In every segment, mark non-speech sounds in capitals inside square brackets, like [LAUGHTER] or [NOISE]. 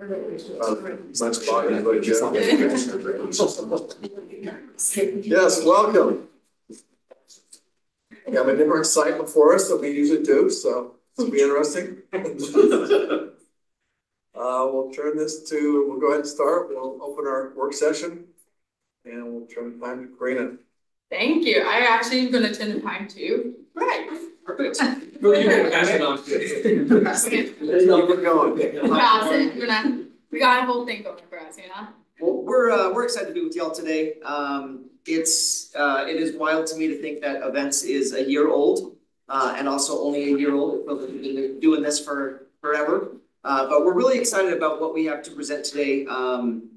Much longer, but Yes, welcome. We have a different site before us than we usually do, so it'll be interesting. [LAUGHS] Uh, we'll turn this to, we'll go ahead and start, we'll open our work session. And we'll turn the time to Karina. Thank you. I actually am gonna turn the time to Right. Perfect. Well, you can pass it on. We're going. Pass it. We're not, we got a whole thing going for us, you know? Well, we're uh, we're excited to be with y'all today. Um, it's uh, it is wild to me to think that events is a year old, uh, and also only a year old. We've been doing this for forever. Uh, but we're really excited about what we have to present today. Um,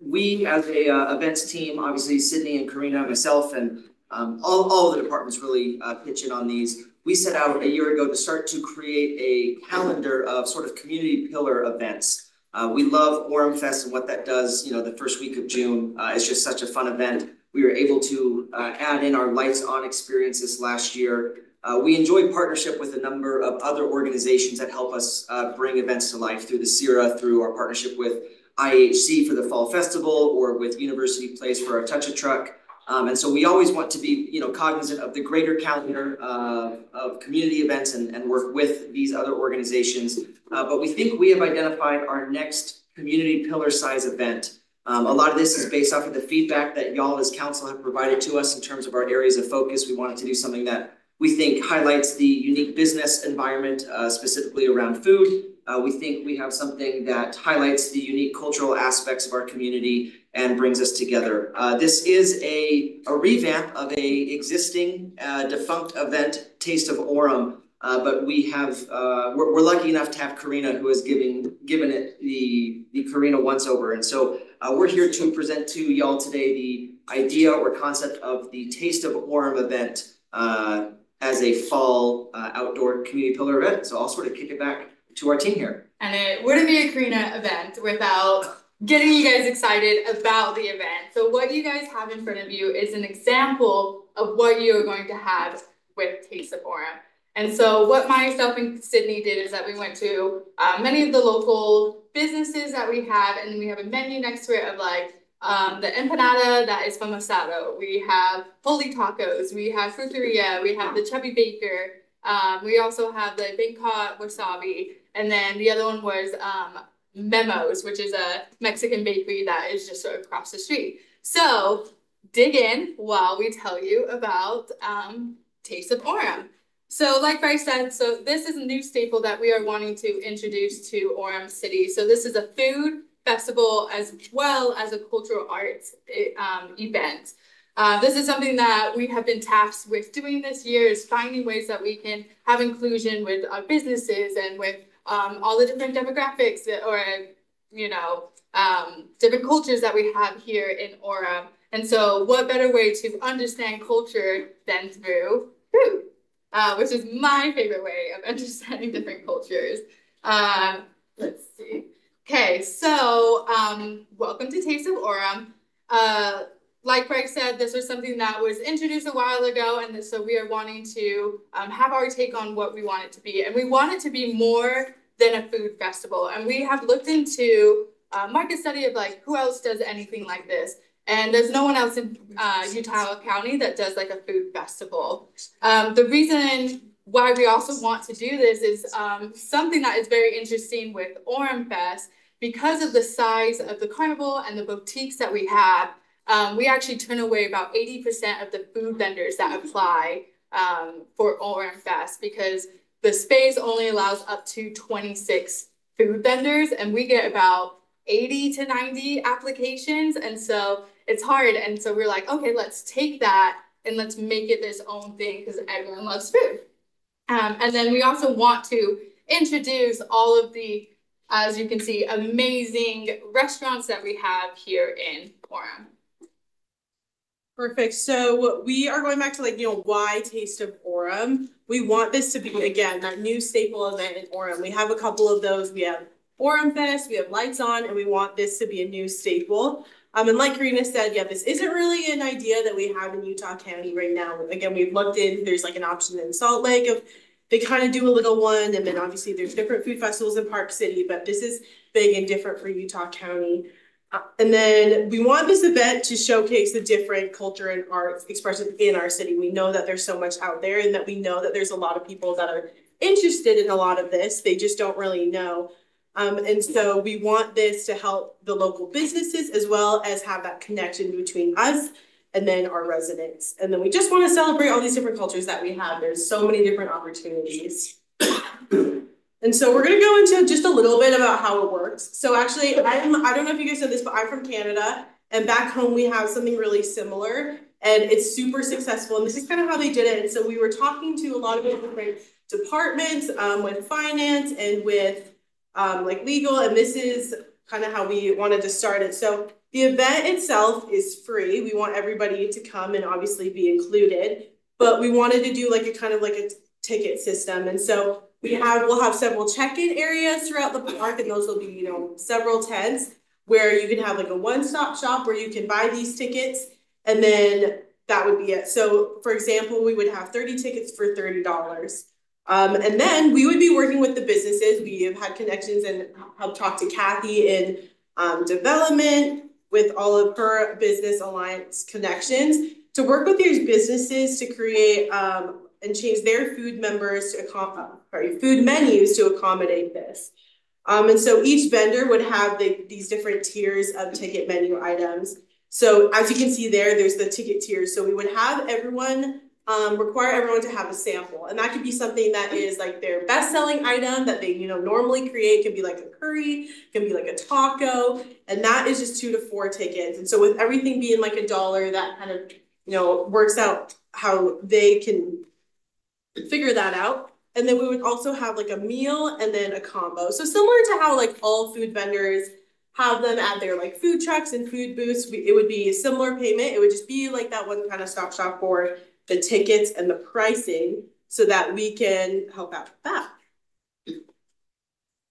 we as a uh, events team, obviously Sydney and Karina, myself, and um, all, all of the departments really uh, pitch in on these. We set out a year ago to start to create a calendar of sort of community pillar events. Uh, we love Orem Fest and what that does, you know, the first week of June. Uh, it's just such a fun event. We were able to uh, add in our lights on experiences last year. Uh, we enjoy partnership with a number of other organizations that help us uh, bring events to life through the SCERA, through our partnership with IHC for the Fall Festival, or with University Place for our Touch a Truck. Um, and so we always want to be, you know, cognizant of the greater calendar uh, of community events and, and work with these other organizations. Uh, but we think we have identified our next community pillar size event. Um, a lot of this is based off of the feedback that y'all as council have provided to us in terms of our areas of focus. We wanted to do something that we think highlights the unique business environment, uh, specifically around food. Uh, we think we have something that highlights the unique cultural aspects of our community and brings us together. Uh, this is a, a revamp of a existing uh, defunct event, Taste of Orem. Uh, but we have, uh, we're, we're lucky enough to have Karina who has given, given it the, the Karina once over. And so uh, we're here to present to y'all today the idea or concept of the Taste of Orem event. Uh, as a fall outdoor community pillar event. So I'll sort of kick it back to our team here. And it wouldn't be a Karina event without getting you guys excited about the event. So what you guys have in front of you is an example of what you're going to have with Taste of Orem. And so what myself and Sydney did is that we went to uh, many of the local businesses that we have, and we have a menu next to it of like um, the empanada that is from Asado. We have Holy Tacos. We have Fruteria. We have the Chubby Baker. Um, we also have the Bangkok Wasabi. And then the other one was um, Memos, which is a Mexican bakery that is just sort of across the street. So dig in while we tell you about um, Taste of Orem. So like Bryce said, so this is a new staple that we are wanting to introduce to Orem City. So this is a food festival as well as a cultural arts um, event. Uh, this is something that we have been tasked with doing this year is finding ways that we can have inclusion with our businesses and with um, all the different demographics or, you know, um, different cultures that we have here in Orem. And so what better way to understand culture than through food, uh, which is my favorite way of [LAUGHS] understanding different cultures. Um, let's see. Okay, so um, welcome to Taste of Orem. Uh, like Greg said, this was something that was introduced a while ago, and so we are wanting to um, have our take on what we want it to be. And we want it to be more than a food festival. And we have looked into a market study of like who else does anything like this. And there's no one else in uh, Utah County that does like a food festival. Um, the reason why we also want to do this is um, something that is very interesting with Orem Fest because of the size of the carnival and the boutiques that we have, um, we actually turn away about 80% of the food vendors that apply um, for Orem Fest because the space only allows up to 26 food vendors and we get about 80 to 90 applications. And so it's hard. And so we're like, okay, let's take that and let's make it this own thing because everyone loves food. Um, and then we also want to introduce all of the as you can see, amazing restaurants that we have here in Orem. Perfect. So we are going back to like, you know, why Taste of Orem. We want this to be, again, that new staple event in Orem. We have a couple of those. We have Orem Fest, we have Lights On, and we want this to be a new staple. Um, and like Karina said, yeah, this isn't really an idea that we have in Utah County right now. Again, we've looked in, there's like an option in Salt Lake of they kind of do a little one, and then obviously there's different food festivals in Park City, but this is big and different for Utah County. And then we want this event to showcase the different culture and arts expression in our city. We know that there's so much out there and that we know that there's a lot of people that are interested in a lot of this. They just don't really know. Um, and so we want this to help the local businesses as well as have that connection between us and then our residents. And then we just want to celebrate all these different cultures that we have. There's so many different opportunities. And so we're gonna go into just a little bit about how it works. So actually, I'm, I don't know if you guys know this, but I'm from Canada. And back home, we have something really similar and it's super successful. And this is kind of how they did it. And so we were talking to a lot of different departments um, with finance and with um, like legal. And this is kind of how we wanted to start it. So the event itself is free. We want everybody to come and obviously be included. But we wanted to do like a kind of like a ticket system. And so we have, we'll have several check-in areas throughout the park and those will be, you know, several tents where you can have like a one-stop shop where you can buy these tickets and then that would be it. So for example, we would have thirty tickets for thirty dollars. Um, and then we would be working with the businesses. We have had connections and helped talk to Kathy in um, development with all of her business alliance connections to work with these businesses to create um, and change their food members to accom- sorry, food menus to accommodate this. Um, and so each vendor would have the, these different tiers of ticket menu items. So as you can see there, there's the ticket tiers. So we would have everyone, um, require everyone to have a sample. And that could be something that is like their best-selling item that they, you know, normally create. It be like a curry, can be like a taco. And that is just two to four tickets. And so with everything being like a dollar, that kind of, you know, works out how they can figure that out. And then we would also have like a meal and then a combo. So similar to how like all food vendors have them at their like food trucks and food booths, we, it would be a similar payment. It would just be like that one kind of stop shop for the tickets and the pricing so that we can help out with that.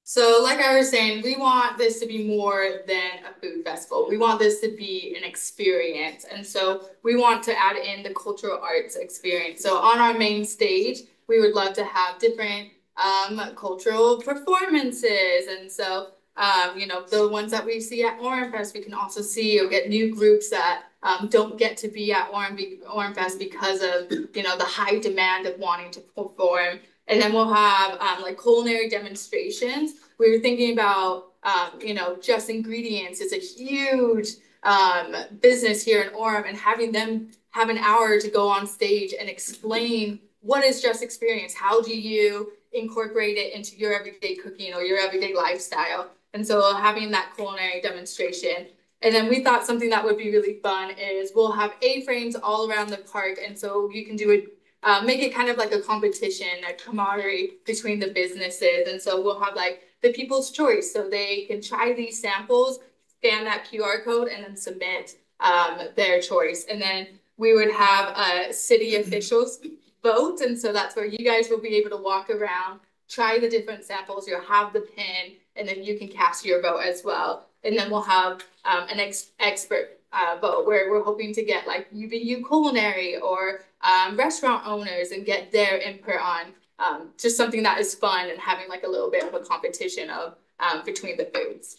So like I was saying, we want this to be more than a food festival. We want this to be an experience. And so we want to add in the cultural arts experience. So on our main stage, we would love to have different um, cultural performances. And so, um, you know, the ones that we see at Orem Fest, we can also see or get new groups that um, don't get to be at Orem, be- Fest because of, you know, the high demand of wanting to perform. And then we'll have um, like culinary demonstrations. We were thinking about, um, you know, just ingredients It's a huge um, business here in Orem and having them have an hour to go on stage and explain what is just experience? How do you incorporate it into your everyday cooking or your everyday lifestyle? And so having that culinary demonstration. And then we thought something that would be really fun is we'll have A-frames all around the park. And so you can do it uh, make it kind of like a competition, a camaraderie between the businesses. And so we'll have like the people's choice. So they can try these samples, scan that QR code, and then submit um, their choice. And then we would have uh, city officials vote. And so that's where you guys will be able to walk around, try the different samples. You'll have the pin, and then you can cast your vote as well. And then we'll have um, an ex- expert uh, vote where we're hoping to get like UVU culinary or um, restaurant owners and get their input on um, just something that is fun and having like a little bit of a competition of um, between the foods.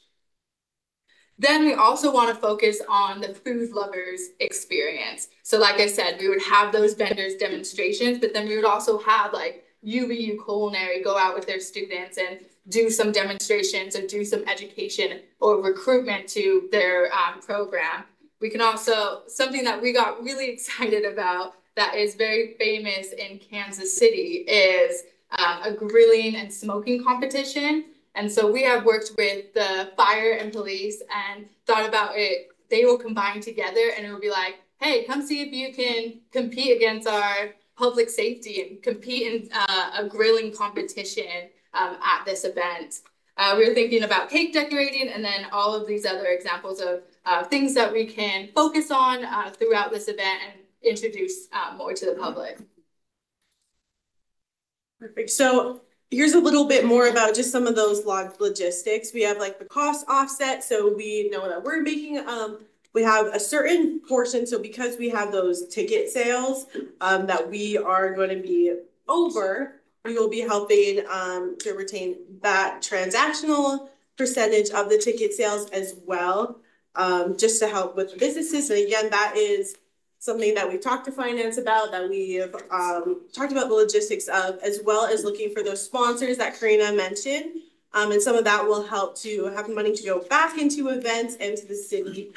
Then we also want to focus on the food lovers experience. So like I said, we would have those vendors demonstrations, but then we would also have like UVU culinary go out with their students and do some demonstrations or do some education or recruitment to their um, program. We can also, something that we got really [LAUGHS] excited about that is very famous in Kansas City is um, a grilling and smoking competition. And so we have worked with the fire and police and thought about it. They will combine together and it will be like, hey, come see if you can compete against our public safety and compete in uh, a grilling competition um, at this event. Uh, we were thinking about cake decorating and then all of these other examples of uh, things that we can focus on uh, throughout this event and introduce uh, more to the public. Perfect. So here's a little bit more about just some of those log logistics. We have like the cost offset. So we know that we're making, um, we have a certain portion. So because we have those ticket sales, um, that we are going to be over, we will be helping um to retain that transactional percentage of the ticket sales as well. Um, just to help with businesses, and again, that is something that we've talked to finance about, that we have um talked about the logistics of, as well as looking for those sponsors that Karina mentioned. Um, and some of that will help to have money to go back into events and to the city.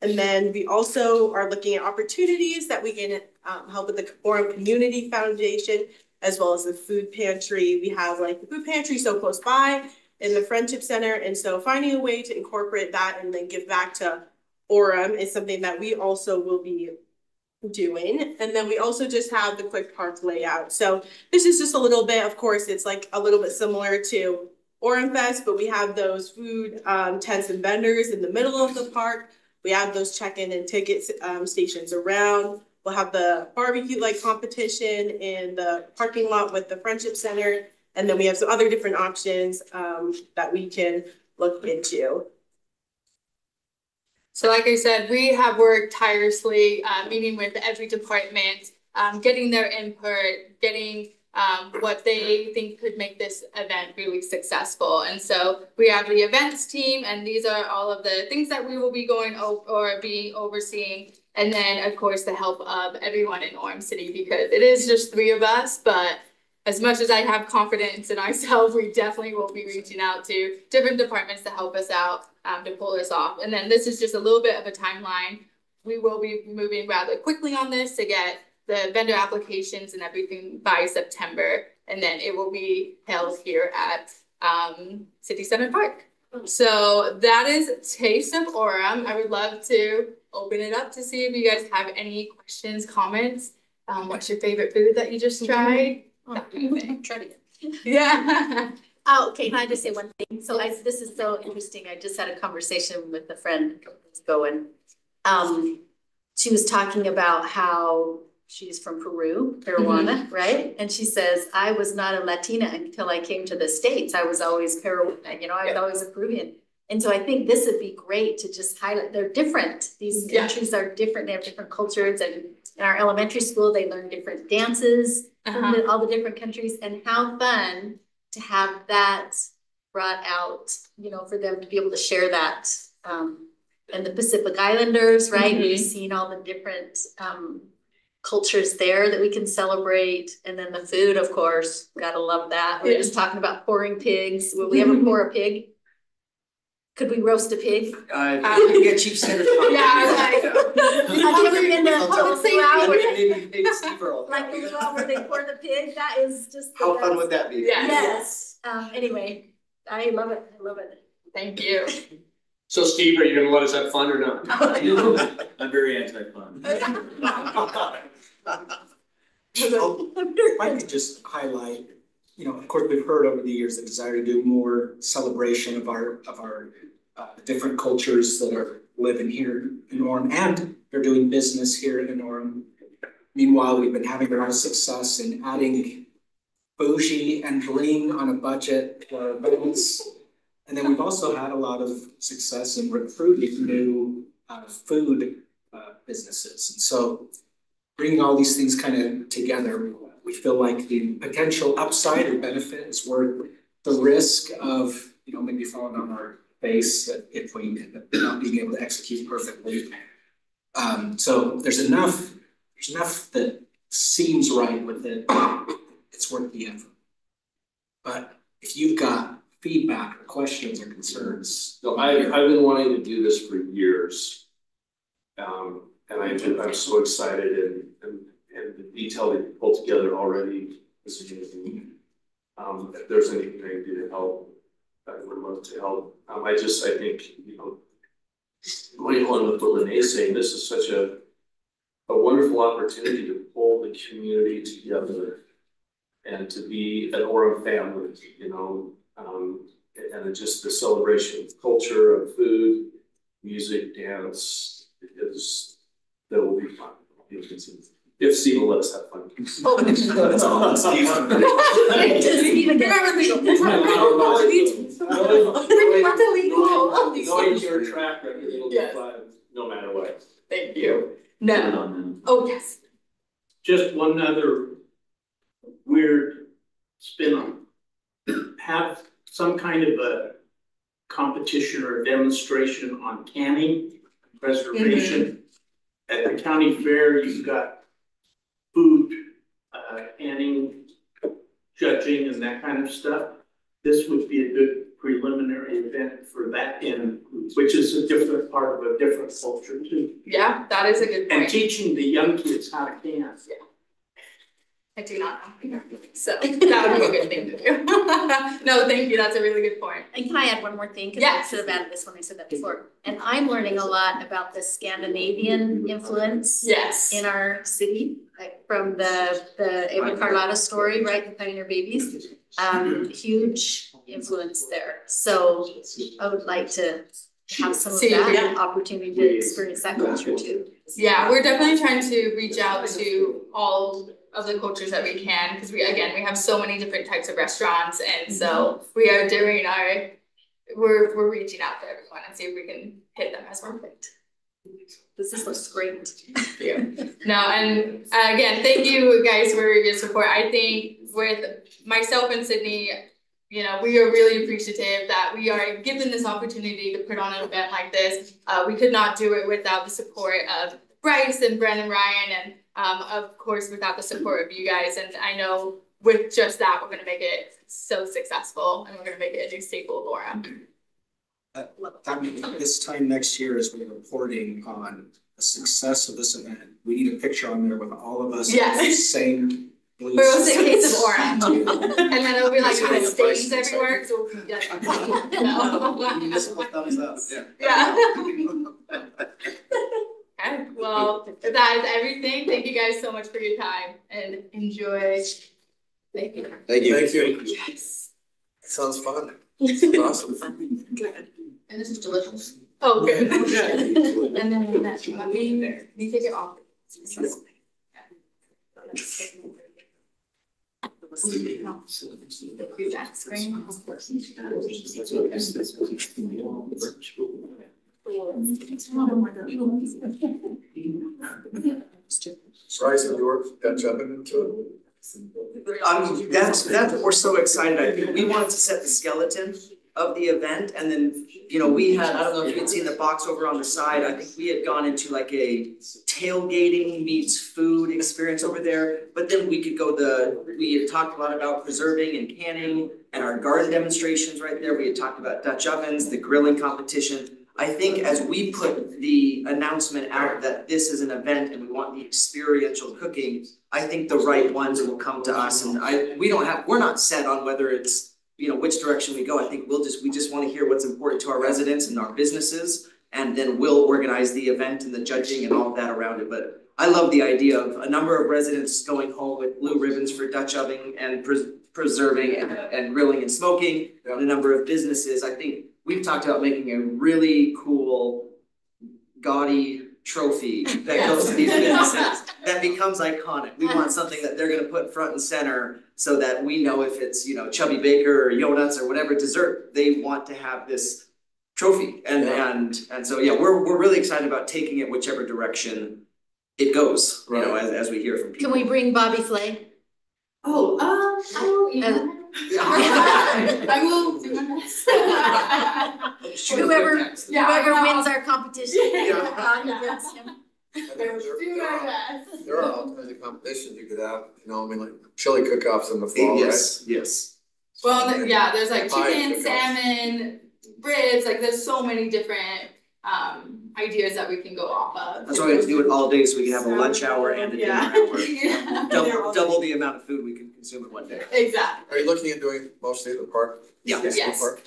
And then we also are looking at opportunities that we can um help with the Orem Community Foundation as well as the food pantry. We have like the food pantry so close by in the Friendship Center, and so finding a way to incorporate that and then give back to Orem is something that we also will be doing. And then we also just have the quick park layout. So this is just a little bit, of course, it's like a little bit similar to Orem Fest, but we have those food um tents and vendors in the middle of the park. We have those check-in and tickets um stations around. We'll have the barbecue like competition in the parking lot with the Friendship Center. And then we have some other different options um that we can look into. So like I said, we have worked tirelessly, uh, meeting with every department, um, getting their input, getting um, what they think could make this event really successful. And so we have the events team, and these are all of the things that we will be going or being overseeing. And then, of course, the help of everyone in Orem City, because it is just three of us, but as much as I have confidence in ourselves, we definitely will be reaching out to different departments to help us out, um, to pull this off. And then this is just a little bit of a timeline. We will be moving rather quickly on this to get the vendor applications and everything by September. And then it will be held here at, um, City Center Park. So that is Taste of Orem. I would love to open it up to see if you guys have any questions, comments. Um, what's your favorite food that you just tried? That kind of thing. Try to get. [LAUGHS] Yeah. Oh, okay, can I just say one thing? So I, this is so interesting. I just had a conversation with a friend a couple days ago and um, she was talking about how she's from Peru, Peruana, right? And she says, I was not a Latina until I came to the States. I was always Peruana, you know, I was Yeah. always a Peruvian. And so I think this would be great to just highlight, they're different. These Yeah. countries are different, they have different cultures and in our elementary school, they learn different dances from Uh-huh. the- all the different countries and how fun to have that brought out, you know, for them to be able to share that. Um, and the Pacific Islanders, right? Mhm. We've seen all the different um cultures there that we can celebrate. And then the food, of course, gotta love that. We We're just talking about pouring pigs. Will we ever pour a pig? Could we roast a pig? Uh, you can get cheap standard. [LAUGHS] Yeah, I was like- Have you ever been to I'll tell a luau Maybe, maybe Steve Earl. [LAUGHS] like the luau where they pour the pig? That is just. the How fun best. would that be? Yeah. Yes, um, anyway, I love it, I love it. Thank you. So Steve, are you gonna let us have fun or not? [LAUGHS] I'm very anti-fun. [LAUGHS] Oh, If I could just highlight, you know, of course, we've heard over the years the desire to do more celebration of our, of our uh, different cultures that are living here in Orem and they're doing business here in Orem. Meanwhile, we've been having a lot of success in adding bougie and bling on a budget for events. And then we've also had a lot of success in recruiting new uh, food uh, businesses. And so bringing all these things kind of together, we feel like the potential upside or benefit is worth the risk of, you know, maybe falling on our face if we not being able to execute perfectly. Um, so there's enough, there's enough that seems right with it, it's worth the effort. But if you've got feedback or questions or concerns. No, I, I've been wanting to do this for years. Um, and I just, I'm so excited and, and, and the detail that you pulled together already is amazing. Um, if there's anything I can do to help, I would love to help. Um, I just, I think, you know, going along with what Renee's saying, this is such a, a wonderful opportunity to pull the community together and to be an Orem family, you know, um, and just the celebration of culture, of food, music, dance, is, that will be fun. If Steve will let us have fun. [LAUGHS] That's all, Steve. Just even get- What's illegal? Knowing your track record, it'll be Yes. fun, no matter what. Thank you. No. Oh, yes. Just one other weird spin on. it. Have some kind of a competition or demonstration on canning, preservation. Mm-hmm. At the county fair, you've got food, uh, canning, judging and that kind of stuff. This would be a good preliminary event for that end, which is a different part of a different culture too. Yeah, that is a good And teaching the young kids how to can. I do not know. So that would be a good thing to do. [LAUGHS] No, thank you, that's a really good point. And can I add one more thing? Cause I Yes. should have added this when I said that before. And I'm learning a lot about the Scandinavian influence Yes. in our city, like from the, the Ava Carlotta story, right, the Pioneer Babies. Um, huge influence there. So I would like to have some of See, that yeah. opportunity to experience that culture too. Yeah, we're definitely trying to reach out to all of the cultures that we can, because we, again, we have so many different types of restaurants, and so we are doing our, we're, we're reaching out to everyone and see if we can hit them as. Perfect. This is looks great. yeah. No, and uh, again, thank you guys for your support. I think with myself and Sydney, you know, we are really appreciative that we are given this opportunity to put on an event like this. Uh, we could not do it without the support of Bryce and Brennan Ryan and um, of course, without the support of you guys. And I know with just that, we're gonna make it so successful and we're gonna make it a new staple of Orem. That means this time next year as we're reporting on the success of this event, we need a picture on there with all of us. Yes. Saying. blue We're also in case of. Orem. [LAUGHS] And then it'll be like Yeah. kind of stains everywhere, so we'll be like, you know. Municipal thumbs up, yeah. Yeah. [LAUGHS] Okay, well, if [LAUGHS] that is everything, thank you guys so much for your time and enjoy. Thank you. Thank you. Thank you. Yes. Sounds fun. [LAUGHS] Awesome. And this is delicious. Oh, good. [LAUGHS] And then that, let me, let me take it off. Do that screen. And York got jumping into Um, that's, that's what we're so excited, I think, we wanted to set the skeleton of the event, and then, you know, we had, I don't know if you had seen the box over on the side, I think we had gone into like a tailgating meets food experience over there, but then we could go the, we had talked a lot about preserving and canning and our garden demonstrations right there, we had talked about Dutch ovens, the grilling competition. I think as we put the announcement out that this is an event and we want the experiential cooking, I think the right ones will come to us and I, we don't have, we're not set on whether it's, you know, which direction we go. I think we'll just, we just wanna hear what's important to our residents and our businesses. And then we'll organize the event and the judging and all of that around it, but I love the idea of a number of residents going home with blue ribbons for Dutch oven and pres- preserving and and grilling and smoking. And a number of businesses, I think we've talked about making a really cool gaudy trophy that goes to these [LAUGHS] businesses that becomes iconic. We want something that they're gonna put front and center so that we know if it's, you know, Chubby Baker or Yonutz or whatever dessert, they want to have this trophy. And Yeah. and and so, yeah, we're we're really excited about taking it whichever direction it goes, you know, as as we hear from people. Can we bring Bobby Flay? Oh, um, I will email [LAUGHS] I will do my best. Shoot a quick Whoever- Yeah, I Whoever know. wins our competition. Yeah. uh, he gets him. it. Do my best. There are all kinds of competitions you could have, you know, I mean, like chili cook-offs in the fall, right? Yes, yes. Well, th- yeah, there's like Pie chicken, cook-offs. salmon, ribs, like there's so many different um ideas that we can go off of. That's why we have to do it all day so we can have a lunch hour and a dinner Yeah. hour. [LAUGHS] Yeah, Double double the amount of food we can consume in one day. exactly. Are you looking at doing mostly at the park? Yeah. School Yes. park?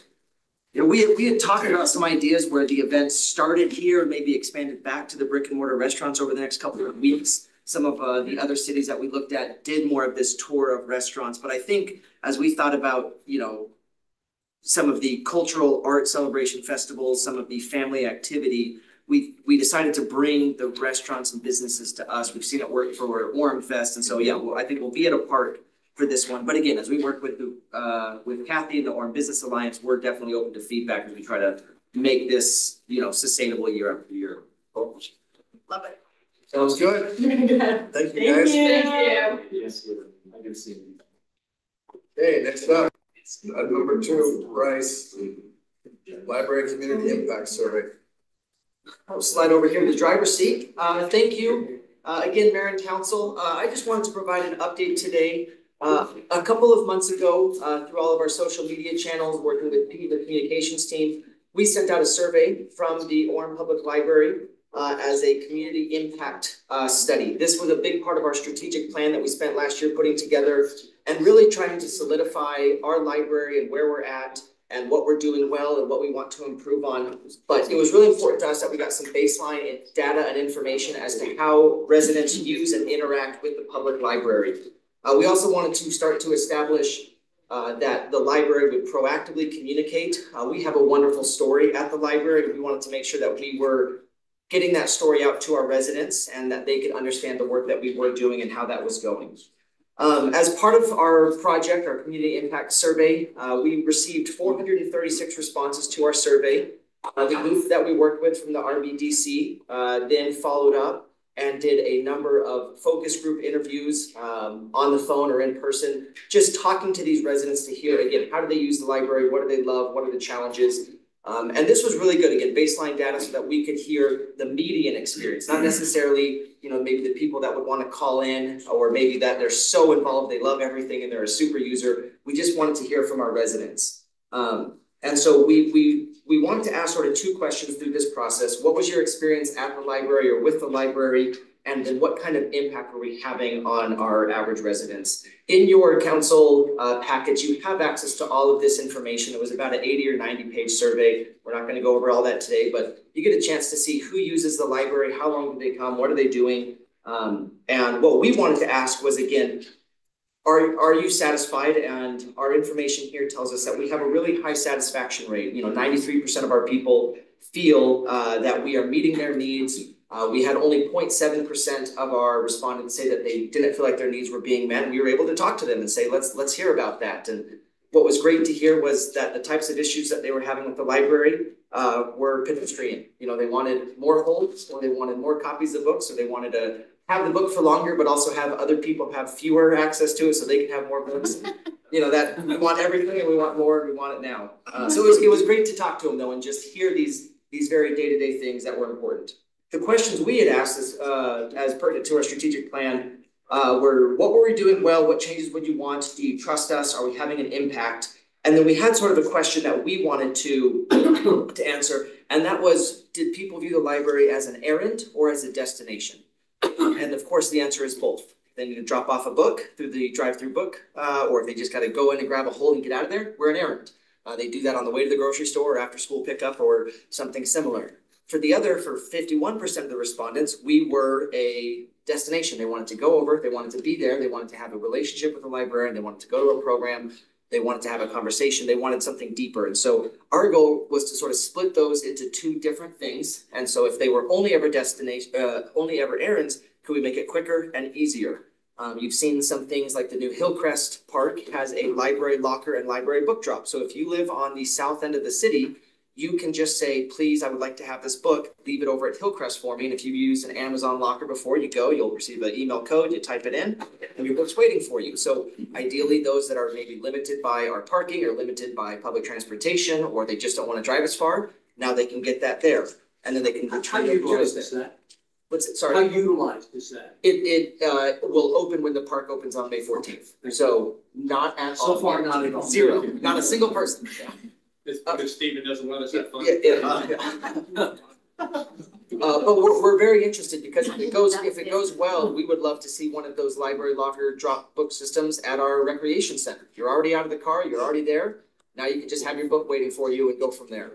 Yeah, we had, we had talked about some ideas where the event started here, and maybe expanded back to the brick and mortar restaurants over the next couple of weeks. Some of uh the other cities that we looked at did more of this tour of restaurants, but I think as we thought about, you know, some of the cultural art celebration festivals, some of the family activity, we we decided to bring the restaurants and businesses to us. We've seen it work for Orem Fest, and so yeah, well, I think we'll be at a park for this one. But again, as we work with the uh with Kathy and the Orem Business Alliance, we're definitely open to feedback as we try to make this, you know, sustainable year after year. Love it. Sounds good. Good. [LAUGHS] Thank you, guys. Thank you. Yes, I can see. Okay, next up, uh, number two, Bryce. Library Community Impact Survey. I'll slide over here to the driver's seat. Uh, thank you. Uh, again, Mayor and Council, uh, I just wanted to provide an update today. Uh, a couple of months ago, uh, through all of our social media channels, working with the communications team, we sent out a survey from the Orem Public Library uh, as a community impact study. This was a big part of our strategic plan that we spent last year putting together and really trying to solidify our library and where we're at and what we're doing well and what we want to improve on. But it was really important to us that we got some baseline data and information as to how residents use and interact with the public library. Uh, we also wanted to start to establish uh, that the library would proactively communicate. Uh, we have a wonderful story at the library. and We wanted to make sure that we were getting that story out to our residents and that they could understand the work that we were doing and how that was going. Um, as part of our project, our community impact survey, uh, we received four hundred and thirty-six responses to our survey. Uh, the group that we worked with from the RBDC, uh, then followed up and did a number of focus group interviews, um, on the phone or in person, just talking to these residents to hear, again, how do they use the library? What do they love? What are the challenges? Um, and this was really good, again, baseline data so that we could hear the median experience, not necessarily, you know, maybe the people that would wanna call in, or maybe that they're so involved, they love everything and they're a super user. We just wanted to hear from our residents. Um, and so we, we, we wanted to ask sort of two questions through this process. What was your experience at the library or with the library? And then what kind of impact were we having on our average residents? In your council uh package, you have access to all of this information. It was about an eighty or ninety page survey. We're not gonna go over all that today, but you get a chance to see who uses the library, how long do they come, what are they doing? Um, and what we wanted to ask was again, are are you satisfied? And our information here tells us that we have a really high satisfaction rate. You know, ninety-three percent of our people feel uh that we are meeting their needs. Uh, we had only 0.7 percent of our respondents say that they didn't feel like their needs were being met. We were able to talk to them and say, let's let's hear about that. And what was great to hear was that the types of issues that they were having with the library uh were pedestrian. You know, they wanted more holds, or they wanted more copies of books, or they wanted to have the book for longer, but also have other people have fewer access to it so they can have more books. [LAUGHS] You know, that we want everything and we want more and we want it now. Uh, so it was, it was great to talk to him though and just hear these, these very day-to-day things that were important. The questions we had asked as, uh, as pertinent to our strategic plan, uh, were what were we doing well? What changes would you want? Do you trust us? Are we having an impact? And then we had sort of a question that we wanted to, [COUGHS] to answer, and that was, did people view the library as an errand or as a destination? And of course, the answer is both. They need to drop off a book through the drive-through book, uh, or if they just gotta go in and grab a hold and get out of there, we're an errand. Uh, they do that on the way to the grocery store or after school pickup or something similar. For the other, for fifty-one percent of the respondents, we were a destination. They wanted to go over, they wanted to be there, they wanted to have a relationship with the librarian, they wanted to go to a program. They wanted to have a conversation, they wanted something deeper. And so our goal was to sort of split those into two different things. And so if they were only ever destination, uh, only ever errands, could we make it quicker and easier? Um, you've seen some things like the new Hillcrest Park has a library locker and library book drop. So if you live on the south end of the city, you can just say, please, I would like to have this book, leave it over at Hillcrest for me. And if you've used an Amazon locker before you go, you'll receive an email code, you type it in, and your book's waiting for you. So ideally, those that are maybe limited by our parking or limited by public transportation, or they just don't want to drive as far, now they can get that there. And then they can retrieve their books utilized there. is that? What's it, How sorry? utilized is that? It, it, uh, will open when the park opens on May fourteenth. So not at all. So far, not at all. Zero, not a single person. [LAUGHS] Because Stephen doesn't let us Yeah, have fun. yeah, yeah. [LAUGHS] Uh, but we're, we're very interested because if it goes, if it goes well, we would love to see one of those library locker drop book systems at our recreation center. You're already out of the car, you're already there. Now you can just have your book waiting for you and go from there.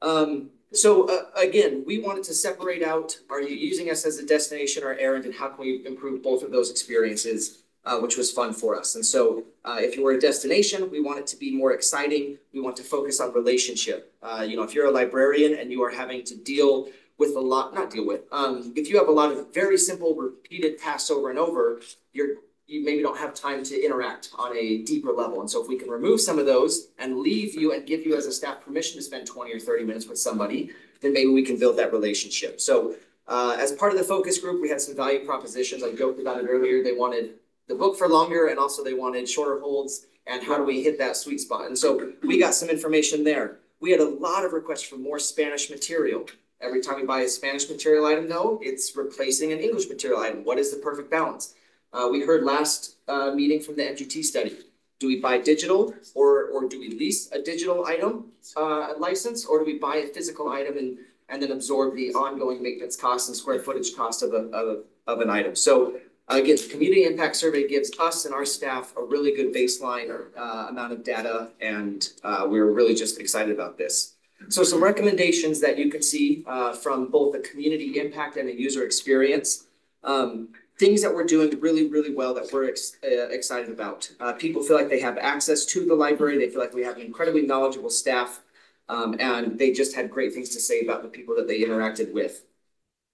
Um, so, uh, again, we wanted to separate out, are you using us as a destination or errand and how can we improve both of those experiences? Uh, which was fun for us. And so, uh, if you were a destination, we want it to be more exciting. We want to focus on relationship. You know, if you're a librarian and you are having to deal with a lot, not deal with, um, if you have a lot of very simple repeated tasks over and over, you're, you maybe don't have time to interact on a deeper level. And so if we can remove some of those and leave you and give you as a staff permission to spend twenty or thirty minutes with somebody, then maybe we can build that relationship. So, uh, as part of the focus group, we had some value propositions. I joked about it earlier. They wanted the book for longer and also they wanted shorter holds And how do we hit that sweet spot? And so we got some information there. We had a lot of requests for more Spanish material. Every time we buy a Spanish material item, though, it's replacing an English material item. What is the perfect balance? Uh, we heard last, uh, meeting from the MGT study. Do we buy digital or, or do we lease a digital item, uh, license? Or do we buy a physical item and, and then absorb the ongoing maintenance costs and square footage cost of a, of, of an item? So again, the community impact survey gives us and our staff a really good baseline, uh, amount of data. And, uh, we're really just excited about this. So some recommendations that you can see, uh, from both the community impact and the user experience. Um, things that we're doing really, really well that we're ex- uh, excited about. Uh, people feel like they have access to the library. They feel like we have an incredibly knowledgeable staff. Um, and they just had great things to say about the people that they interacted with.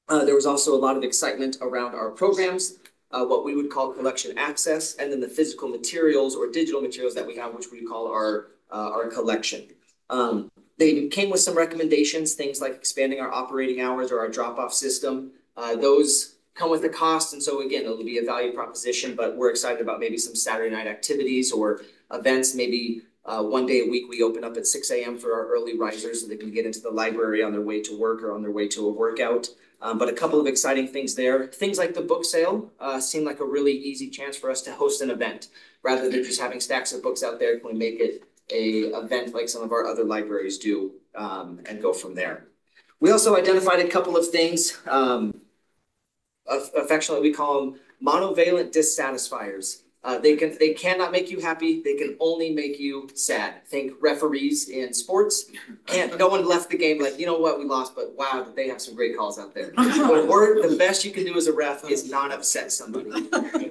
Uh, there was also a lot of excitement around our programs, uh, what we would call collection access, and then the physical materials or digital materials that we have, which we call our, uh, our collection. Um, they came with some recommendations, things like expanding our operating hours or our drop-off system. Uh, those come with a cost, and so again, it'll be a value proposition, but we're excited about maybe some Saturday night activities or events, maybe uh, one day a week, we open up at six AM for our early risers so they can get into the library on their way to work or on their way to a workout. Um, but a couple of exciting things there. Things like the book sale uh, seem like a really easy chance for us to host an event. Rather than just having stacks of books out there, can we make it a event like some of our other libraries do um, and go from there? We also identified a couple of things. Um, affectionately, we call them monovalent dissatisfiers. Uh, they can, they cannot make you happy, they can only make you sad. Think referees in sports. And no one left the game like, you know what, we lost, but wow, they have some great calls out there. The word, the best you can do as a ref is not upset somebody.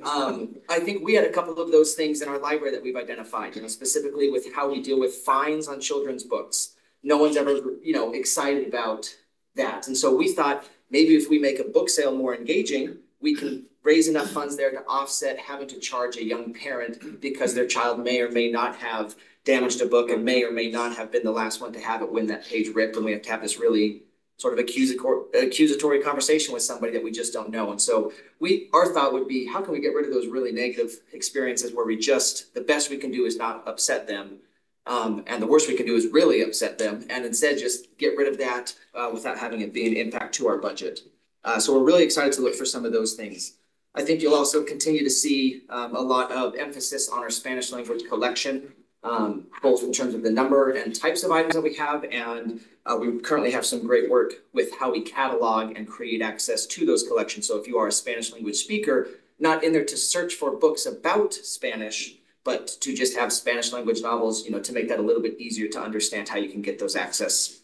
Um, I think we had a couple of those things in our library that we've identified, you know, specifically with how we deal with fines on children's books. No one's ever, you know, excited about that. And so we thought maybe if we make a book sale more engaging, we can raise enough funds there to offset having to charge a young parent because their child may or may not have damaged a book and may or may not have been the last one to have it when that page ripped and we have to have this really sort of accusatory accusatory conversation with somebody that we just don't know. And so we, our thought would be, how can we get rid of those really negative experiences where we just, the best we can do is not upset them. Um, and the worst we can do is really upset them and instead just get rid of that uh, without having it be an impact to our budget. Uh, so we're really excited to look for some of those things. I think you'll also continue to see um, a lot of emphasis on our Spanish language collection, um, both in terms of the number and types of items that we have. And uh, we currently have some great work with how we catalog and create access to those collections. So if you are a Spanish language speaker, not in there to search for books about Spanish, but to just have Spanish language novels, you know, to make that a little bit easier to understand how you can get those access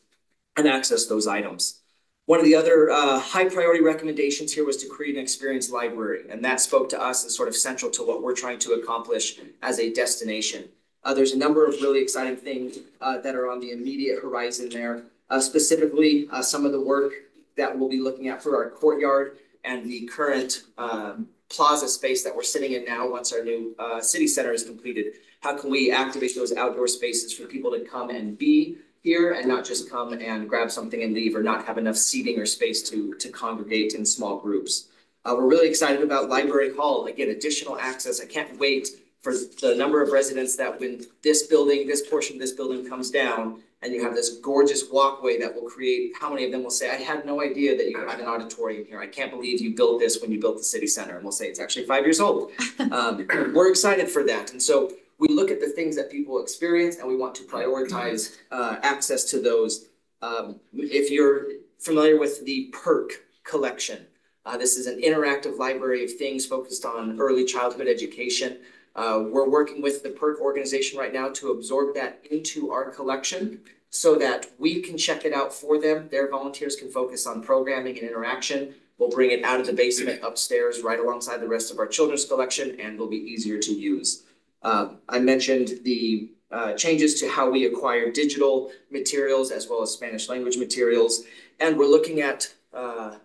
and access those items. One of the other uh, high priority recommendations here was to create an experience library, and that spoke to us as sort of central to what we're trying to accomplish as a destination. Uh, there's a number of really exciting things uh, that are on the immediate horizon there. Uh, specifically, uh, some of the work that we'll be looking at for our courtyard and the current um, plaza space that we're sitting in now once our new uh, city center is completed. How can we activate those outdoor spaces for people to come and be here and not just come and grab something and leave or not have enough seating or space to to congregate in small groups. Uh, we're really excited about Library Hall, again, additional access. I can't wait for the number of residents that when this building, this portion of this building comes down and you have this gorgeous walkway that will create, how many of them will say, I had no idea that you had an auditorium here. I can't believe you built this when you built the city center. And we'll say it's actually five years old. [LAUGHS] Um, we're excited for that. And so we look at the things that people experience and we want to prioritize uh access to those. Um if you're familiar with the PERC collection, uh this is an interactive library of things focused on early childhood education. Uh we're working with the PERC organization right now to absorb that into our collection so that we can check it out for them. Their volunteers can focus on programming and interaction. We'll bring it out of the basement upstairs right alongside the rest of our children's collection and will be easier to use. Uh, I mentioned the uh, changes to how we acquire digital materials as well as Spanish language materials. And we're looking at, uh,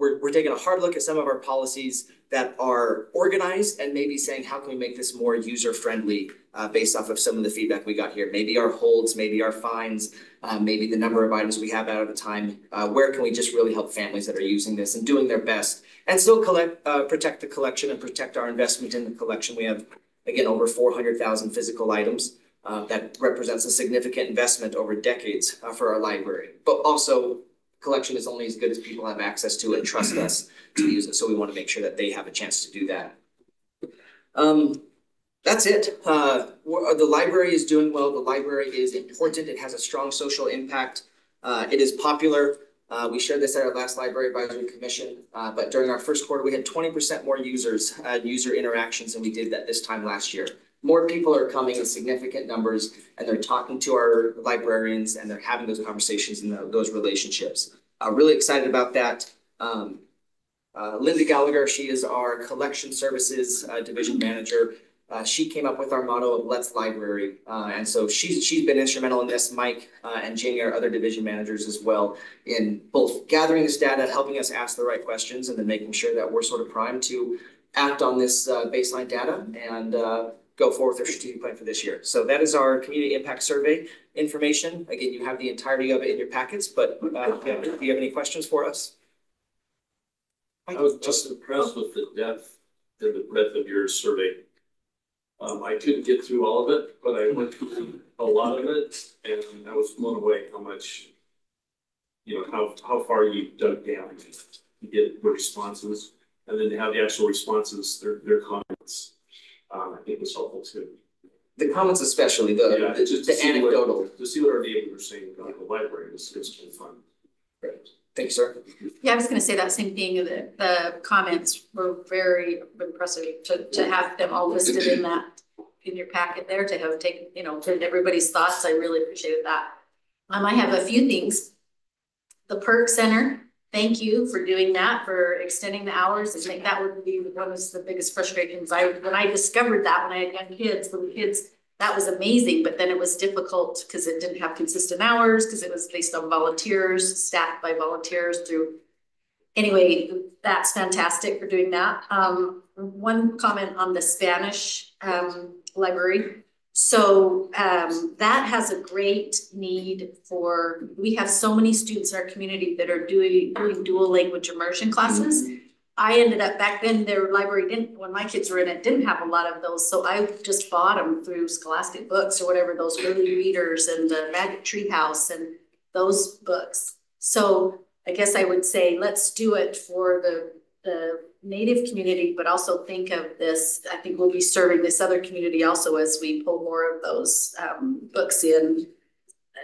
we're, we're taking a hard look at some of our policies that are organized and maybe saying, how can we make this more user-friendly uh, based off of some of the feedback we got here? Maybe our holds, maybe our fines, uh, maybe the number of items we have out at a time. Uh, where can we just really help families that are using this and doing their best and still collect, uh, protect the collection and protect our investment in the collection. We have, again, over four hundred thousand physical items. Uh, that represents a significant investment over decades uh, for our library. But also, collection is only as good as people have access to and trust us to use it, so we wanna make sure that they have a chance to do that. Um, that's it. Uh, the library is doing well. The library is important. It has a strong social impact. Uh, it is popular. Uh, we shared this at our last library advisory commission, uh, but during our first quarter, we had twenty percent more users, uh, user interactions than we did that this time last year. More people are coming in significant numbers and they're talking to our librarians and they're having those conversations and tho- those relationships. Uh, really excited about that. Um, uh, Linda Gallagher, she is our collection services, uh, division manager. Uh, she came up with our motto of Let's Library, uh, and so she's, she's been instrumental in this. Mike, uh, and Jamie, are other division managers as well, in both gathering this data, helping us ask the right questions, and then making sure that we're sort of primed to act on this, baseline data and, go forward with our strategic plan for this year. So that is our community impact survey information. Again, you have the entirety of it in your packets, but, uh, do you have any questions for us? I was just impressed with the depth and the breadth of your survey. Um, I couldn't get through all of it, but I went through a lot of it and I was blown away how much. You know, how, how far you dug down to get the responses and then to have the actual responses, their, their comments. Um, I think was helpful too. The comments especially, the, Yeah, the just to the see what- anecdotal. To see what our neighbors were saying about the library was, was kind of fun. Thank you, sir. Yeah, I was gonna say that same thing, the, the comments were very impressive to, to have them all listed in that, in your packet there, to have taken, you know, to everybody's thoughts, I really appreciated that. Um, I have a few things. The PERC center, thank you for doing that, for extending the hours, I think that would be one of the biggest frustrations, I, when I discovered that, when I had young kids, little kids, that was amazing, but then it was difficult because it didn't have consistent hours, because it was based on volunteers, staffed by volunteers through. Anyway, that's fantastic for doing that. Um, one comment on the Spanish um library. So um that has a great need for, we have so many students in our community that are doing doing dual language immersion classes. I ended up, back then, their library didn't, when my kids were in it, didn't have a lot of those, so I just bought them through Scholastic Books or whatever, those early readers and the Magic Tree House and those books. So I guess I would say, let's do it for the the native community, but also think of this, I think we'll be serving this other community also as we pull more of those um books in.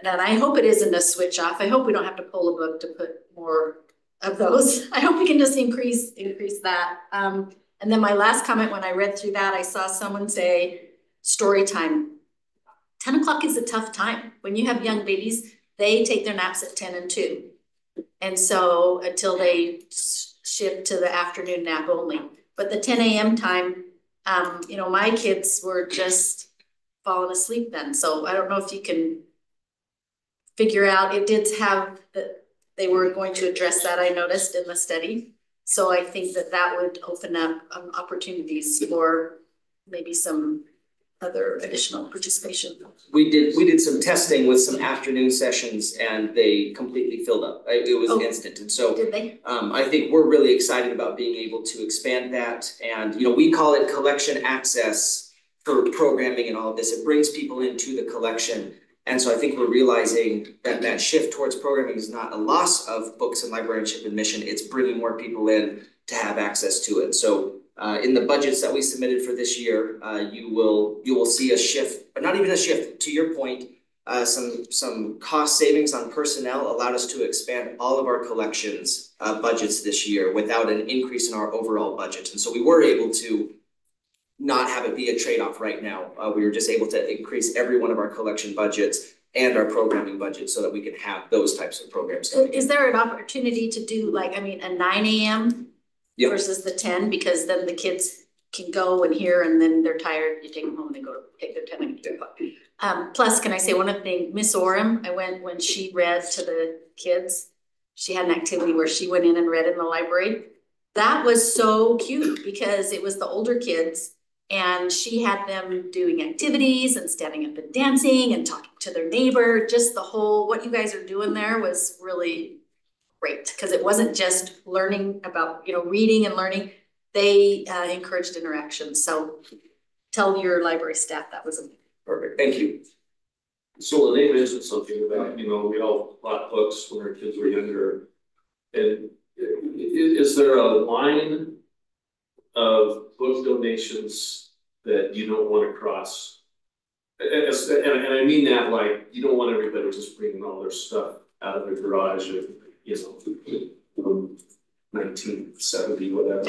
And I hope it isn't a switch off, I hope we don't have to pull a book to put more of those. [LAUGHS] I hope we can just increase, increase that. Um, and then my last comment, when I read through that, I saw someone say, story time. Ten o'clock is a tough time. When you have young babies, they take their naps at ten and two. And so until they shift to the afternoon nap only. But the ten AM time, um, you know, my kids were just falling asleep then. So I don't know if you can figure out, it did have the, they were going to address that, I noticed in the study. So I think that that would open up um opportunities for maybe some other additional participation. We did, we did some testing with some afternoon sessions and they completely filled up. It was Oh. instant. And so Did they? um, I think we're really excited about being able to expand that. And, you know, we call it collection access for programming and all of this. It brings people into the collection. And so I think we're realizing that that shift towards programming is not a loss of books and librarianship admission. It's bringing more people in to have access to it. So uh, in the budgets that we submitted for this year, uh, you will, you will see a shift, but not even a shift, to your point. Uh, some, some cost savings on personnel allowed us to expand all of our collections, uh, budgets this year without an increase in our overall budget. And so we were able to not have it be a trade-off right now. Uh, we were just able to increase every one of our collection budgets and our programming budget so that we can have those types of programs So is there an opportunity to do like, I mean, a nine AM Yeah. versus the ten, because then the kids can go and hear and then they're tired, you take them home, and they go take their ten and two o'clock. Um, plus, can I say one other thing, Miss Orem, I went, when she read to the kids, she had an activity where she went in and read in the library. That was so cute because it was the older kids and she had them doing activities and standing up and dancing and talking to their neighbor, just the whole, what you guys are doing there was really great, because it wasn't just learning about, you know, reading and learning. They uh encouraged interaction, so tell your library staff that was a. Perfect, thank you. So LaNae mentioned something about, you know, we all bought books when our kids were younger. And is there a line of book donations that you don't wanna cross? And, and, and I mean that like, you don't want everybody just bringing all their stuff out of their garage or, you know, from nineteen seventy, whatever. [LAUGHS]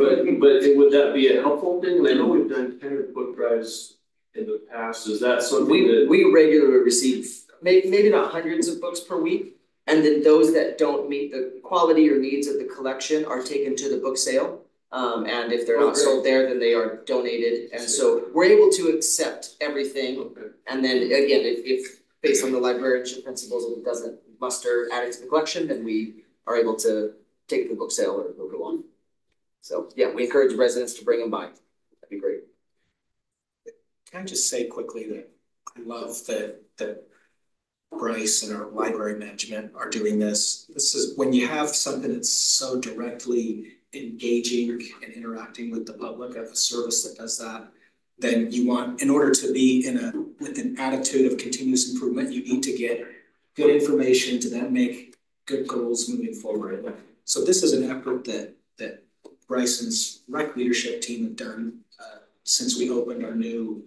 But, but would that be a helpful thing? And I know we've done kind of book drives in the past, is that something We, that? we regularly receive, maybe, maybe not hundreds of books per week. And then those that don't meet the quality or needs of the collection are taken to the book sale. Um, and if they're not sold there, then they are donated. And so we're able to accept everything. Okay. And then again, if, if based on the librarianship principles, if it doesn't muster added to the collection, then we are able to take it to the book sale or or go on. So, yeah, we encourage residents to bring them by. That'd be great. Can I just say quickly that I love that that Bryce and our library management are doing this. This is when you have something that's so directly engaging and interacting with the public, of a service that does that. Then you want, in order to be in a, with an attitude of continuous improvement, you need to get good information to then make good goals moving forward. So this is an effort that that Bryson's rec leadership team have done uh since we opened our new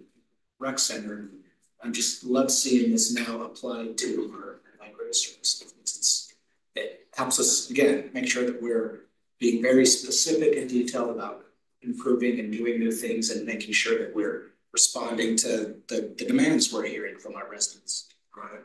rec center. I just love seeing this now applied to our library services. It's, it helps us, again, make sure that we're being very specific and detailed about improving and doing new things and making sure that we're responding to the, the demands we're hearing from our residents. Right.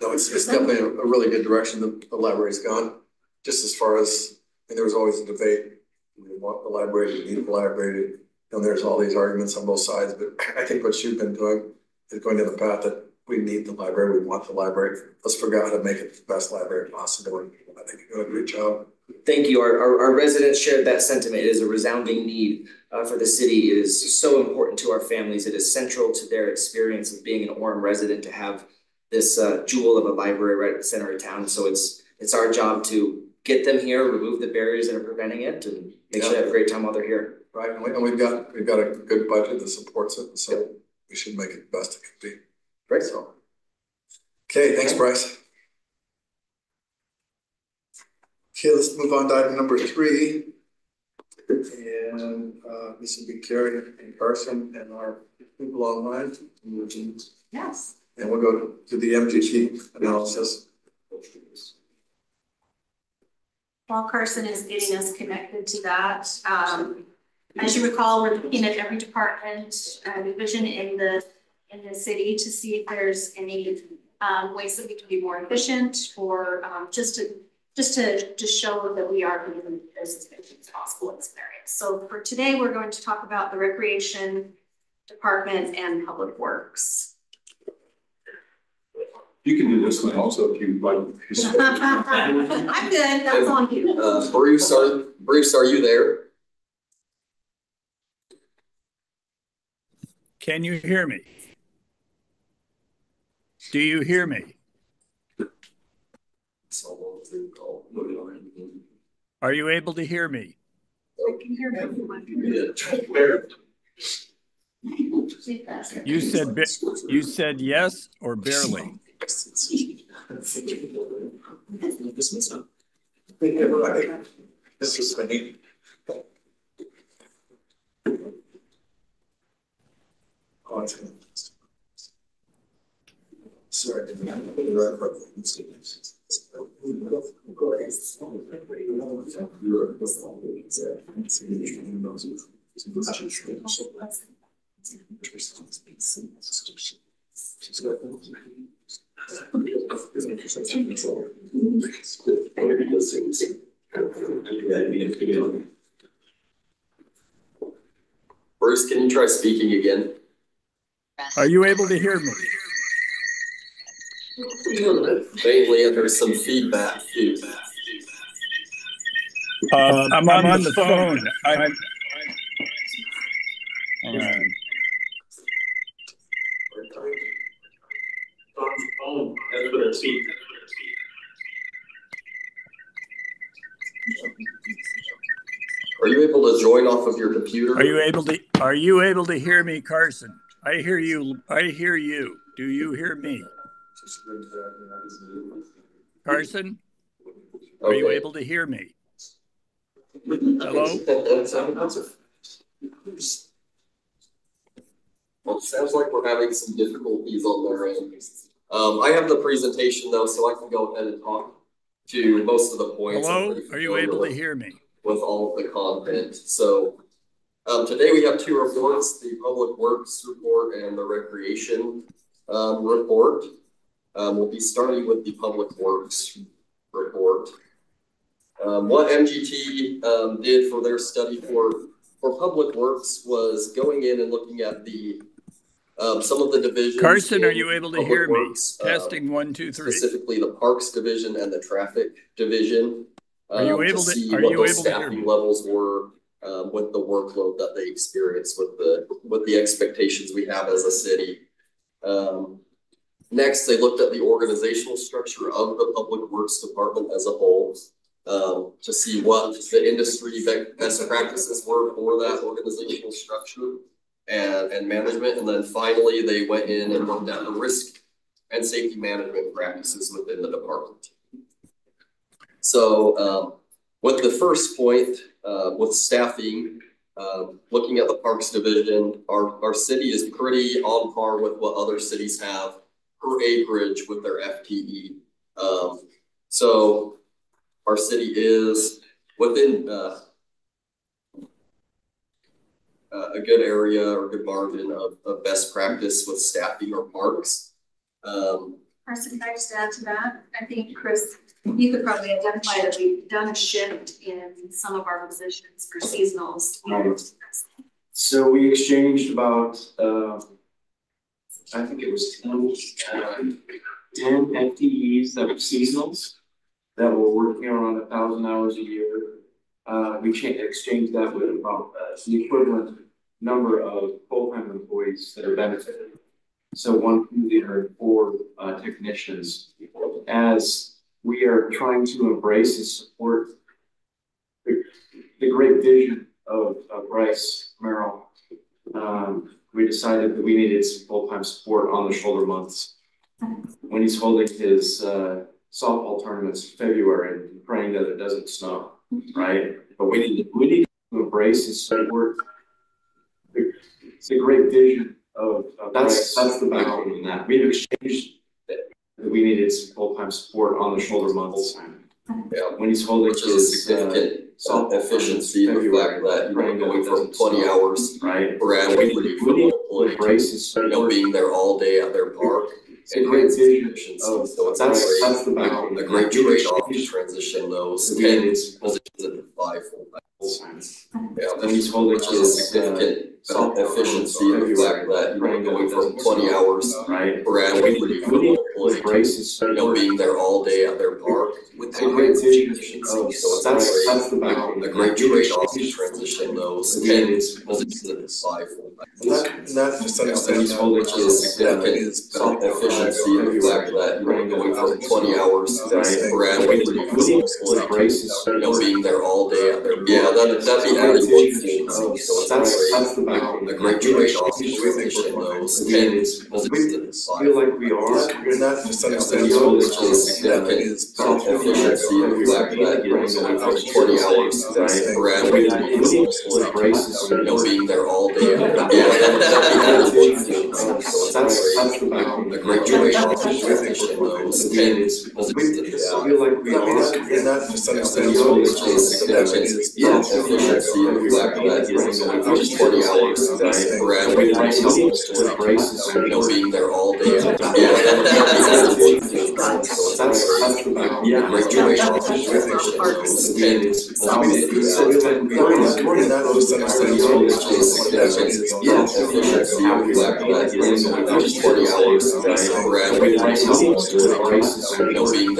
No, it's, it's definitely a, really good direction the, the library's gone, just as far as, I mean, there was always a debate. We want the library, we need the library, and there's all these arguments on both sides, but I think what you've been doing is going down the path that we need the library, we want the library. Let's figure out how to make it the best library possible, and I think you're doing a great job. Thank you. Our, our, our residents shared that sentiment. It is a resounding need uh, for the city. It is so important to our families. It is central to their experience of being an Orem resident to have this uh, jewel of a library right at the center of town. So it's, it's our job to get them here, remove the barriers that are preventing it, and make sure they have a great time while they're here. Right, and we, and we've got, we've got a good budget that supports it, so we should make it the best it can be. Great. So. Okay, thanks, Bryce. Okay, let's move on to item number three. And uh this will be Carrie and Carson and our people online. Yes. And we'll go to the MGT analysis. While Carson is getting us connected to that, um, as you recall, we're looking at every department, uh, division in the, in the city to see if there's any, um, ways that we can be more efficient or, um, just to, just to, to show that we are doing as efficient as possible in this area. So for today, we're going to talk about the recreation department and public works. You can do this one also if you like. [LAUGHS] I'm good, that's on you. Uh, Bruce, are, Bruce, are you there? Can you hear me? Do you hear me? Are you able to hear me? You said, you said yes or barely? I think everybody, this is funny. Oh, it's gonna- Sorry. Bruce, can you try speaking again? Are you able to hear me? Faintly, and there's some feedback. Uh, I'm on the phone. I'm. Hang on. On the phone, that's what it's see. Are you able to join join off of your computer. Are you able to, are you able to hear me, Carson? I hear you, I hear you. Do you hear me? Carson, are you able to hear me? Hello? Well, it sounds like we're having some difficulties on their end. Um, I have the presentation though, so I can go ahead and talk to most of the points. Hello? Are you able to hear me? With all of the content, so. Um, today we have two reports, the Public Works report and the Recreation, um, report. Um, we'll be starting with the Public Works report. Um, what MGT, um, did for their study for, for Public Works was going in and looking at the, um, some of the divisions. Carson, are you able to hear me? Works, uh, Testing one, two, three. specifically the Parks Division and the Traffic Division. Are you um, able to- see are what you those able staffing? Levels were, um, with the workload that they experienced with the, with the expectations we have as a city. Um, next, they looked at the organizational structure of the Public Works Department as a whole. Um, to see what the industry best practices were for that organizational structure and, and management. And then finally, they went in and looked at the risk and safety management practices within the department. So, um, with the first point, uh, with staffing, um, looking at the Parks Division, our, our city is pretty on par with what other cities have per acreage with their FTE. Um, so our city is within, uh, a a good area or good margin of, of best practice with staffing or parks. Um, Carson, can I just add to that? I think, Chris, you could probably identify that we've done a shift in some of our positions for seasonals. So we exchanged about, uh, I think it was ten, uh, ten FTEs that were seasonals. That were working around a thousand hours a year. Uh, we cha- exchanged that with about, uh, the equivalent number of full-time employees that are benefited. So one crew leader and four, uh, technicians. As we are trying to embrace and support the, great vision of, Bryce Merrill, um, we decided that we needed some full-time support on the shoulder months. When he's holding his, uh, softball tournaments in February, and praying that it doesn't snow, right? But we need, to- we need to embrace and support the great vision of, of Bryce. That's- that's the big Merrill in that. We've exchanged that that we needed some full-time support on the shoulder months. yeah, When he's holding which is a his, uh, significant softball efficiency, the fact that, you know, going from twenty hours right? per average We need for to employee, embrace and you know, support being there all day at their park. It's a great vision efficiency, so it's a that's, great, that's the backbone. a great trade-off to transition those We ten needed positions into five full-time. When he's holding which is a his, uh, significant softball efficiency, the fact that, you know, going from twenty hours right? average for We employee, need to embrace and you know, being there all day at their park. With It's great efficiency, so it's that's, that's the backbone. a great trade-off to transition those ten positions into five full-time. And that, and that, just Yeah, understand he's Which is a significant efficiency, the fact that, you know, going from twenty hours per average for We need to employee, embrace you know, being there all day at their, yeah, that, that'd be added efficiency, so it's That's, a that's the great, backbone. a great trade-off transition those We ten needed, positions into five. feel like we are. And that, just understand He's that. holding Which is significant efficiency, the fact that, you know, going from twenty hours per average you know, being there all day yeah, that, that'd be added efficiency, so it's a That's, great, the backbone. a great trade-off transition those ten positions into. Feel like we are. And that, just understand. Which is. a significant efficiency, the fact that, you know, going from twenty hours per average for employee, you know, being there all day at their, yeah, that, that'd be added efficiency, so it's a That's, great, that's the backbone. a great trade-off to transition those ten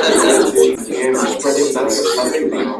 positions into five. And that,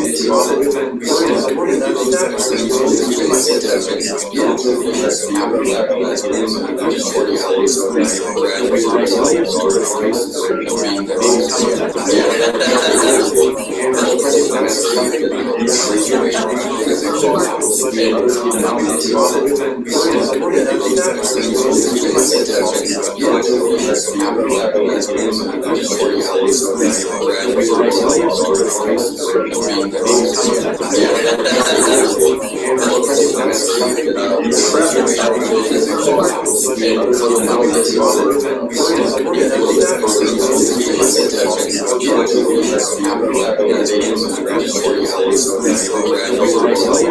I'm I'm going to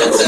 I'm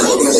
I'm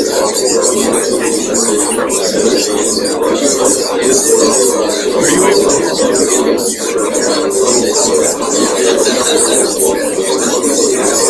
Are you able to?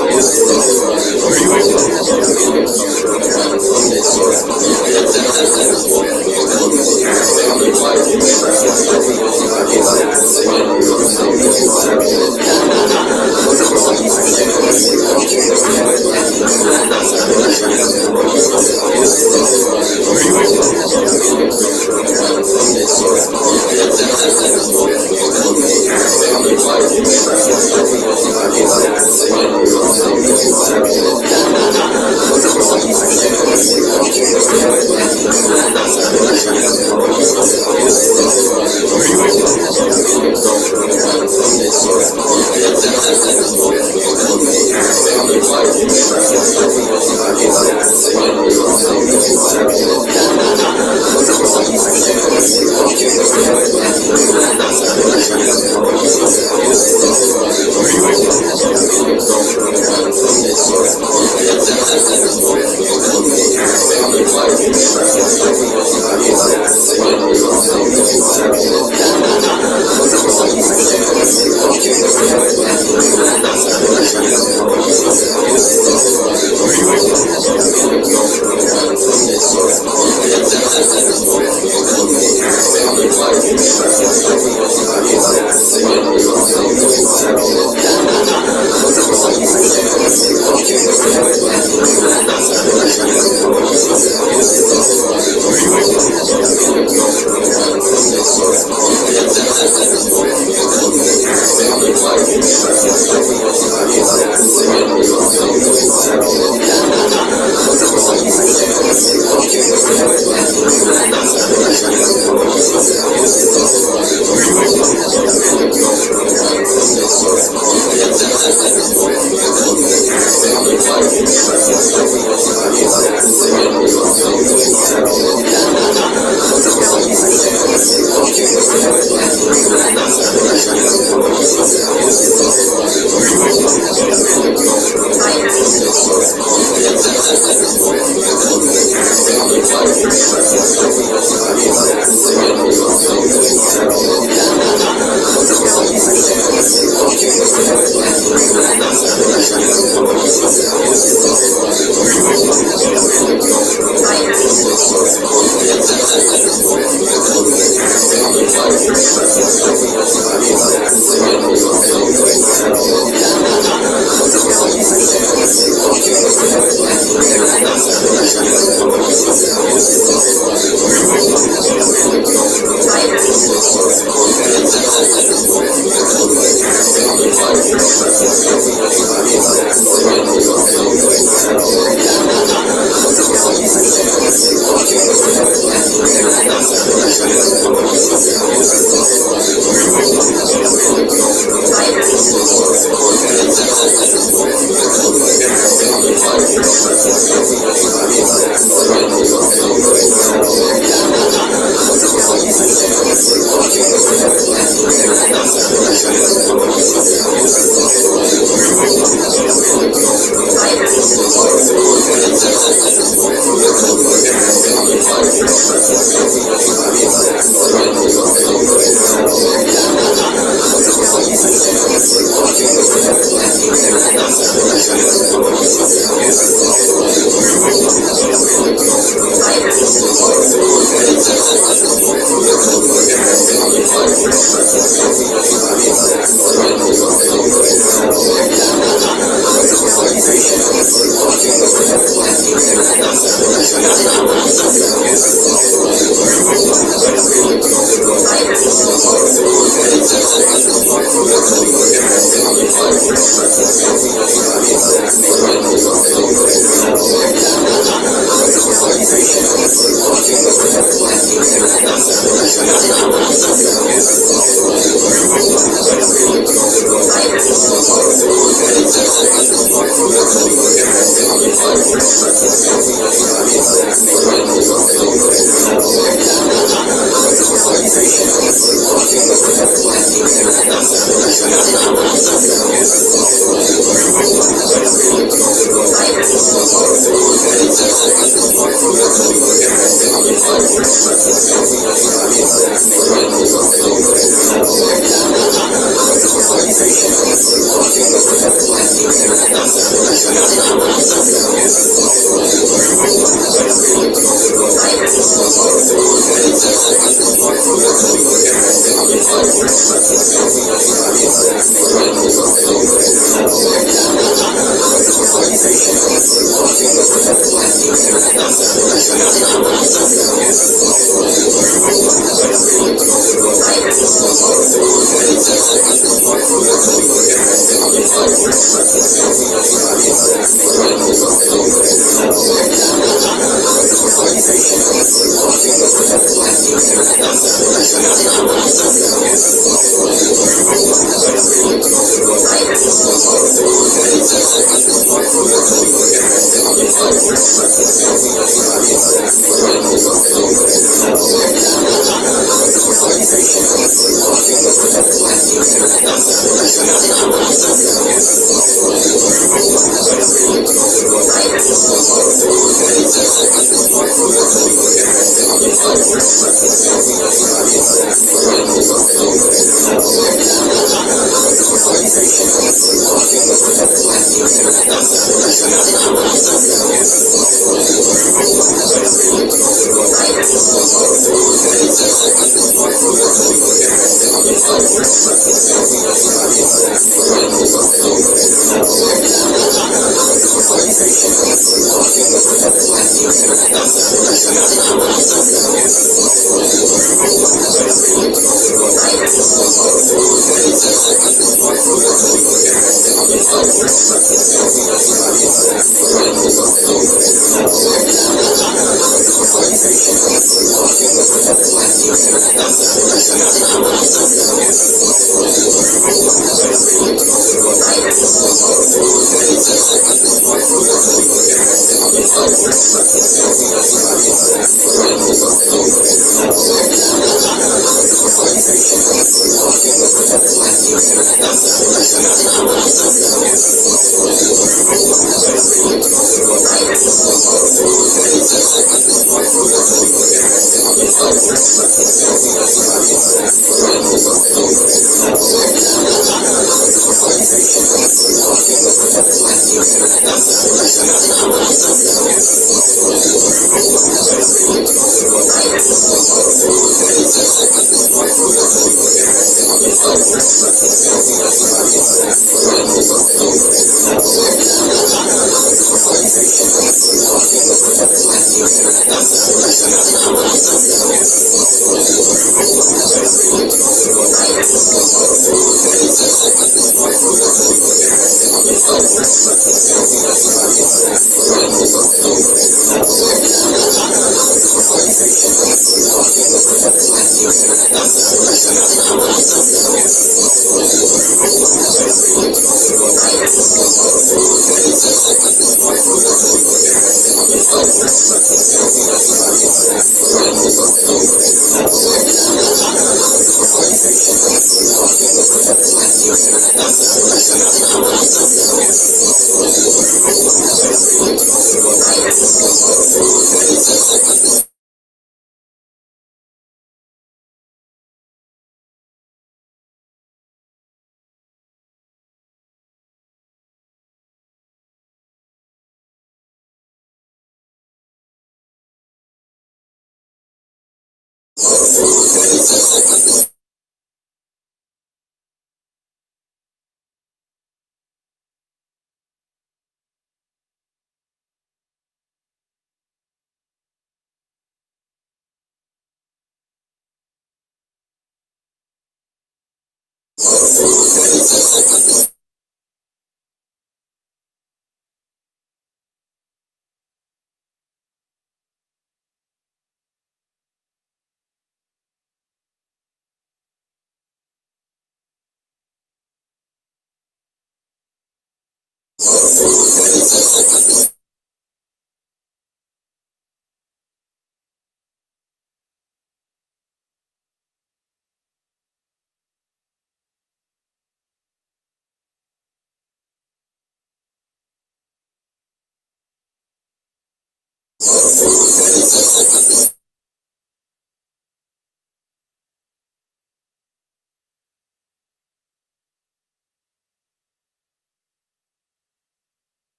Are you able to?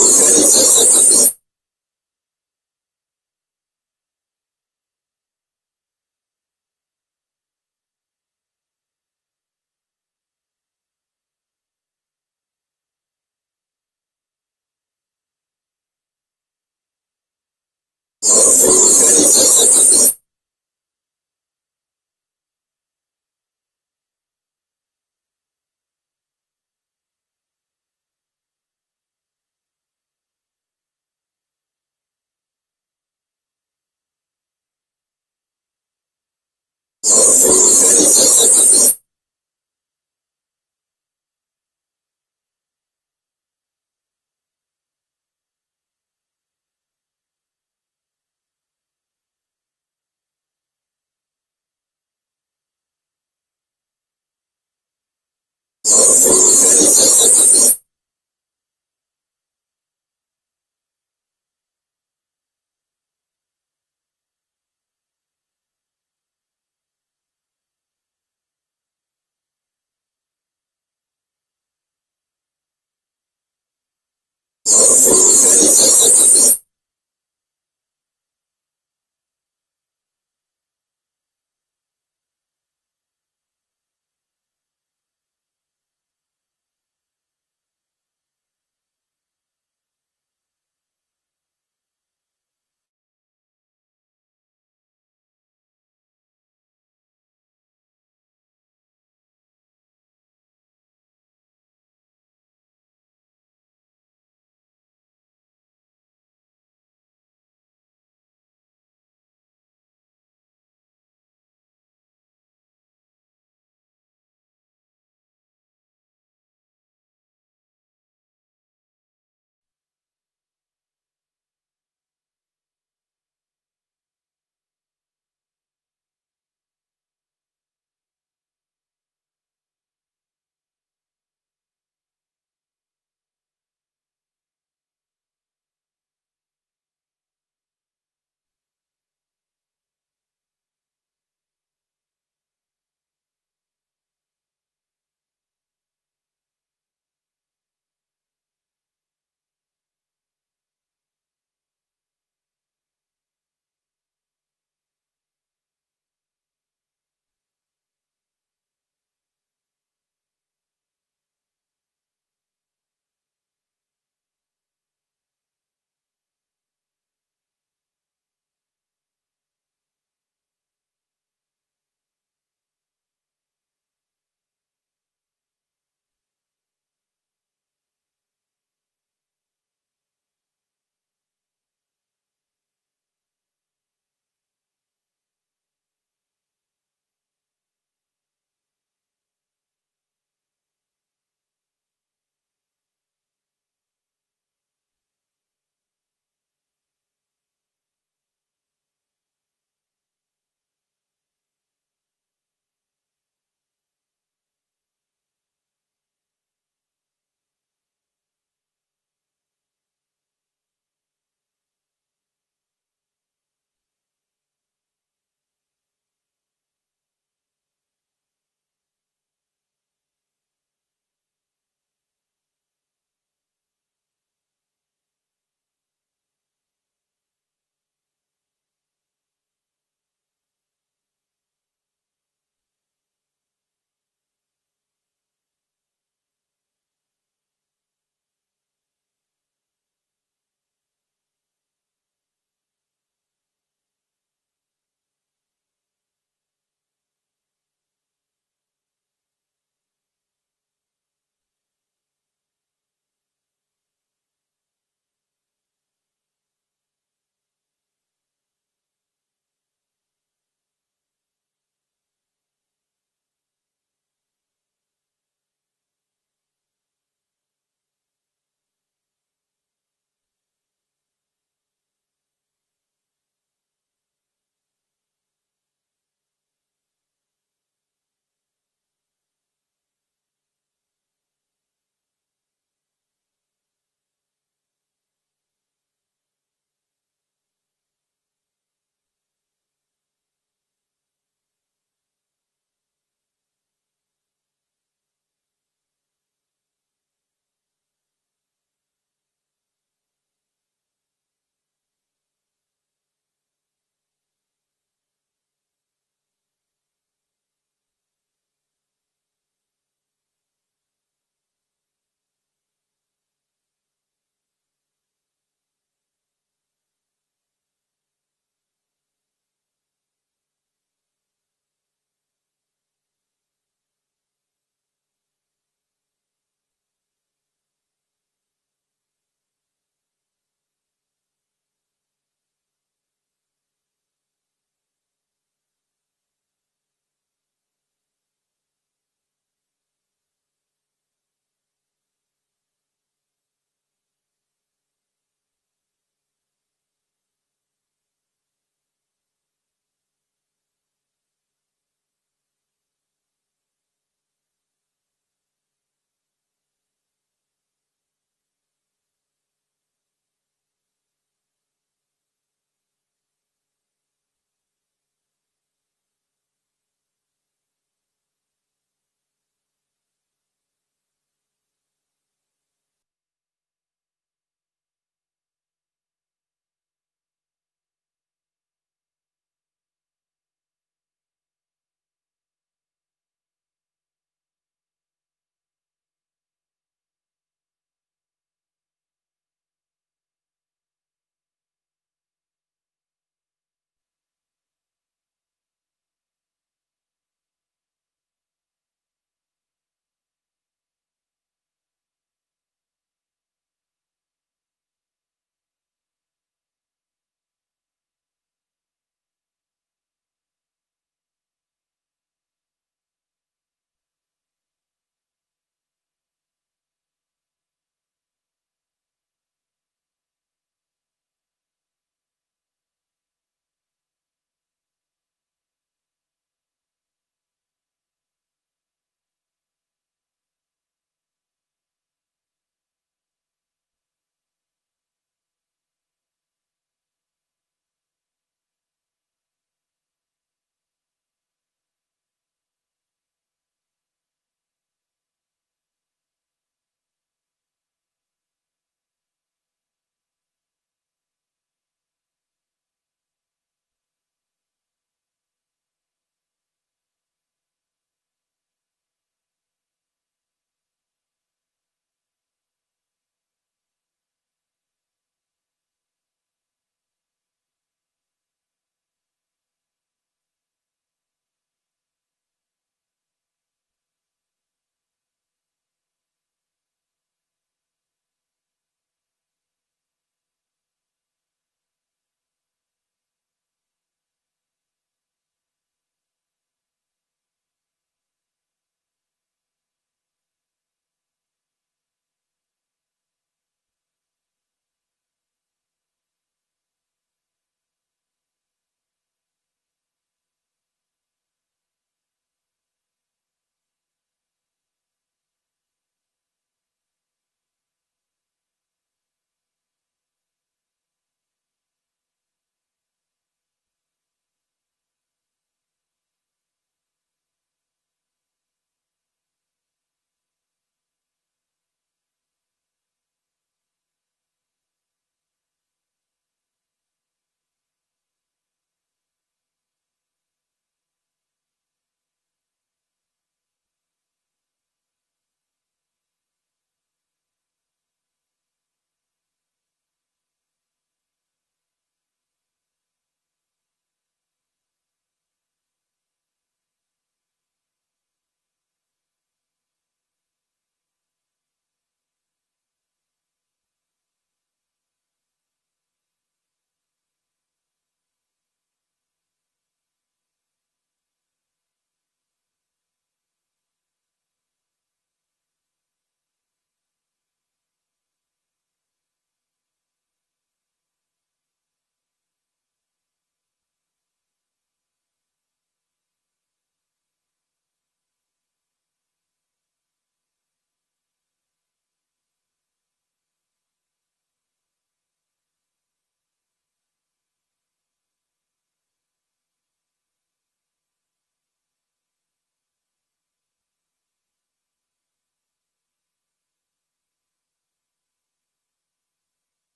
Thank you.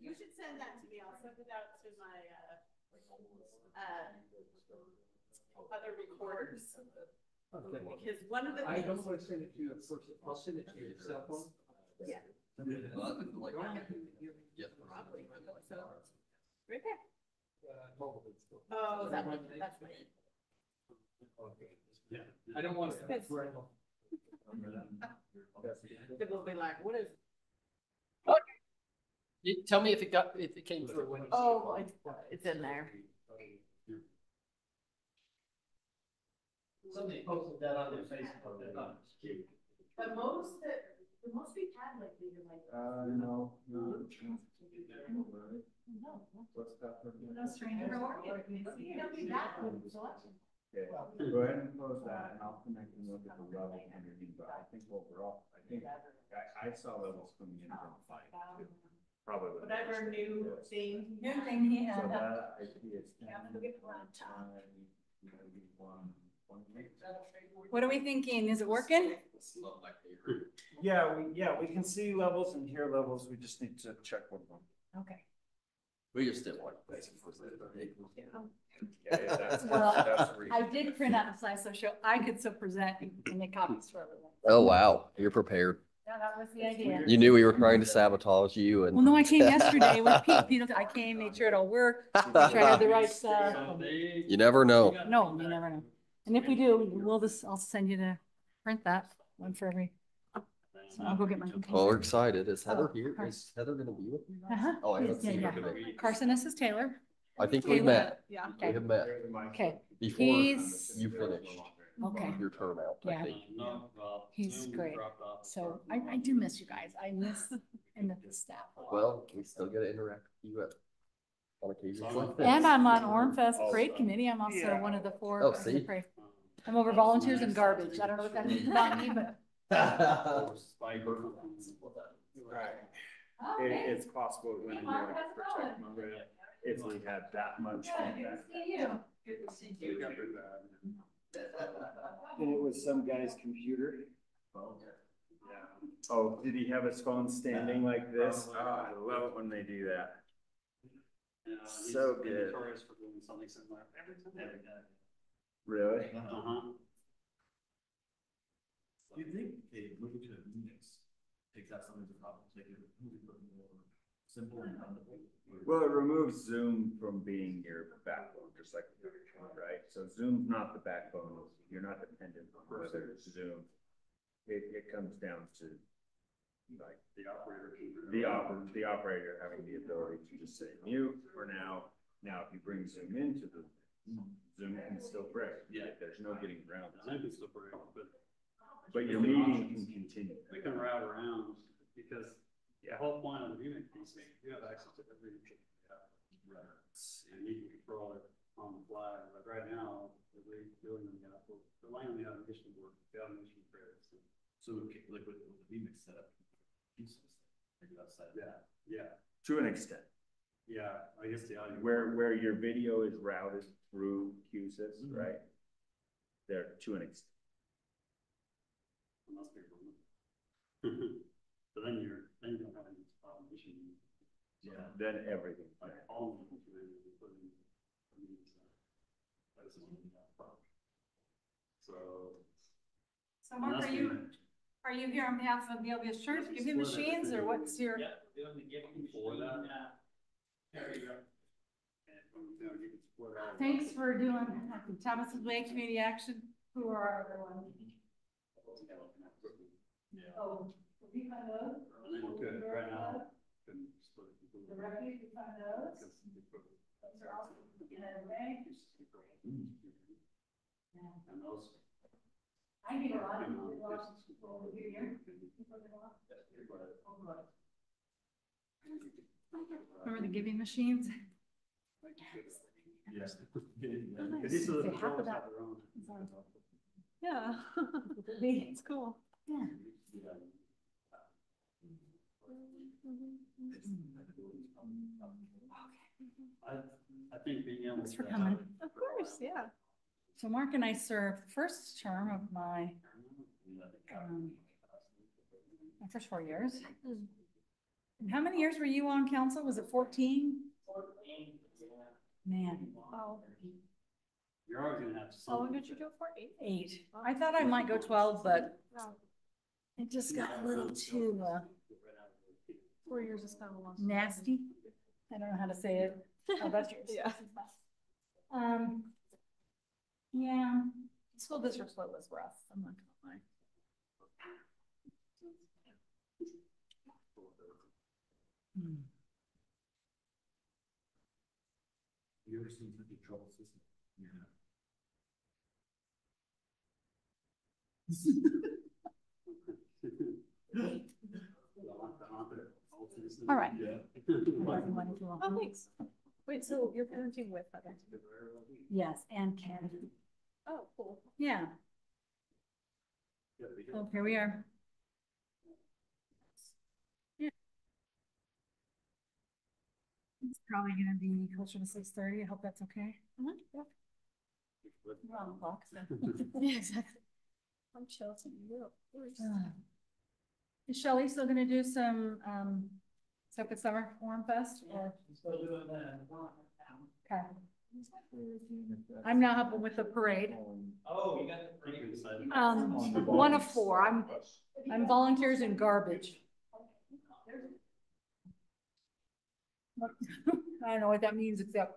Into should send that to me, I'll send it out to my, uh, uh, other recorders. Okay. Because one of the I don't wanna send it to you, of course, I'll send it to your cell phone. Yeah. Like, yeah. so, right there. Oh, that one, that's my. Yeah, I don't want. To. It's- It [LAUGHS] will be like, what is? You, tell me if it got, if it came through when. Oh, it's, it's in there. Somebody posted that on their Facebook. they're not cute. The most that, the most we've had lately, are like. Uh, no, no. No, What's that? no stranger or, it'll be that one, selection. Okay, go ahead and close that and I'll connect and look at the level underneath, but I think overall, I think, I, I saw levels coming in from five, too. Probably. with- Whatever new thing. New thing he So had. that, I see it's. Yeah, I'm gonna get the laptop. One, one. What are we thinking? Is it working? It's not my favorite. Yeah, we, yeah, we can see levels and hear levels, we just need to check with them. Okay. We just didn't want to. Yeah, yeah, that's- Well, that's the reason. I did print out the slides so I could still present and make copies for everyone. Oh, wow, you're prepared. Yeah, that was the idea. You knew we were trying to sabotage you and. Well, no, I came yesterday with [LAUGHS] Pete, Pete, I came, made sure it all worked, make sure I had the right stuff. You never know. No, you never know. And if we do, we'll just, I'll send you to print that, one for every. So I'll go get my. Well, we're excited. Is Heather Oh, here? Carson. Is Heather gonna be with you? Uh-huh. Oh, I haven't Yeah, seen her yeah. today. Carson, this is Taylor. I think we Taylor. met. Yeah. We Okay, have met okay, before He's- you finished okay. your term out, I Yeah. think. He's great. So I, I do miss you guys. I miss, [LAUGHS] I miss the staff. a lot. Well, we still get to interact with you at, on occasions like this. And I'm on Ormfest Parade Committee. I'm also one of the four. Oh, of the see? parade. I'm over volunteers and garbage. I don't know what that means about me, but. [LAUGHS] Right. It, it's possible it went into like protect mode if we had that much. feedback. And it was some guy's computer. Yeah. Oh, did he have his phone standing like this? Oh, I love it when they do that. So good. Really? Uh-huh. Do you think they moving to Unix takes out some of the problems, make it a little more simple and comfortable? Well, it removes Zoom from being your backbone, just like, right? So Zoom's not the backbone. You're not dependent on whether it's Zoom. It, it comes down to like The operator. the oper, the operator having the ability to just say mute for now. Now, if you bring Zoom into the, Zoom can still break. Yeah. There's no getting around. I think it's the break, but But your meeting can continue. we can route around because the Yeah. whole point of the piece, is you have access to every. And you can control it on the fly, like right now, the way doing them, yeah, the line only have a mission board, the automation credits. So okay, like with, with the Unix setup, useless, maybe outside. Yeah, yeah, To an extent, yeah, I guess the audio. where, where your video is routed through QSys, Mhm. right? There, to an extent. Unless [LAUGHS] they're. But then you're, then you don't have any automation. Yeah. Then everything. Like all of them, you put in. I mean, it's, uh, That's one of the problem. So. So Mark, are you, are you here on behalf of the LDS Church, Giving Machines, or what's your? Yeah, doing the giving for that. There you go. And, you you can split. Thanks for doing, Thomas's Way Community Action, who are our other ones? Yeah. Oh, we find those? And then you could, right now, can split it completely. The refuge, we find those? Because you put- Those are also in a way. And those. I need a lot, of over here. Remember the giving machines? Yes. Because these are the half of that. have their own. Yeah. [LAUGHS] It's cool. Yeah. I, I think being able. Thanks for coming. Of course, yeah. So Mark and I served the first term of my, um, my first four years. And How many years were you on council? Was it fourteen? 14. Man. Oh. You're always gonna have to. How long did you go for? Eight. Eight. I thought I might go twelve, but it just got a little too, uh, Four years is kind of long. nasty. I don't know how to say it. Oh, that's [LAUGHS] yours. Yeah. Um, yeah, school district split was rough, I'm not gonna lie. Hmm. You ever seen such a trouble system? Yeah. [LAUGHS] [LAUGHS] All right. Yeah. Oh, thanks. Wait, so you're parenting with Heather? Yes, and Ken. Oh, cool. Yeah, oh, here we are. Yeah. It's probably gonna be closer to six thirty, I hope that's okay. Mhm, yeah. We're on the clock, so. Yeah, exactly. I'm chill to you. Uh, Is Shelley still gonna do some, um, Soka Summer Forum Fest or? Okay. I'm now helping with the parade. Oh, you got the pretty good. Um, one of four, I'm, I'm volunteers in garbage. [LAUGHS] I don't know what that means except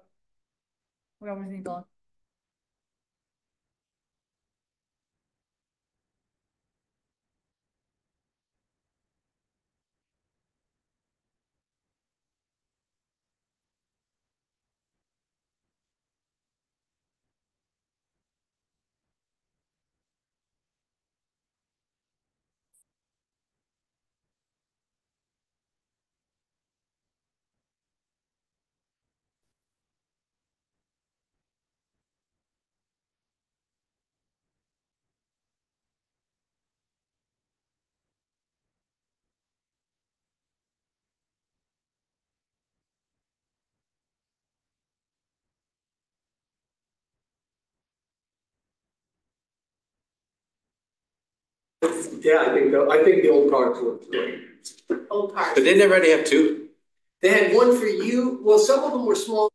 we always need volunteers. Yeah, I think, the- I think the old cars were great. Old cars. But didn't they already have two? They had one for you, well, some of them were small.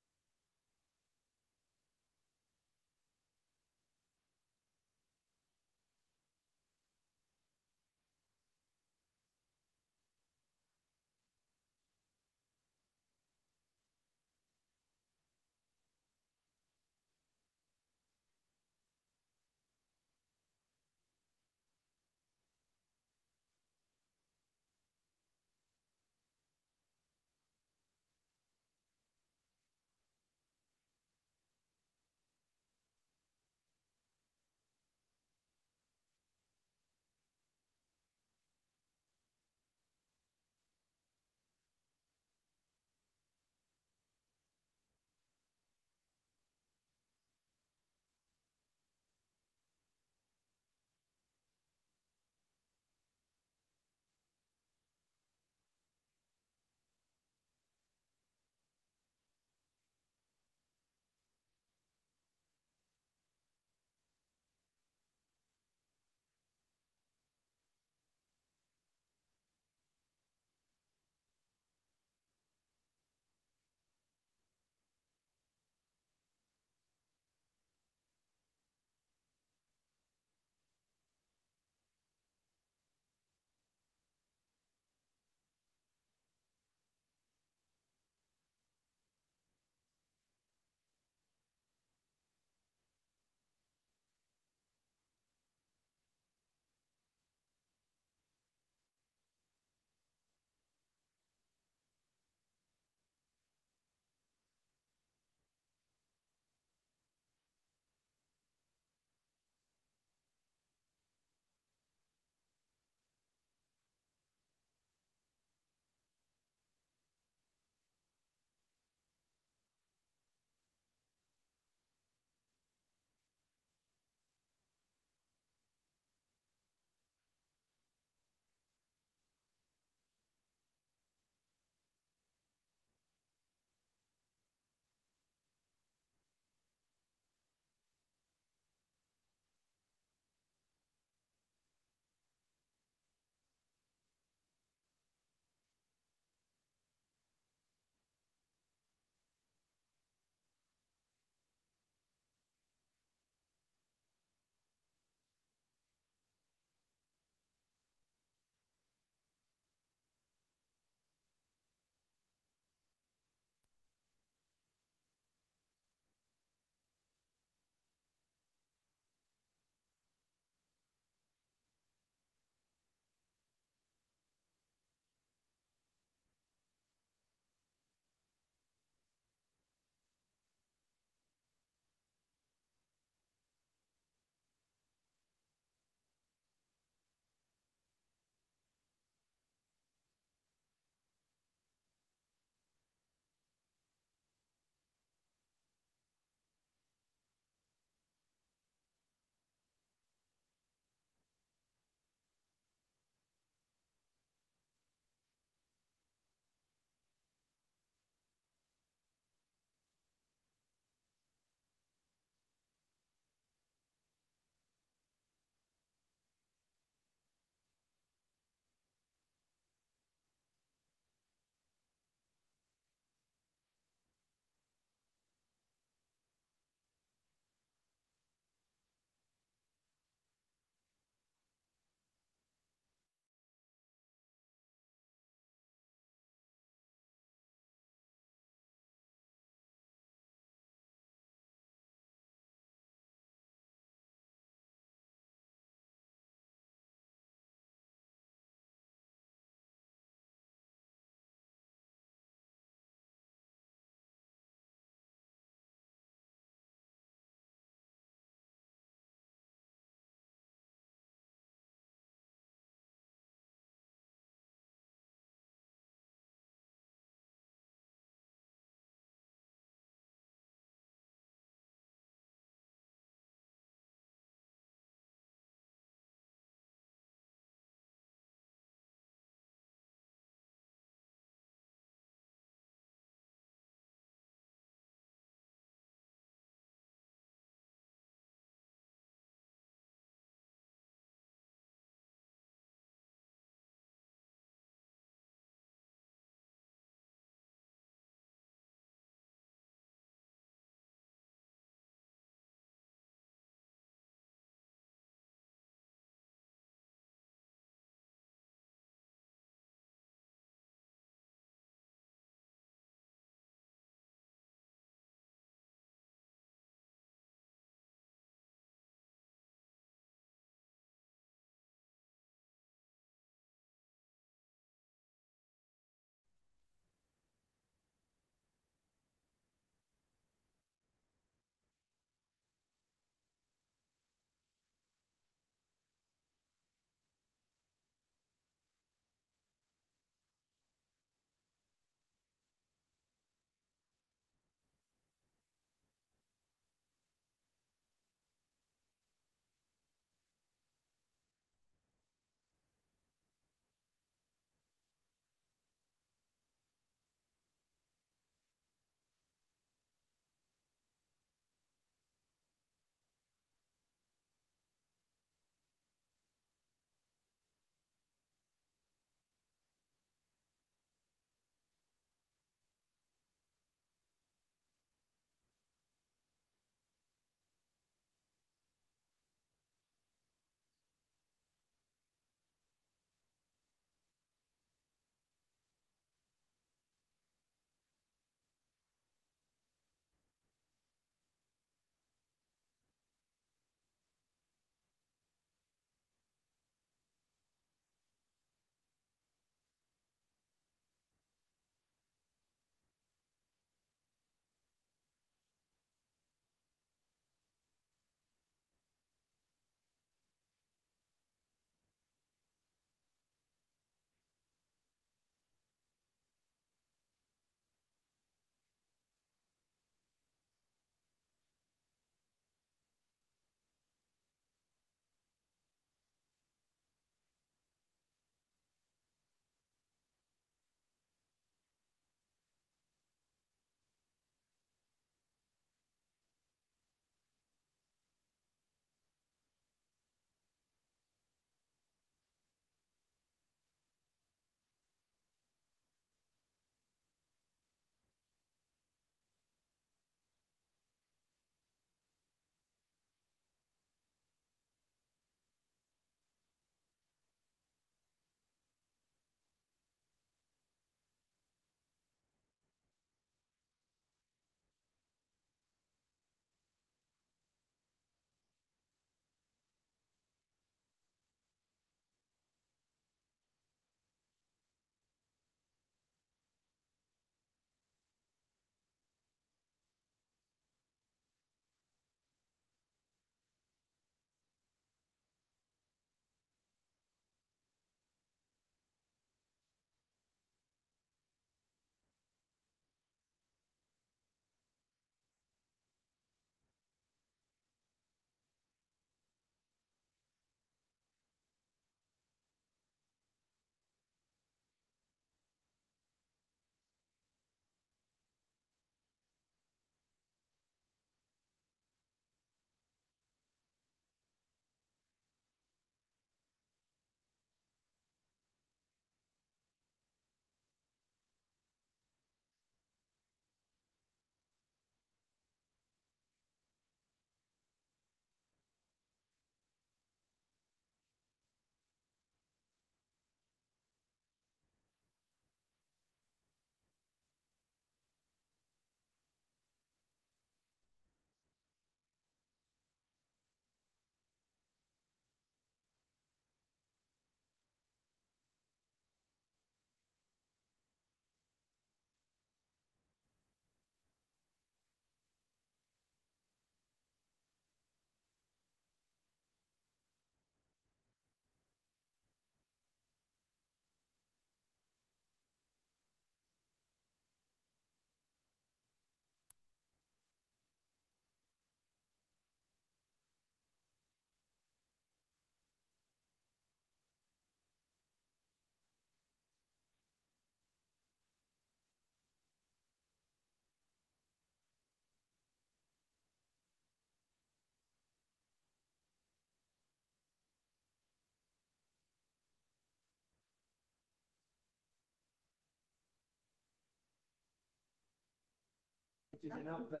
you know, but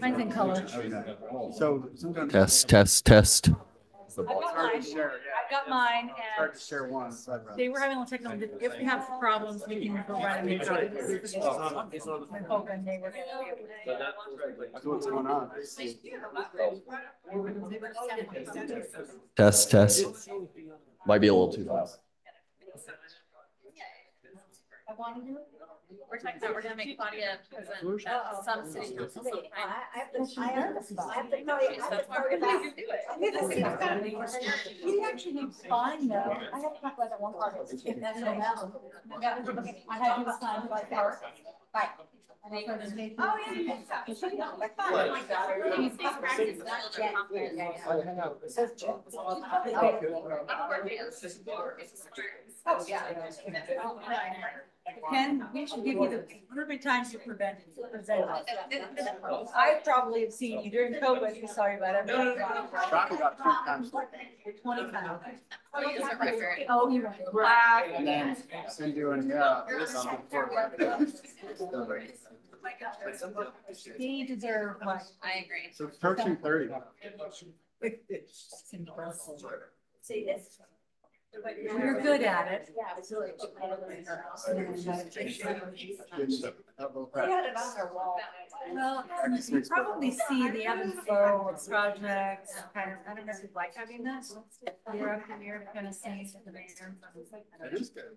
Mine's in color. So sometimes. Test, test, test. I've got mine, I've got mine and to share one. so I'd rather- they were having a little technical, if we have problems, we can go right oh, and make sure. They were gonna be able to- That's what's going on. Test, test. Might be a little too loud. I wanted to. We're talking about, we're gonna make Claudia present at some city council sometime. I have to, I have to, I have to tell you, I have to tell you that. You actually need to sign though. I have to talk about that one part. If that's no matter. Yeah, okay, I had you sign by part. Right. And they go to me. Oh, yeah, yeah, yeah. You should know. That's fine. Oh my God. You say practice, that's Yeah, confidence. yeah, yeah. It says Jim. Yeah. Ken, we should give you the, how many times you prevented, presented? I probably have seen you during COVID, we saw you about every. Probably got three times. Twenty times. Oh, you use a record. Oh, you were black. And then been doing, yeah. Uh, this on before. He deserved like. I agree. So thirteen thirty. See this? You're good at it. Yeah, absolutely. They had it on their wall. Well, you probably see the ebb and flow projects, kind of, I don't know if you like having this. Year after year, kind of seeing the mayor. It is good.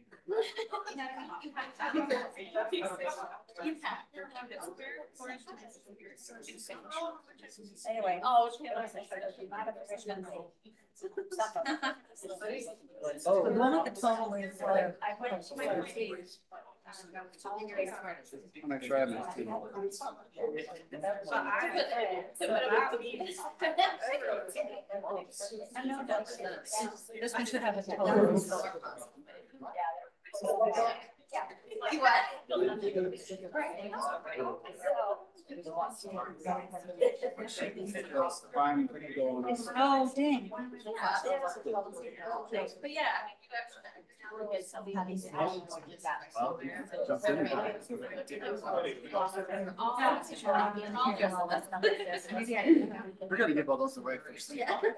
Anyway. Oh, So the one with the total is, uh, I went to my page. Make sure I haven't. seen it. this one should have a total. Fine, we can go on. Oh, dang. But yeah, I mean, We're gonna give all those away first. We haven't-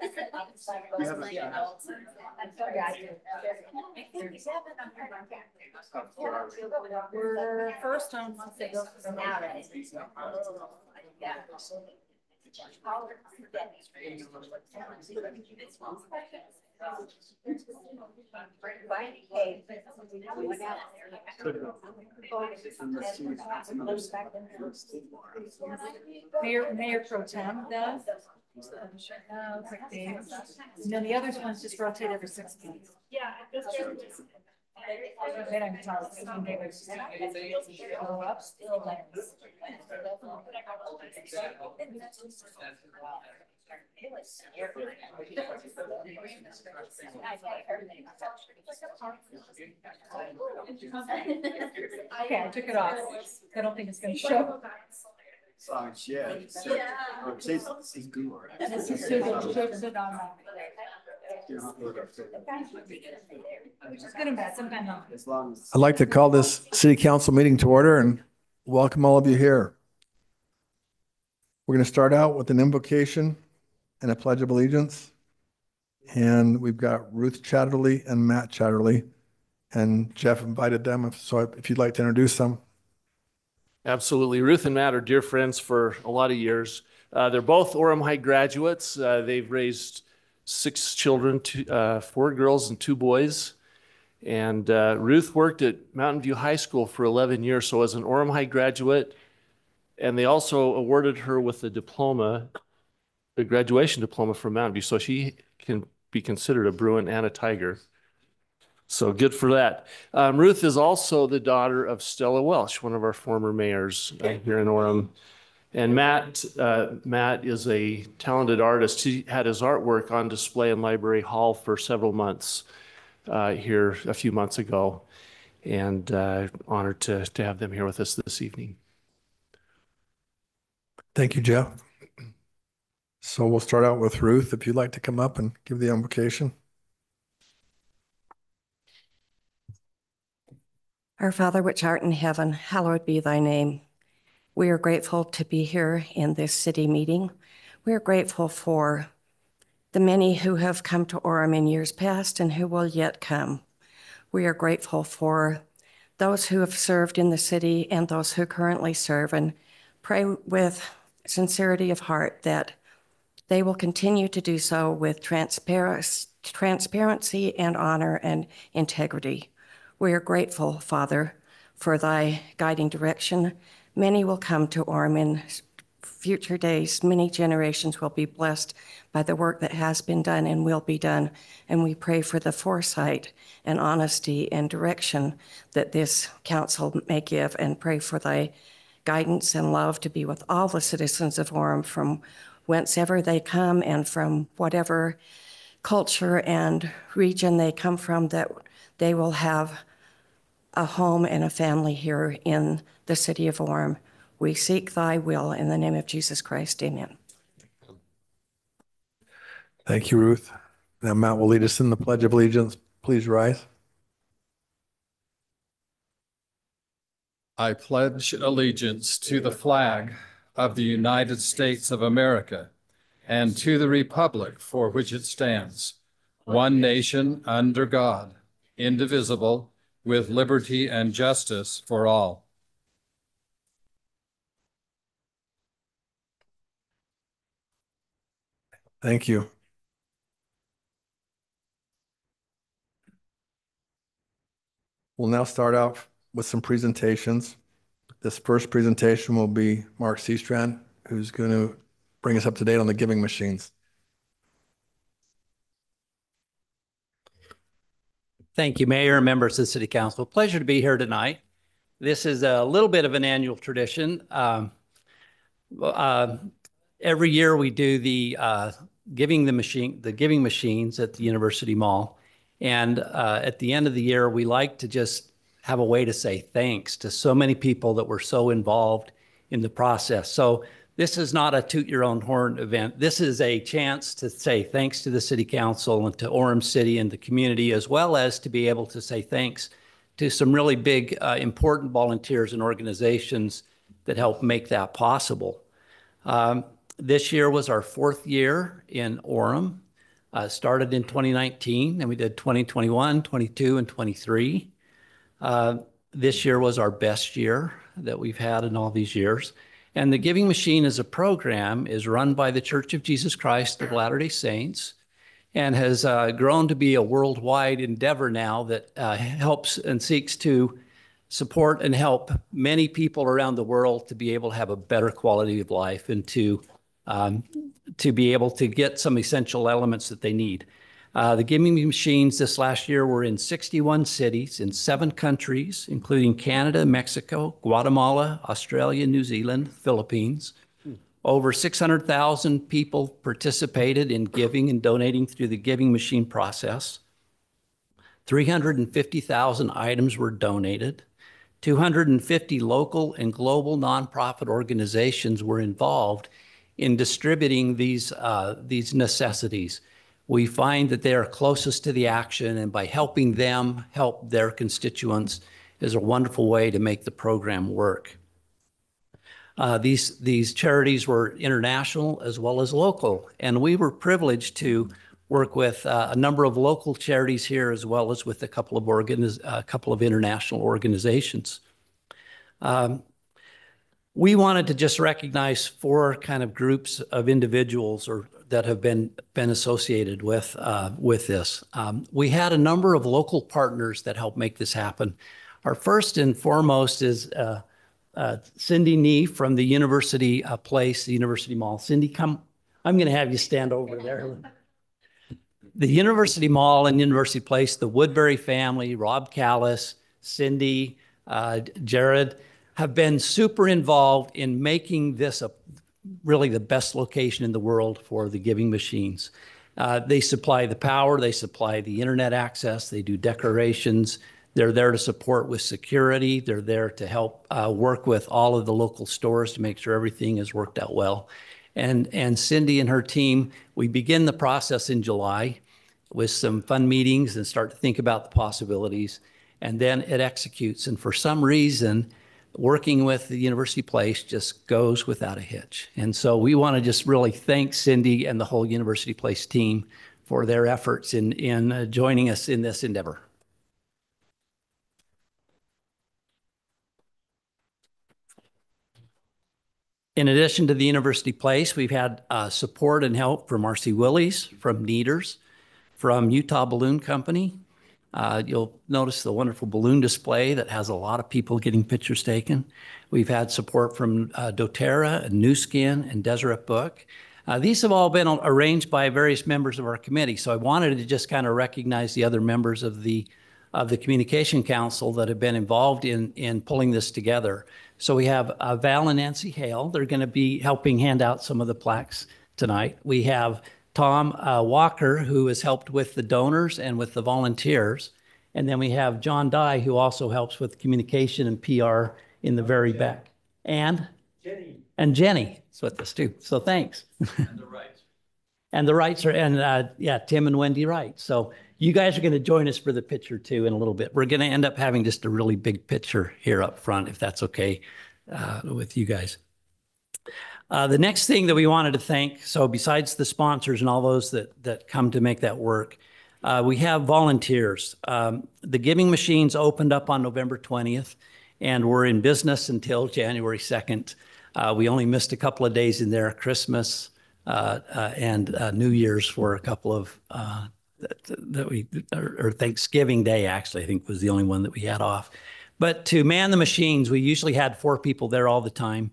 We're first on six. Mayor, Mayor Pro Tem does. And then the other ones just rotate every six months. Yeah. They don't talk, I mean, they would go up, still like. Okay, I took it off. I don't think it's gonna show. Songs, yeah. Yeah. Or say something good. This is so good, shows it on that. Which is good and bad, sometimes not. As long as. I'd like to call this city council meeting to order and welcome all of you here. We're going to start out with an invocation and a pledge of allegiance. And we've got Ruth Chatterley and Matt Chatterley. And Jeff invited them, so if you'd like to introduce them. Absolutely. Ruth and Matt are dear friends for a lot of years. Uh, they're both Orem High graduates. Uh, they've raised six children, two, uh, four girls and two boys. And uh, Ruth worked at Mountain View High School for 11 years, so as an Orem High graduate. And they also awarded her with a diploma, a graduation diploma from Mountain View, so she can be considered a Bruin and a Tiger. So good for that. Um, Ruth is also the daughter of Stella Welsh, one of our former mayors uh, here in Orem. And Matt, uh, Matt is a talented artist. He had his artwork on display in Library Hall for several months uh, here a few months ago. And uh, honored to, to have them here with us this evening. Thank you, Jeff. So we'll start out with Ruth, if you'd like to come up and give the invocation. Our Father which art in heaven, hallowed be thy name. We are grateful to be here in this city meeting. We are grateful for the many who have come to Orem in years past and who will yet come. We are grateful for those who have served in the city and those who currently serve and pray with sincerity of heart that they will continue to do so with transparency, transparency and honor and integrity. We are grateful, Father, for thy guiding direction. Many will come to Orem in future days. Many generations will be blessed by the work that has been done and will be done. And we pray for the foresight and honesty and direction that this council may give and pray for thy guidance and love to be with all the citizens of Orem from whencever they come and from whatever culture and region they come from, that they will have a home and a family here in the city of Orem. We seek thy will in the name of Jesus Christ. Amen. Thank you, Ruth. Now Matt will lead us in the Pledge of Allegiance. Please rise. I pledge allegiance to the flag of the United States of America and to the republic for which it stands, one nation under God, indivisible, with liberty and justice for all. Thank you. We'll now start out with some presentations. This first presentation will be Mark Seastrand, who's going to bring us up to date on the giving machines. Thank you, Mayor and members of the City Council. Pleasure to be here tonight. This is a little bit of an annual tradition. Um, uh, every year we do the uh, giving the machine, the giving machines at the University Mall. And uh, at the end of the year, we like to just have a way to say thanks to so many people that were so involved in the process. So this is not a toot your own horn event. This is a chance to say thanks to the city council and to Orem City and the community, as well as to be able to say thanks to some really big, uh, important volunteers and organizations that help make that possible. Um, this year was our fourth year in Orem. Uh, started in 2019 and we did 2021, 22, and 23. Uh, this year was our best year that we've had in all these years. And the Giving Machine as a program is run by the Church of Jesus Christ of Latter-day Saints and has uh, grown to be a worldwide endeavor now that uh, helps and seeks to support and help many people around the world to be able to have a better quality of life and to um, to be able to get some essential elements that they need. Uh, the Giving Machines this last year were in 61 cities in seven countries, including Canada, Mexico, Guatemala, Australia, New Zealand, Philippines. Over 600,000 people participated in giving and donating through the Giving Machine process. Three hundred and fifty thousand items were donated. Two hundred and fifty local and global nonprofit organizations were involved in distributing these, uh, these necessities. We find that they are closest to the action, and by helping them help their constituents is a wonderful way to make the program work. Uh, these, these charities were international as well as local, and we were privileged to work with uh, a number of local charities here as well as with a couple of organiz- a couple of international organizations. Um, we wanted to just recognize four kind of groups of individuals or that have been been associated with uh, with this. Um, we had a number of local partners that helped make this happen. Our first and foremost is uh, uh, Cindy Nee from the University uh, Place, the University Mall. Cindy, come. I'm going to have you stand over there. The University Mall and University Place, the Woodbury family, Rob Callis, Cindy, uh, Jared, have been super involved in making this a really the best location in the world for the giving machines. Uh, they supply the power, they supply the internet access, they do decorations. They're there to support with security. They're there to help uh, work with all of the local stores to make sure everything has worked out well. And, and Cindy and her team, we begin the process in July with some fun meetings and start to think about the possibilities. And then it executes. And for some reason, working with the University Place just goes without a hitch. And so we want to just really thank Cindy and the whole University Place team for their efforts in, in uh, joining us in this endeavor. In addition to the University Place, we've had uh, support and help from R.C. Willey's, from Neaters, from Utah Balloon Company. Uh, you'll notice the wonderful balloon display that has a lot of people getting pictures taken. We've had support from uh, doTERRA and Nu Skin and Deseret Book. Uh, these have all been arranged by various members of our committee, so I wanted to just kind of recognize the other members of the of the Communication Council that have been involved in in pulling this together. So we have uh, Val and Nancy Hale. They're going to be helping hand out some of the plaques tonight. We have Tom uh, Walker, who has helped with the donors and with the volunteers. And then we have John Dye, who also helps with communication and PR in the very back. And? Jenny. And Jenny is with us too. So thanks. [LAUGHS] And the rights. and the rights are, and uh, yeah, Tim and Wendy Wright. So you guys are going to join us for the picture too in a little bit. We're going to end up having just a really big picture here up front, if that's okay uh, with you guys. Uh, the next thing that we wanted to thank, so besides the sponsors and all those that, that come to make that work, uh, we have volunteers. Um, the giving machines opened up on November 20th and we're in business until January 2nd. Uh, we only missed a couple of days in there, Christmas uh, uh, and uh, New Year's for a couple of that, we, or Thanksgiving Day actually, I think was the only one that we had off. But to man the machines, we usually had four people there all the time.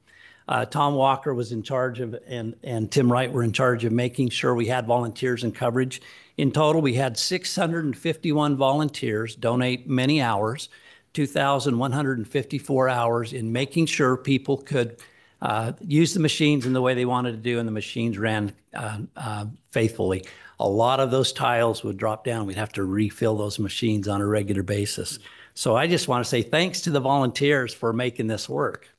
Uh, Tom Walker was in charge of, and, and Tim Wright were in charge of making sure we had volunteers and coverage. In total, we had 651 volunteers donate many hours, 2,154 hours in making sure people could uh, use the machines in the way they wanted to do, and the machines ran uh, uh, faithfully. A lot of those tiles would drop down. We'd have to refill those machines on a regular basis. So I just want to say thanks to the volunteers for making this work.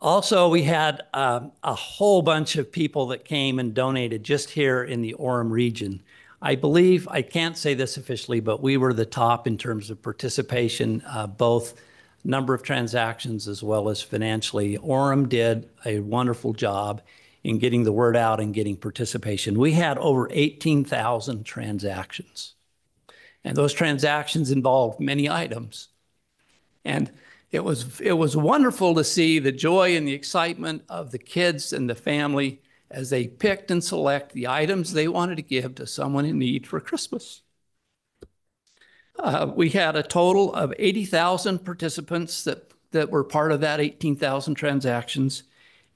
Also, we had um, a whole bunch of people that came and donated just here in the Orem region. I believe, I can't say this officially, but we were the top in terms of participation, uh, both number of transactions as well as financially. Orem did a wonderful job in getting the word out and getting participation. We had over 18,000 transactions. And those transactions involved many items. And it was it was wonderful to see the joy and the excitement of the kids and the family as they picked and select the items they wanted to give to someone in need for Christmas. Uh, we had a total of 80,000 participants that, that were part of that 18,000 transactions.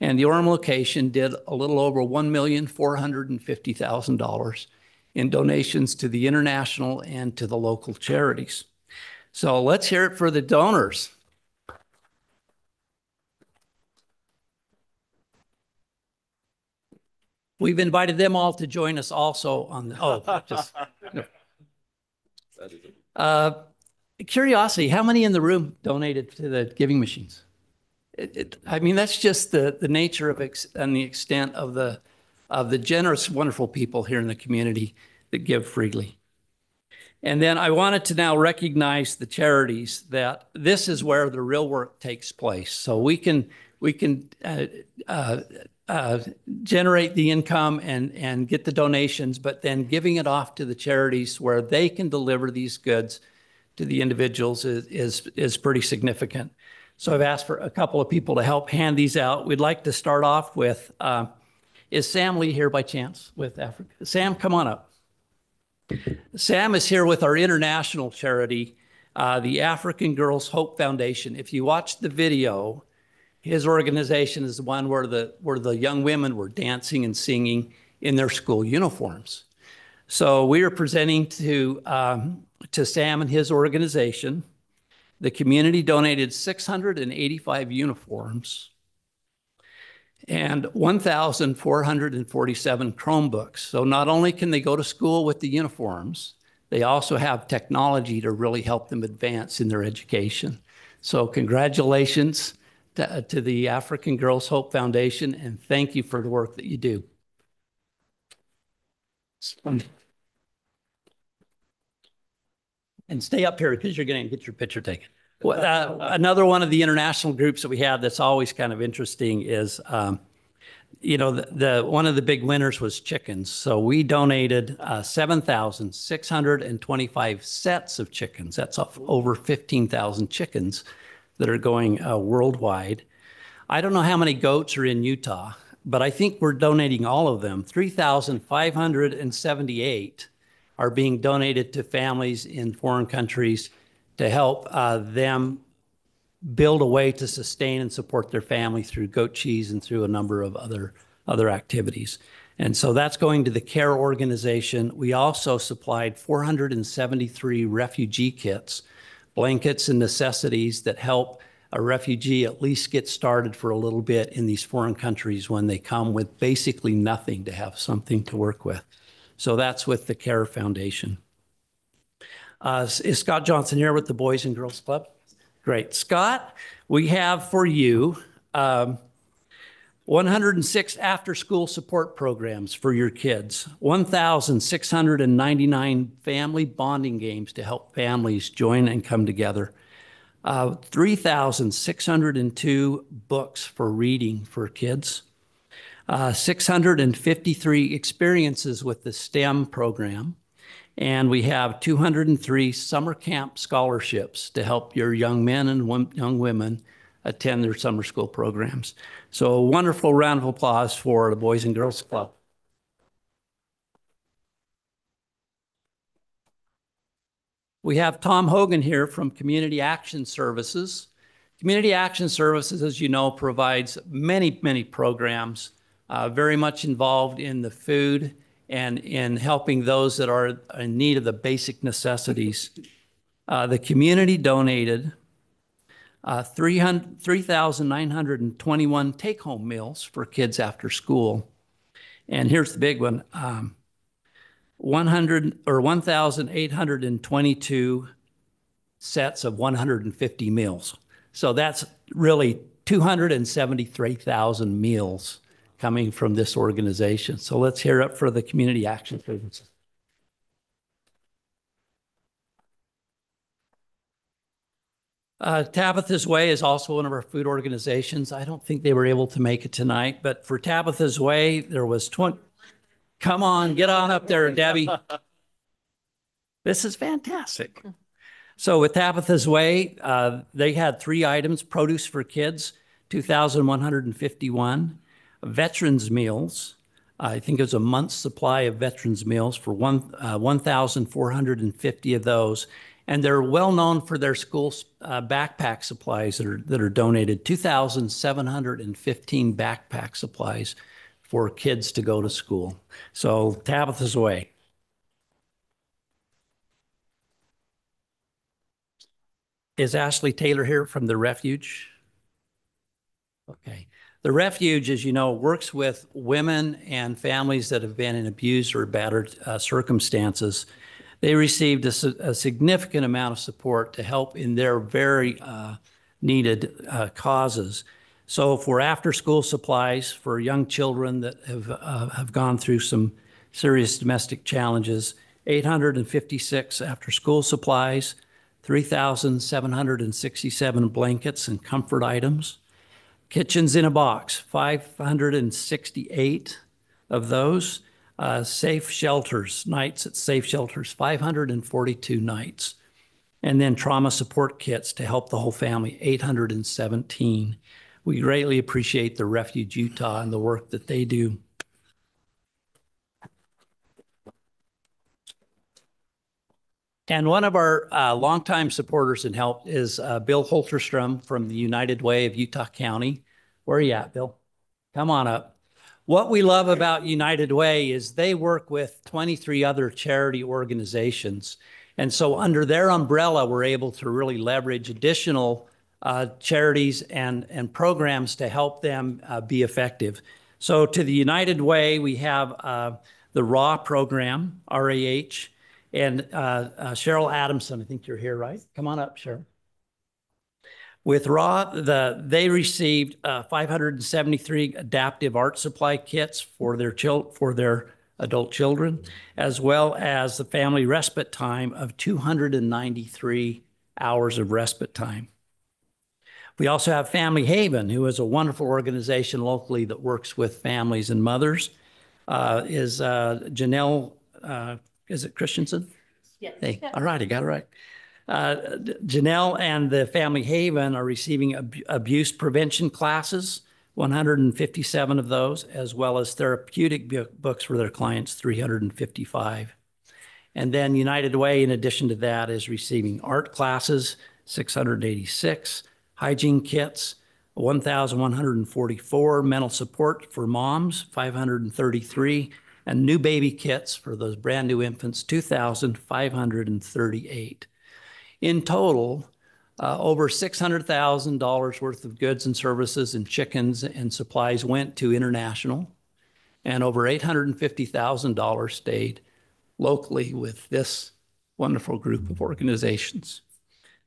And the Orem location did a little over $1,450,000 in donations to the international and to the local charities. So let's hear it for the donors. We've invited them all to join us also on the, oh, just. [LAUGHS] no. Uh, Curiosity, how many in the room donated to the giving machines? It, it, I mean, that's just the, the nature of, ex- and the extent of the, of the generous, wonderful people here in the community that give freely. And then I wanted to now recognize the charities that this is where the real work takes place. So we can, we can uh, uh, uh, generate the income and, and get the donations, but then giving it off to the charities where they can deliver these goods to the individuals is, is, is pretty significant. So I've asked for a couple of people to help hand these out. We'd like to start off with, uh, is Sam Lee here by chance with Africa? Sam, come on up. Sam is here with our international charity, uh, the African Girls Hope Foundation. If you watch the video, his organization is the one where the, where the young women were dancing and singing in their school uniforms. So we are presenting to, um, to Sam and his organization. The community donated 685 uniforms and 1,447 Chromebooks. So not only can they go to school with the uniforms, they also have technology to really help them advance in their education. So congratulations to, to the African Girls Hope Foundation and thank you for the work that you do. And stay up here because you're going to get your picture taken. Well, uh, another one of the international groups that we have that's always kind of interesting is, um, you know, the, the one of the big winners was chickens. So we donated uh, 7,625 sets of chickens. That's over 15,000 chickens that are going uh, worldwide. I don't know how many goats are in Utah, but I think we're donating all of them. 3,578 are being donated to families in foreign countries to help uh, them build a way to sustain and support their family through goat cheese and through a number of other other activities. And so that's going to the CARE organization. We also supplied 473 refugee kits, blankets and necessities that help a refugee at least get started for a little bit in these foreign countries when they come with basically nothing to have something to work with. So that's with the CARE Foundation. Uh, is Scott Johnson here with the Boys and Girls Club? Great. Scott, we have for you um, 106 after school support programs for your kids, 1,699 family bonding games to help families join and come together, uh, 3,602 books for reading for kids, uh, 653 experiences with the STEM program. And we have 203 summer camp scholarships to help your young men and young women attend their summer school programs. So a wonderful round of applause for the Boys and Girls Club. We have Tom Hogan here from Community Action Services. Community Action Services, as you know, provides many, many programs, uh, very much involved in the food and in helping those that are in need of the basic necessities. Uh, the community donated uh, 3,921 take-home meals for kids after school. And here's the big one, um, 100 or 1,822 sets of 150 meals. So that's really 273,000 meals coming from this organization. So let's hear it for the Community Action Services. Uh, Tabitha's Way is also one of our food organizations. I don't think they were able to make it tonight, but for Tabitha's Way, there was 20. Come on, get on up there, Debbie. [LAUGHS] This is fantastic. So with Tabitha's Way, uh, they had three items, produce for kids, 2,151, veterans meals. I think it was a month's supply of veterans meals for one, uh, 1,450 of those. And they're well known for their school uh, backpack supplies that are, that are donated, 2,715 backpack supplies for kids to go to school. So Tabitha's Way. Is Ashley Taylor here from the refuge? Okay. The refuge, as you know, works with women and families that have been in abused or battered uh, circumstances. They received a, a significant amount of support to help in their very uh, needed uh, causes. So for after-school supplies for young children that have uh, have gone through some serious domestic challenges, 856 after-school supplies, 3,767 blankets and comfort items. Kitchens in a box, 568 of those. Uh, safe shelters, nights at safe shelters, 542 nights. And then trauma support kits to help the whole family, 817. We greatly appreciate the Refuge Utah and the work that they do. And one of our uh, longtime supporters and help is uh, Bill Hulterstrom from the United Way of Utah County. Where are you at, Bill? Come on up. What we love about United Way is they work with 23 other charity organizations. And so under their umbrella, we're able to really leverage additional uh, charities and, and programs to help them uh, be effective. So to the United Way, we have uh, the RAW program, RAH, and uh, uh, Cheryl Adamson. I think you're here, right? Come on up, Cheryl. With RAW, the, they received uh, 573 adaptive art supply kits for their chil- for their adult children, as well as the family respite time of 293 hours of respite time. We also have Family Haven, who is a wonderful organization locally that works with families and mothers. Uh, is uh, Janelle, uh, is it Christensen? Yes. Hey, all right, I got it right. Uh, Janelle and the Family Haven are receiving ab- abuse prevention classes, 157 of those, as well as therapeutic books for their clients, 355. And then United Way, in addition to that, is receiving art classes, 686, hygiene kits, 1,144, mental support for moms, 533, and new baby kits for those brand new infants, 2,538. In total, uh, over $600,000 worth of goods and services and chickens and supplies went to international, and over $850,000 stayed locally with this wonderful group of organizations.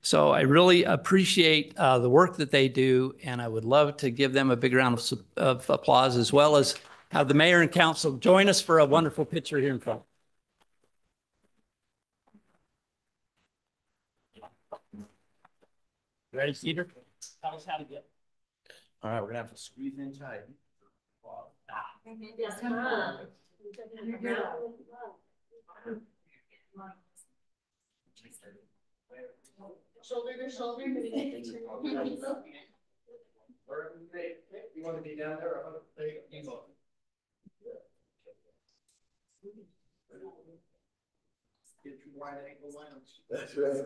So I really appreciate uh, the work that they do, and I would love to give them a big round of, of applause, as well as have the mayor and council join us for a wonderful picture here in front. Ready, Cedar? Tell us how to get. All right, we're gonna have to squeeze in tight. Shoulder to shoulder. You want to be down there, or you go. Get your wide angle lens. That's right.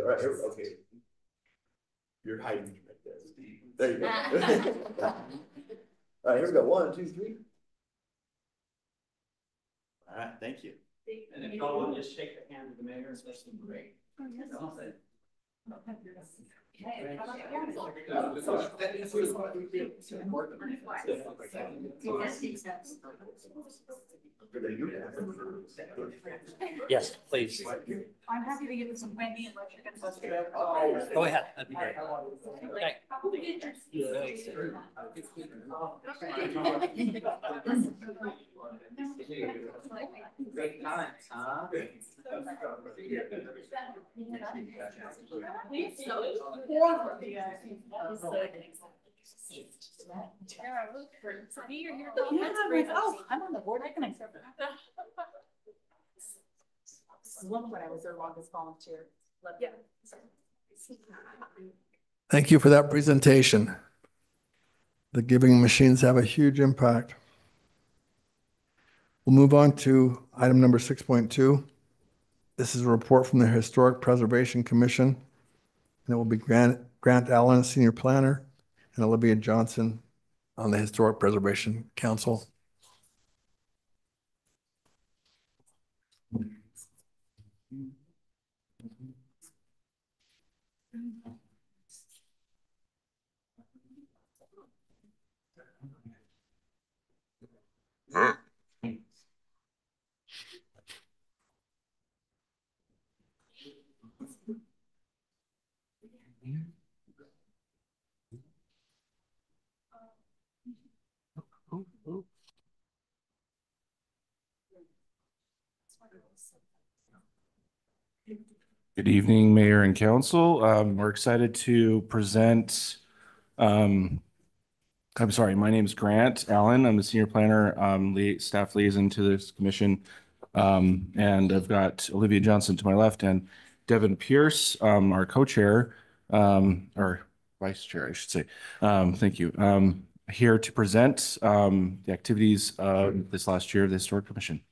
All right, here, okay. You're hiding right there, There you go. [LAUGHS] All right, here we go. One, two, three. All right, thank you. And if y'all want to just shake the hand of the mayor, especially great. Yes, please. I'm happy to give you some Wendy and let you get. Go ahead, that'd be great. Okay. Great times, huh? Oh, I'm on the board, I can accept that. One when I was their longest volunteer. Thank you for that presentation. The giving machines have a huge impact. We'll move on to item number 6.2. This is a report from the Historic Preservation Commission, and it will be Grant, Grant Allen, Senior Planner, and Olivia Johnson on the Historic Preservation Council. Mm. Good evening, Mayor and Council. Um, we're excited to present, um, I'm sorry, my name is Grant Allen. I'm the senior planner, um, staff liaison to this commission. Um, and I've got Olivia Johnson to my left and Devin Pierce, um, our co-chair, um, or vice chair, I should say. Thank you. Here to present, the activities of this last year of the Historic Commission.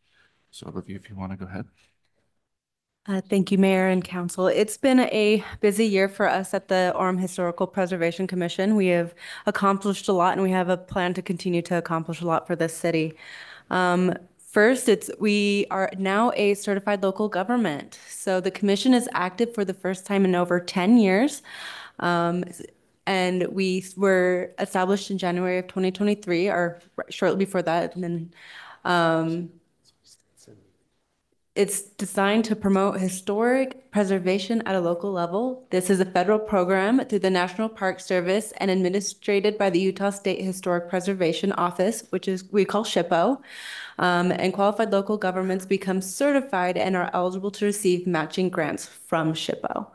So Olivia, if you want to go ahead. Uh, Thank you, Mayor and Council. It's been a busy year for us at the Orem Historical Preservation Commission. We have accomplished a lot and we have a plan to continue to accomplish a lot for this city. Um, First, it's, we are now a certified local government. So the commission is active for the first time in over 10 years. Um, And we were established in January of 2023 or shortly before that. And then um, it's designed to promote historic preservation at a local level. This is a federal program through the National Park Service and administered by the Utah State Historic Preservation Office, which is we call SHPO. Um, and qualified local governments become certified and are eligible to receive matching grants from SHPO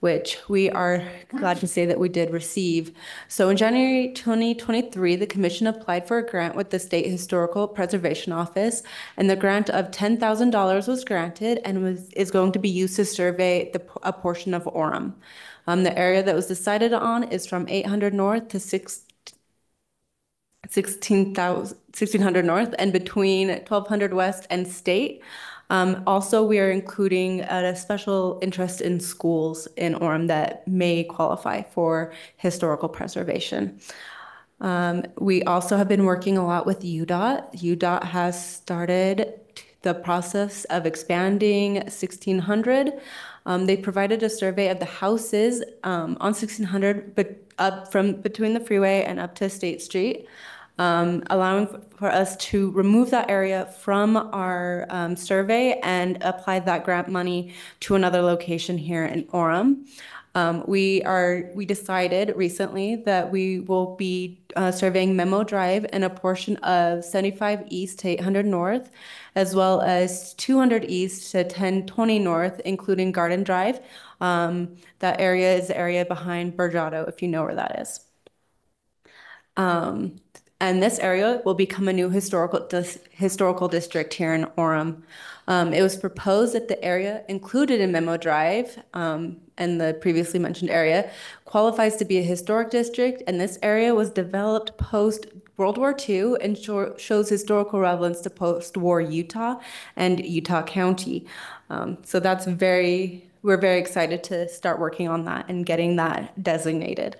which we are glad to say that we did receive. So in January 2023, the commission applied for a grant with the State Historical Preservation Office, and the grant of $10,000 was granted and was is going to be used to survey the, a portion of Orem. Um, the area that was decided on is from 800 north to 6 16,000 1600 north and between 1200 west and state. Um, also, we are including a special interest in schools in Orem that may qualify for historical preservation. Um, we also have been working a lot with UDOT. UDOT has started the process of expanding 1600. Um, they provided a survey of the houses um, on 1600, but up from between the freeway and up to State Street um, allowing for us to remove that area from our um, survey and apply that grant money to another location here in Orem. Um, we are we decided recently that we will be uh, surveying Memo Drive and a portion of 75 East to 800 North, as well as 200 East to 1020 North, including Garden Drive. Um, that area is the area behind Burjato, if you know where that is. Um, and this area will become a new historical dis historical district here in Orem. Um, it was proposed that the area included in Memo Drive um, and the previously mentioned area qualifies to be a historic district, and this area was developed post World War II and shows historical relevance to post-war Utah and Utah County. Um, so that's very, we're very excited to start working on that and getting that designated.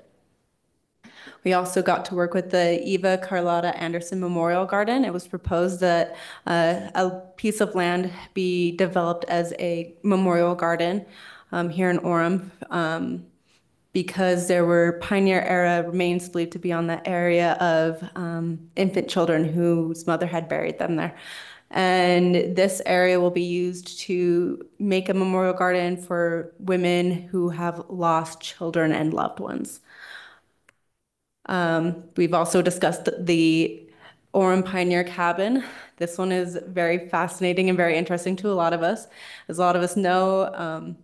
We also got to work with the Eva Carlotta Anderson Memorial Garden. It was proposed that uh, a piece of land be developed as a memorial garden um, here in Orem. Um, because there were pioneer era remains believed to be on the area of um, infant children whose mother had buried them there. And this area will be used to make a memorial garden for women who have lost children and loved ones. Um, we've also discussed the Orem Pioneer Cabin. This one is very fascinating and very interesting to a lot of us. As a lot of us know, um,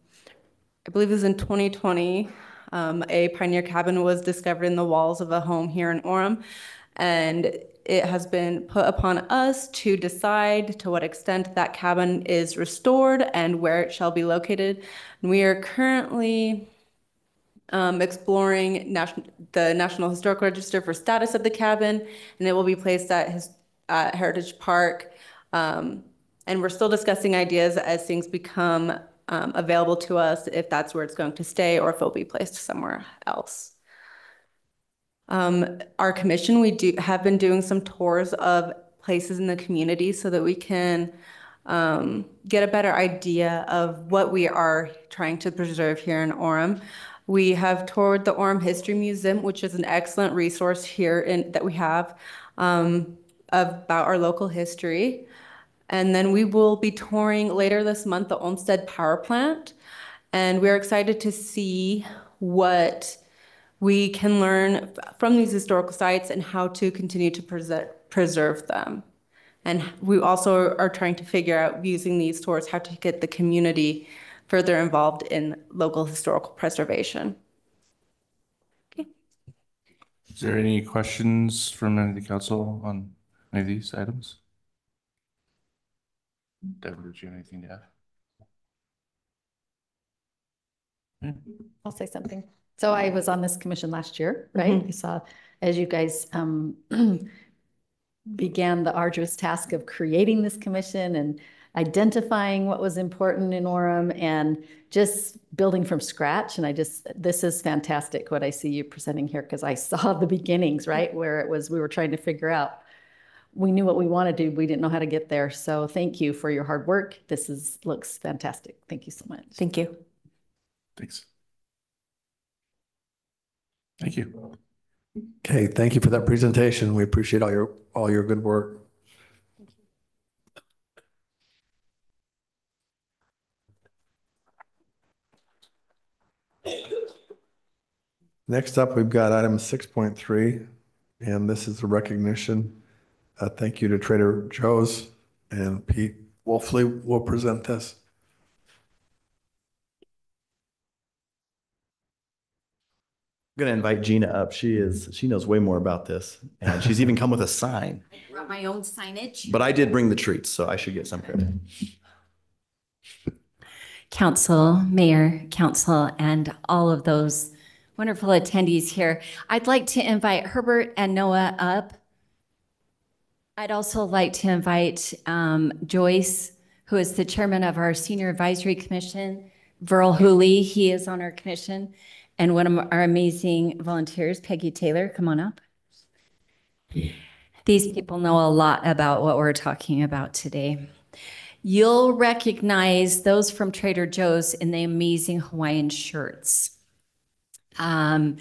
I believe it was in 2020, um, a pioneer cabin was discovered in the walls of a home here in Orem. And it has been put upon us to decide to what extent that cabin is restored and where it shall be located. And we are currently um, exploring national, the National Historic Register for status of the cabin, and it will be placed at his, uh, Heritage Park. Um, and we're still discussing ideas as things become um, available to us, if that's where it's going to stay or if it'll be placed somewhere else. Um, our commission, we do have been doing some tours of places in the community so that we can um, get a better idea of what we are trying to preserve here in Orem. We have toured the Orem History Museum, which is an excellent resource here in, that we have um, about our local history. And then we will be touring later this month the Olmsted Power Plant. And we're excited to see what we can learn from these historical sites and how to continue to preserve, preserve them. And we also are trying to figure out using these tours how to get the community further involved in local historical preservation. Okay. Is there any questions from any of the council on any of these items? Deborah, did you have anything to add? I'll say something. So I was on this commission last year, right? Mhm. You saw, as you guys um [CLEARS THROAT] began the arduous task of creating this commission and identifying what was important in Orem and just building from scratch. And I just, this is fantastic what I see you presenting here because I [LAUGHS] saw the beginnings, right? Where it was, we were trying to figure out. We knew what we wanted to, do, we didn't know how to get there. So thank you for your hard work. This is, looks fantastic. Thank you so much. Thank you. Thanks. Thank you. Okay, thank you for that presentation. We appreciate all your, all your good work. Next up, we've got item six point three, and this is a recognition. Uh, thank you to Trader Joe's and Pete Wolfley will present this. I'm gonna invite Gina up. She is, she knows way more about this, and she's even come with a sign. Brought my own signage. But I did bring the treats, so I should get some credit. Council, mayor, council, and all of those wonderful attendees here. I'd like to invite Herbert and Noah up. I'd also like to invite um, Joyce, who is the chairman of our Senior Advisory Commission, Verl Hooley, he is on our commission, and one of our amazing volunteers, Peggy Taylor, come on up. These people know a lot about what we're talking about today. You'll recognize those from Trader Joe's in the amazing Hawaiian shirts. Um,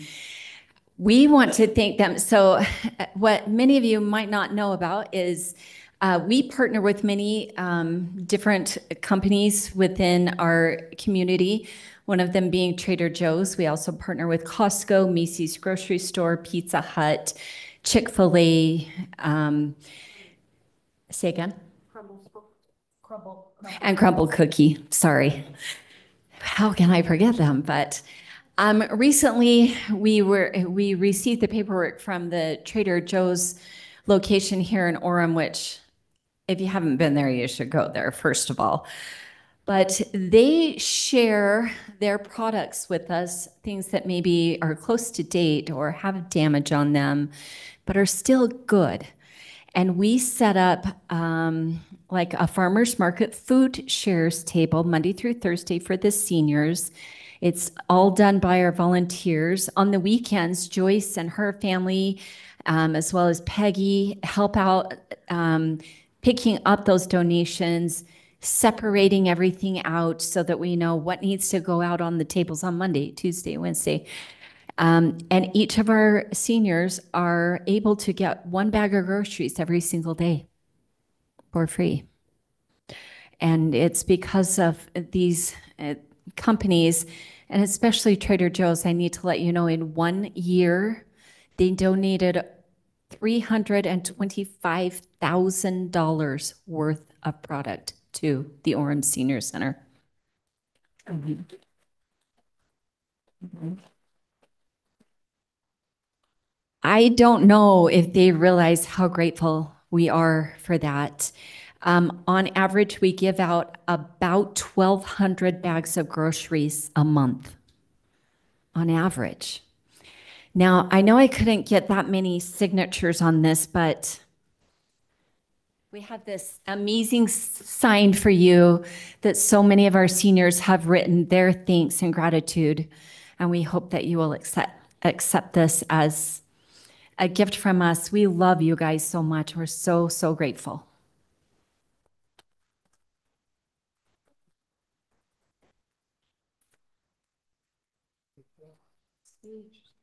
we want to thank them. So, [LAUGHS] what many of you might not know about is uh, we partner with many um, different companies within our community. One of them being Trader Joe's. We also partner with Costco, Macey's grocery store, Pizza Hut, Chick Fil A. Um, say again. Crumbl. Crumbl. And Crumbl Cookie. Sorry. How can I forget them? But um, recently, we were we received the paperwork from the Trader Joe's location here in Orem, which, if you haven't been there, you should go there first of all. But they share their products with us, things that maybe are close to date or have damage on them, but are still good. And we set up um, like a farmer's market food shares table Monday through Thursday for the seniors. It's all done by our volunteers. On the weekends, Joyce and her family, um, as well as Peggy, help out um, picking up those donations, separating everything out so that we know what needs to go out on the tables on Monday, Tuesday, Wednesday. Um, and each of our seniors are able to get one bag of groceries every single day for free. And it's because of these uh, companies, and especially Trader Joe's, I need to let you know in one year, they donated $325,000 worth of product to the Orem Senior Center. Mhm. Mhm. I don't know if they realize how grateful we are for that. Um, on average, we give out about 1,200 bags of groceries a month, on average. Now, I know I couldn't get that many signatures on this, but we have this amazing sign for you that so many of our seniors have written their thanks and gratitude. And we hope that you will accept, accept this as a gift from us. We love you guys so much. We're so, so grateful.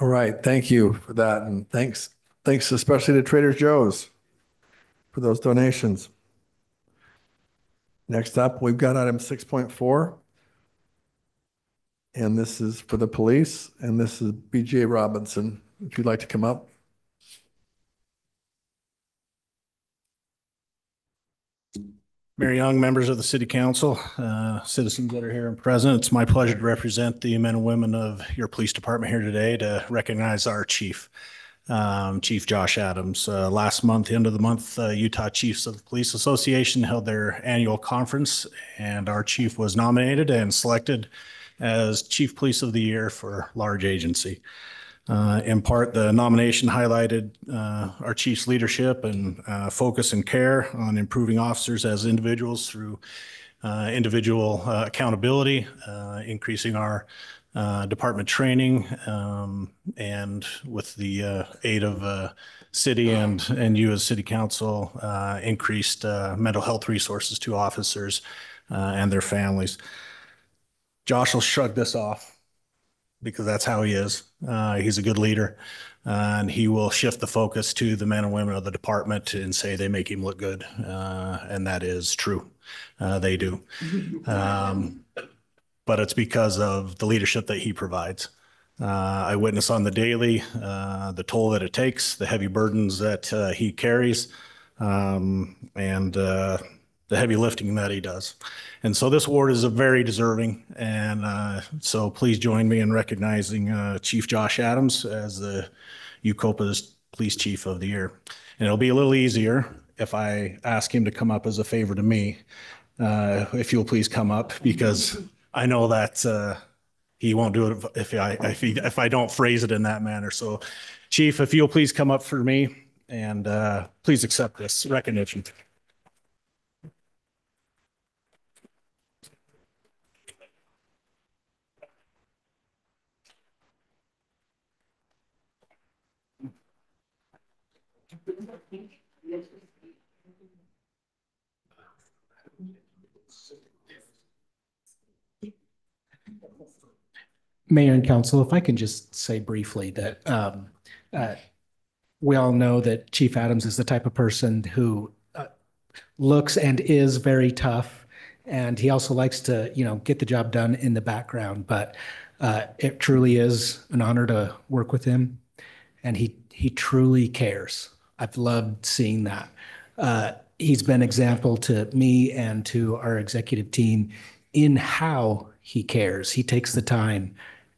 All right, thank you for that, and thanks, thanks especially to Trader Joe's for those donations. Next up, we've got item six point four. And this is for the police, and this is BJ Robinson, if you'd like to come up. Mayor Young, members of the city council, uh, citizens that are here and present, it's my pleasure to represent the men and women of your police department here today to recognize our chief, um, Chief Josh Adams. Uh, Last month, end of the month, uh, Utah Chiefs of the Police Association held their annual conference, and our chief was nominated and selected as Chief Police of the Year for large agency. Uh, In part, the nomination highlighted uh, our chief's leadership and uh, focus and care on improving officers as individuals through uh, individual uh, accountability, uh, increasing our department training, um, and with the aid of city and, and you as city council, increased mental health resources to officers and their families. Josh will shrug this off because that's how he is. Uh, he's a good leader. uh, and he will shift the focus to the men and women of the department and say they make him look good. Uh, and that is true. Uh, they do. [LAUGHS] Um, but it's because of the leadership that he provides. Uh, I witness on the daily uh, the toll that it takes, the heavy burdens that uh, he carries, um, and uh, the heavy lifting that he does. And so this award is a very deserving. And uh, so please join me in recognizing uh, Chief Josh Adams as the UCOPA's Police Chief of the Year. And it'll be a little easier if I ask him to come up as a favor to me. Uh, if you'll please come up because I know that uh, he won't do it if I if he if I don't phrase it in that manner. So, Chief, if you'll please come up for me and uh, please accept this recognition. Mayor and council, if I can just say briefly that um, uh, we all know that Chief Adams is the type of person who uh, looks and is very tough. And he also likes to, you know, get the job done in the background. But uh, it truly is an honor to work with him. And he, he truly cares. I've loved seeing that. Uh, he's been example to me and to our executive team in how he cares. He takes the time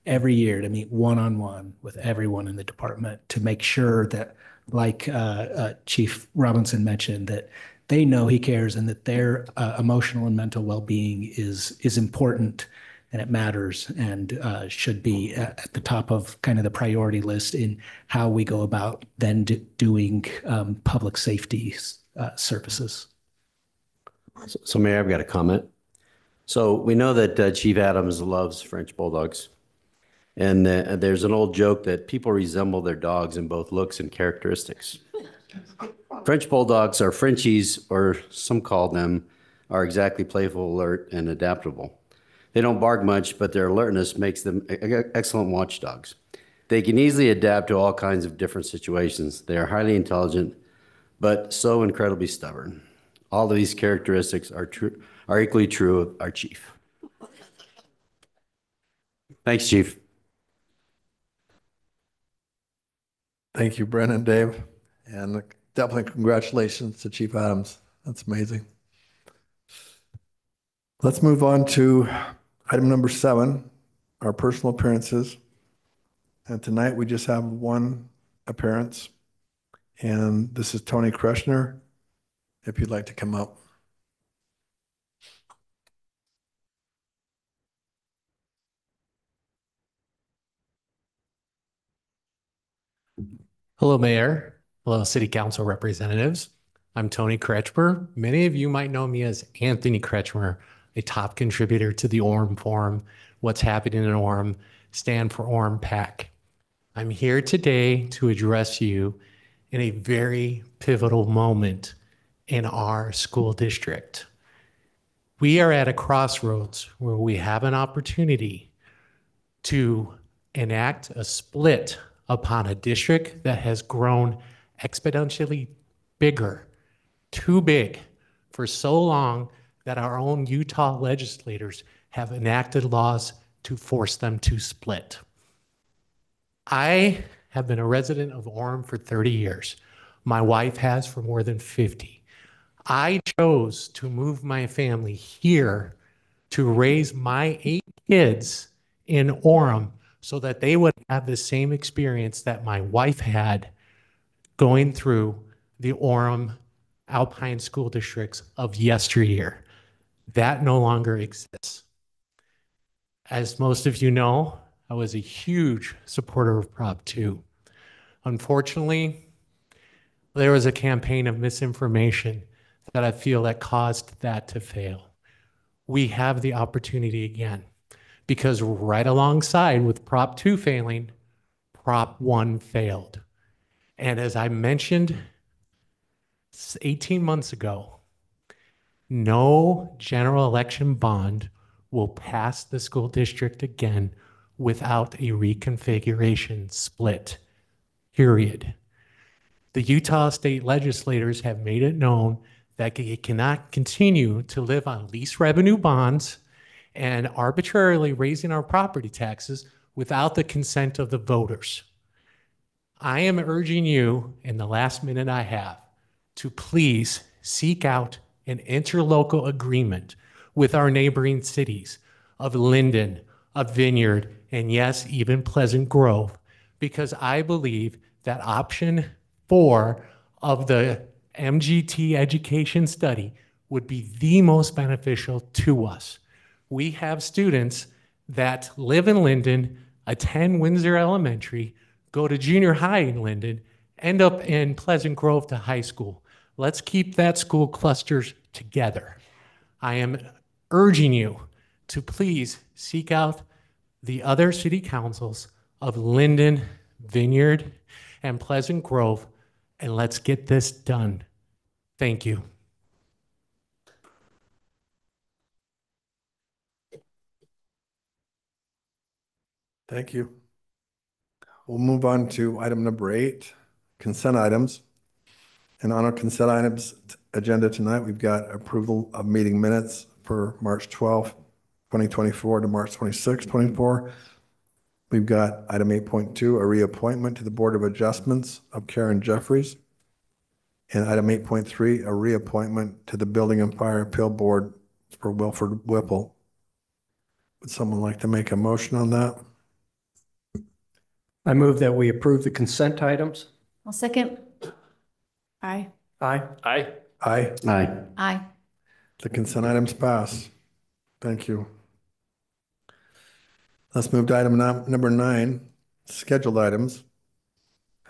every year to meet one-on-one with everyone in the department to make sure that, like uh, uh, Chief Robinson mentioned, that they know he cares and that their uh, emotional and mental well-being is is important and it matters and uh, should be at, at the top of kind of the priority list in how we go about then do, doing um, public safety uh, services. So- So Mayor, I've got a comment. So we know that uh, Chief Adams loves French Bulldogs. And uh, there's an old joke that people resemble their dogs in both looks and characteristics. French Bulldogs are Frenchies, or some call them, are exactly playful, alert, and adaptable. They don't bark much, but their alertness makes them excellent watchdogs. They can easily adapt to all kinds of different situations. They are highly intelligent, but so incredibly stubborn. All of these characteristics are true, are equally true of our chief. Thanks, chief. Thank you, Brennan, Dave, and definitely congratulations to Chief Adams. That's amazing. Let's move on to item number seven, our personal appearances. And tonight we just have one appearance. And this is Tony Kretschmer, if you'd like to come up. Hello, Mayor. Hello, City Council representatives. I'm Tony Kretschmer. Many of you might know me as Anthony Kretschmer, a top contributor to the Orem Forum, What's Happening in Orem, stand for Orem PAC. I'm here today to address you in a very pivotal moment in our school district. We are at a crossroads where we have an opportunity to enact a split upon a district that has grown exponentially bigger, too big for so long that our own Utah legislators have enacted laws to force them to split. I have been a resident of Orem for 30 years. My wife has for more than 50. I chose to move my family here to raise my eight kids in Orem so that they would have the same experience that my wife had going through the Orem Alpine school districts of yesteryear. That no longer exists. As most of you know, I was a huge supporter of Prop 2. Unfortunately, there was a campaign of misinformation that I feel that caused that to fail. We have the opportunity again because right alongside with Prop 2 failing, Prop 1 failed. And as I mentioned 18 months ago, no general election bond will pass the school district again without a reconfiguration split, period. The Utah state legislators have made it known that it cannot continue to live on lease revenue bonds and arbitrarily raising our property taxes without the consent of the voters. I am urging you in the last minute I have to please seek out an interlocal agreement with our neighboring cities of Lindon, of Vineyard, and yes, even Pleasant Grove, because I believe that option four of the MGT education study would be the most beneficial to us. We have students that live in Lindon, attend Windsor Elementary, go to junior high in Lindon, end up in Pleasant Grove to high school. Let's keep that school clusters together. I am urging you to please seek out the other city councils of Lindon, Vineyard, and Pleasant Grove, and let's get this done. Thank you. Thank you. We'll move on to item number eight, consent items. And on our consent items agenda tonight, we've got approval of meeting minutes for March 12th, 2024 to March 26th, 24. We've got item 8.2, a reappointment to the Board of Adjustments of Karen Jeffries. And item 8.3, a reappointment to the Building and Fire Appeal Board for Wilford Whipple. Would someone like to make a motion on that? I move that we approve the consent items. I'll second. Aye. Aye. Aye. Aye. Aye. Aye. The consent items pass. Thank you. Let's move to item num- number nine, scheduled items.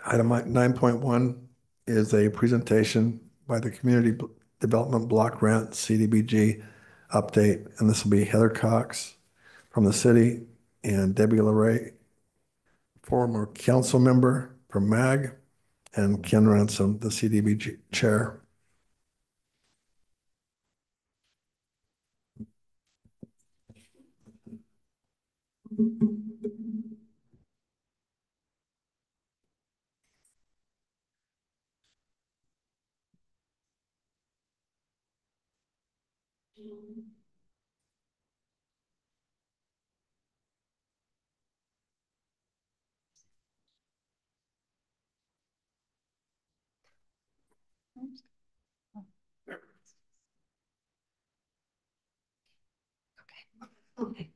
Item nine point one is a presentation by the Community B- Development Block Grant CDBG update, and this will be Heather Cox from the city and Debbie LaRay, former council member from MAG, and Ken Ransom, the CDBG chair.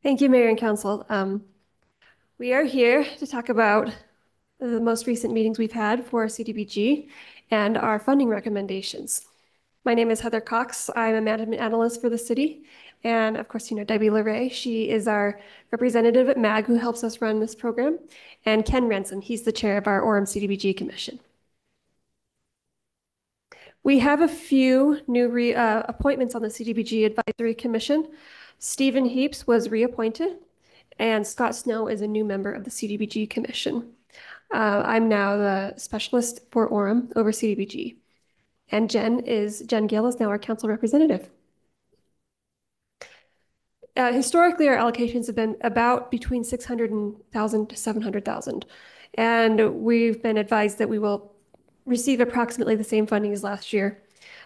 Thank you, Mayor and Council. Um, we are here to talk about the most recent meetings we've had for CDBG and our funding recommendations. My name is Heather Cox. I'm a management analyst for the city. And of course, you know Debbie LeRae. She is our representative at MAG who helps us run this program. And Ken Ransom, he's the chair of our Orem CDBG Commission. We have a few new uh, appointments on the CDBG Advisory Commission. Stephen Heaps was reappointed, and Scott Snow is a new member of the CDBG Commission. Uh, I'm now the specialist for Orem over CDBG. And Jen is, Jen Gill is now our council representative. Uh, historically, our allocations have been about between 600,000 to 700,000. And we've been advised that we will receive approximately the same funding as last year.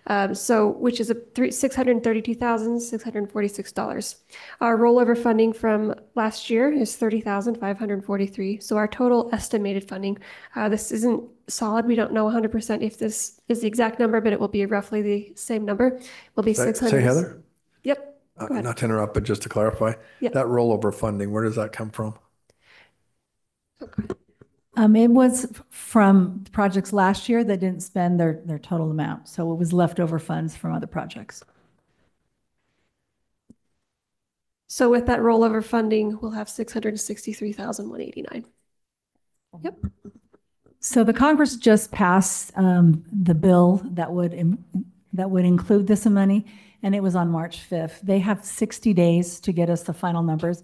Um, so, which is a three, $632,646. Our rollover funding from last year is 30,543. So our total estimated funding, uh, this isn't solid. We don't know 100% if this is the exact number, but it will be roughly the same number. Will be Say- 600. Say Heather, Yep. uh, not to interrupt, but just to clarify, Yeah. that rollover funding, where does that come from? Um, it was from projects last year that didn't spend their, their total amount. So it was leftover funds from other projects. So with that rollover funding, we'll have 663,189. Yep. So the Congress just passed um, the bill that would, that would include this money, and it was on March 5th. They have 60 days to get us the final numbers.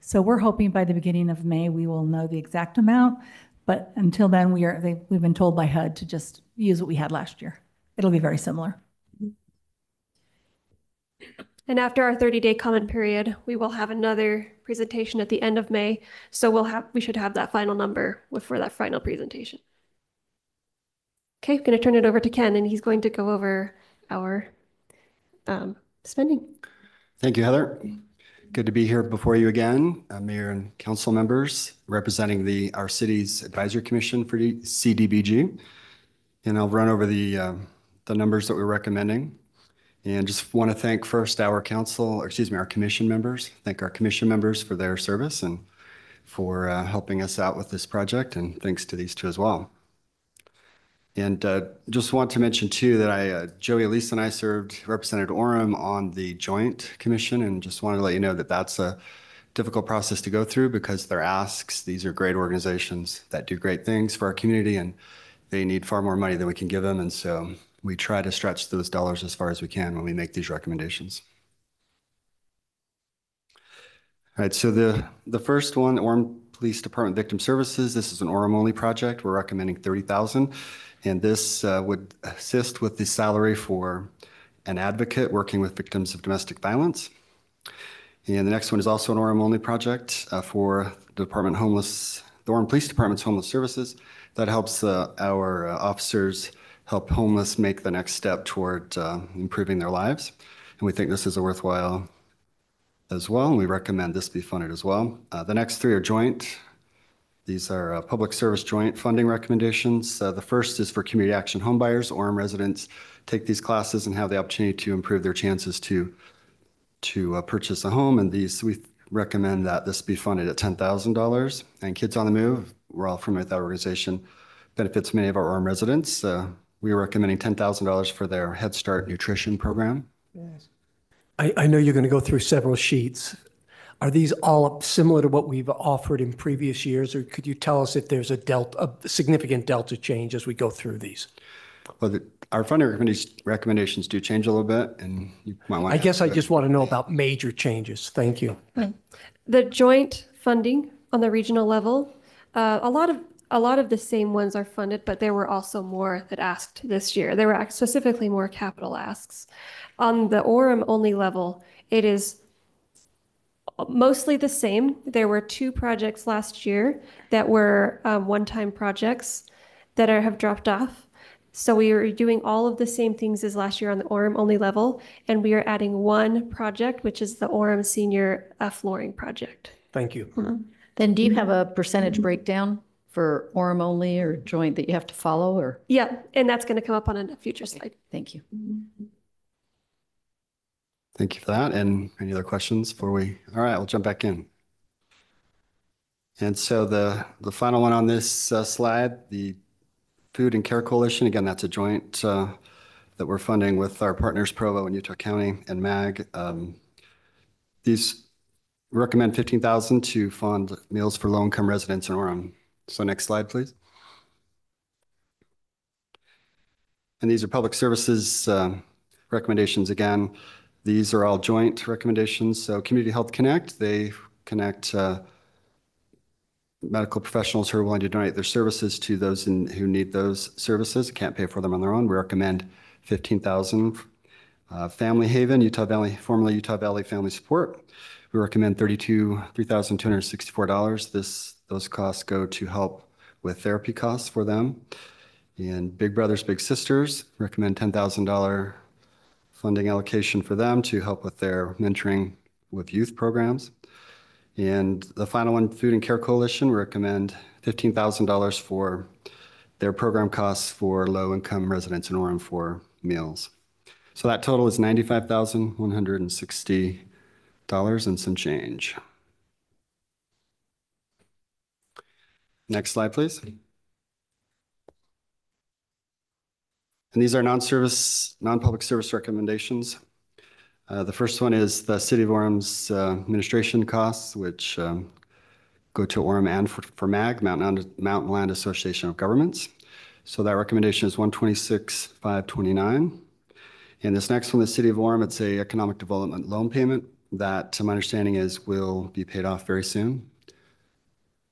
So we're hoping by the beginning of May, we will know the exact amount. But until then, we are, they, we've been told by HUD to just use what we had last year. It'll be very similar. And after our 30-day comment period, we will have another presentation at the end of May. So we'll have, we should have that final number with- for that final presentation. Okay, I'm going to turn it over to Ken, and he's going to go over our um, spending. Thank you, Heather. Good to be here before you again, uh, Mayor and council members, representing the, our city's advisory commission for the CDBG. And I'll run over the, uh, the numbers that we're recommending. And just want to thank first our council, or excuse me, our commission members. Thank our commission members for their service and for uh, helping us out with this project. And thanks to these two as well. And uh, just want to mention too that I, uh, Joey Elise and I served, represented Orem on the Joint Commission and just wanted to let you know that that's a difficult process to go through because they're asks. These are great organizations that do great things for our community and they need far more money than we can give them. And so we try to stretch those dollars as far as we can when we make these recommendations. All right, so the, the first one, Orem Police Department Victim Services, this is an Orem-only project. We're recommending 30,000. And this uh, would assist with the salary for an advocate working with victims of domestic violence. And the next one is also an Orem-only project uh, for the Department Homeless, the Orem Police Department's Homeless Services. That helps uh, our uh, officers help homeless make the next step toward uh, improving their lives. And we think this is a worthwhile as well, and we recommend this be funded as well. Uh, The next three are joint. These are uh, public service joint funding recommendations. Uh, The first is for community action homebuyers. Orem residents take these classes and have the opportunity to improve their chances to, to uh, purchase a home. And these, we recommend that this be funded at $10,000. And Kids on the Move, we're all familiar with that organization, benefits many of our Orem residents. Uh, We are recommending $10,000 for their Head Start nutrition program. I, I know you're going to go through several sheets. Are these all similar to what we've offered in previous years, or could you tell us if there's a delta, a significant delta change as we go through these? Well, the- our funding recommendations do change a little bit, and you might want. I guess I just want to know about major changes. Thank you. The joint funding on the regional level, uh, a lot of, a lot of the same ones are funded, but there were also more that asked this year. There were specifically more capital asks. On the Orem only level, it is mostly the same. There were two projects last year that were um, one-time projects that are, have dropped off. So we are doing all of the same things as last year on the Orem only level, and we are adding one project, which is the Orem Senior uh, Flooring Project. Thank you. Then do you have a percentage breakdown for Orem only or joint that you have to follow or? Yeah, and that's going to come up on a future slide. Thank you. Thank you for that. And any other questions before we, all right, we'll jump back in. And so the, the final one on this uh, slide, the Food and Care Coalition, again, that's a joint uh, that we're funding with our partners Provo and Utah County and MAG. Um, These recommend 15,000 to fund meals for low-income residents in Orem. So next slide, please. And these are public services uh, recommendations again. These are all joint recommendations. So Community Health Connect, they connect uh, medical professionals who are willing to donate their services to those in, who need those services, can't pay for them on their own. We recommend 15,000. Uh, Family Haven, Utah Valley, formerly Utah Valley Family Support. We recommend 32, $3,264. This, those costs go to help with therapy costs for them. And Big Brothers Big Sisters, recommend $10,000 funding allocation for them to help with their mentoring with youth programs. And the final one, Food and Care Coalition, recommend $15,000 for their program costs for low-income residents in Orem for meals. So that total is $95,160 and some change. Next slide, please. And these are non-service, non-public service recommendations. Uh, The first one is the City of Orem's uh, administration costs, which um, go to Orem and for for MAG, Mountain Mountain Land Association of Governments. So that recommendation is 126,529. And this next one, the City of Orem, it's a economic development loan payment that, to my understanding, is will be paid off very soon.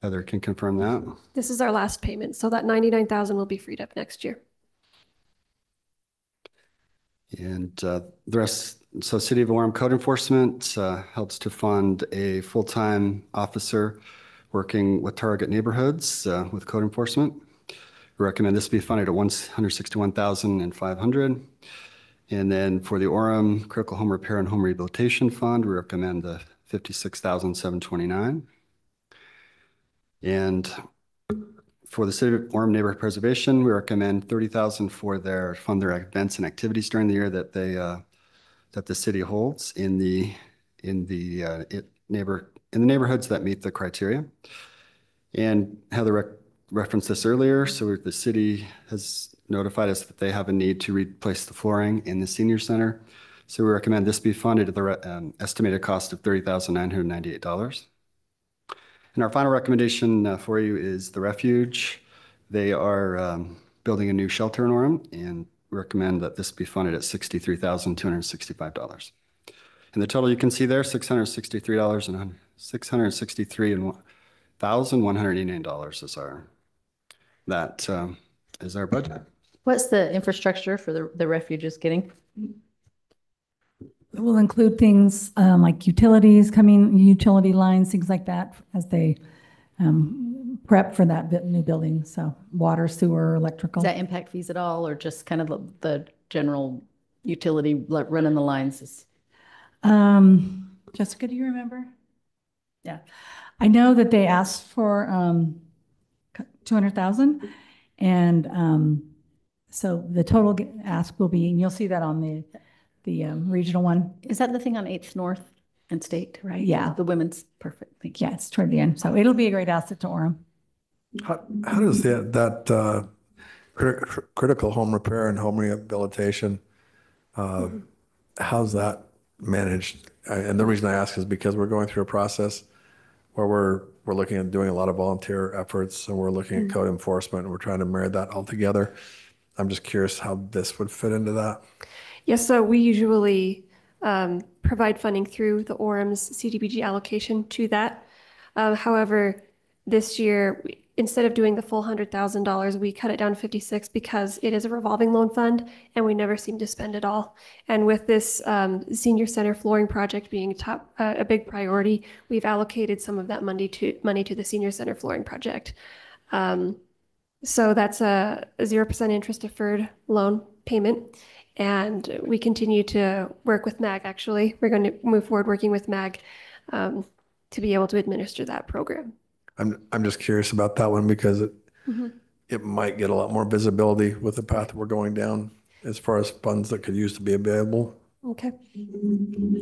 Heather can confirm that. This is our last payment, so that 99,000 will be freed up next year. And uh, the rest, so City of Orem Code Enforcement uh, helps to fund a full-time officer working with target neighborhoods uh, with code enforcement. We recommend this be funded at 161,500. And then for the Orem Critical Home Repair and Home Rehabilitation Fund, we recommend the 56,729. And for the City of Orem Neighborhood Preservation, we recommend 30,000 for their, fund their events and activities during the year that they, uh, that the city holds in the, in the uh, it neighbor, in the neighborhoods that meet the criteria. And Heather rec- referenced this earlier, so the city has notified us that they have a need to replace the flooring in the senior center. So we recommend this be funded at the re- um, estimated cost of $30,998. And our final recommendation uh, for you is the refuge. They are um, building a new shelter in Orem and recommend that this be funded at $63,265. And the total you can see there, $663 and hun- 663 and one- $1,189 is our, that um, is our budget. What's the infrastructure for the, the refuges getting? It will include things um, like utilities coming, utility lines, things like that as they um, prep for that bit- new building. So water, sewer, electrical. Does that impact fees at all or just kind of the, the general utility like running the lines is? Um, Jessica, do you remember? Yeah. I know that they asked for um, two hundred thousand. And um, so the total g- ask will be, and you'll see that on the, the um, regional one. Is that the thing on Eighth North and State, right? Yeah. The women's, perfect, thank you. Yeah, it's toward the end. So it'll be a great asset to Orem. How, how does that, that, uh, crit- cr- critical home repair and home rehabilitation, uh, how's that managed? Uh, And the reason I ask is because we're going through a process where we're, we're looking at doing a lot of volunteer efforts and we're looking at Mhm. code enforcement and we're trying to marry that all together. I'm just curious how this would fit into that. Yes, so we usually um, provide funding through the Orem's CDBG allocation to that. Uh, However, this year, we- instead of doing the full hundred thousand dollars, we cut it down to fifty-six because it is a revolving loan fund and we never seem to spend it all. And with this um, senior center flooring project being a top, uh, a big priority, we've allocated some of that money to, money to the senior center flooring project. Um, So that's a zero percent interest deferred loan payment. And we continue to work with MAG, actually. We're going to move forward working with MAG um, to be able to administer that program. I'm, I'm just curious about that one because it, Mhm. it might get a lot more visibility with the path we're going down as far as funds that could use to be available. Okay.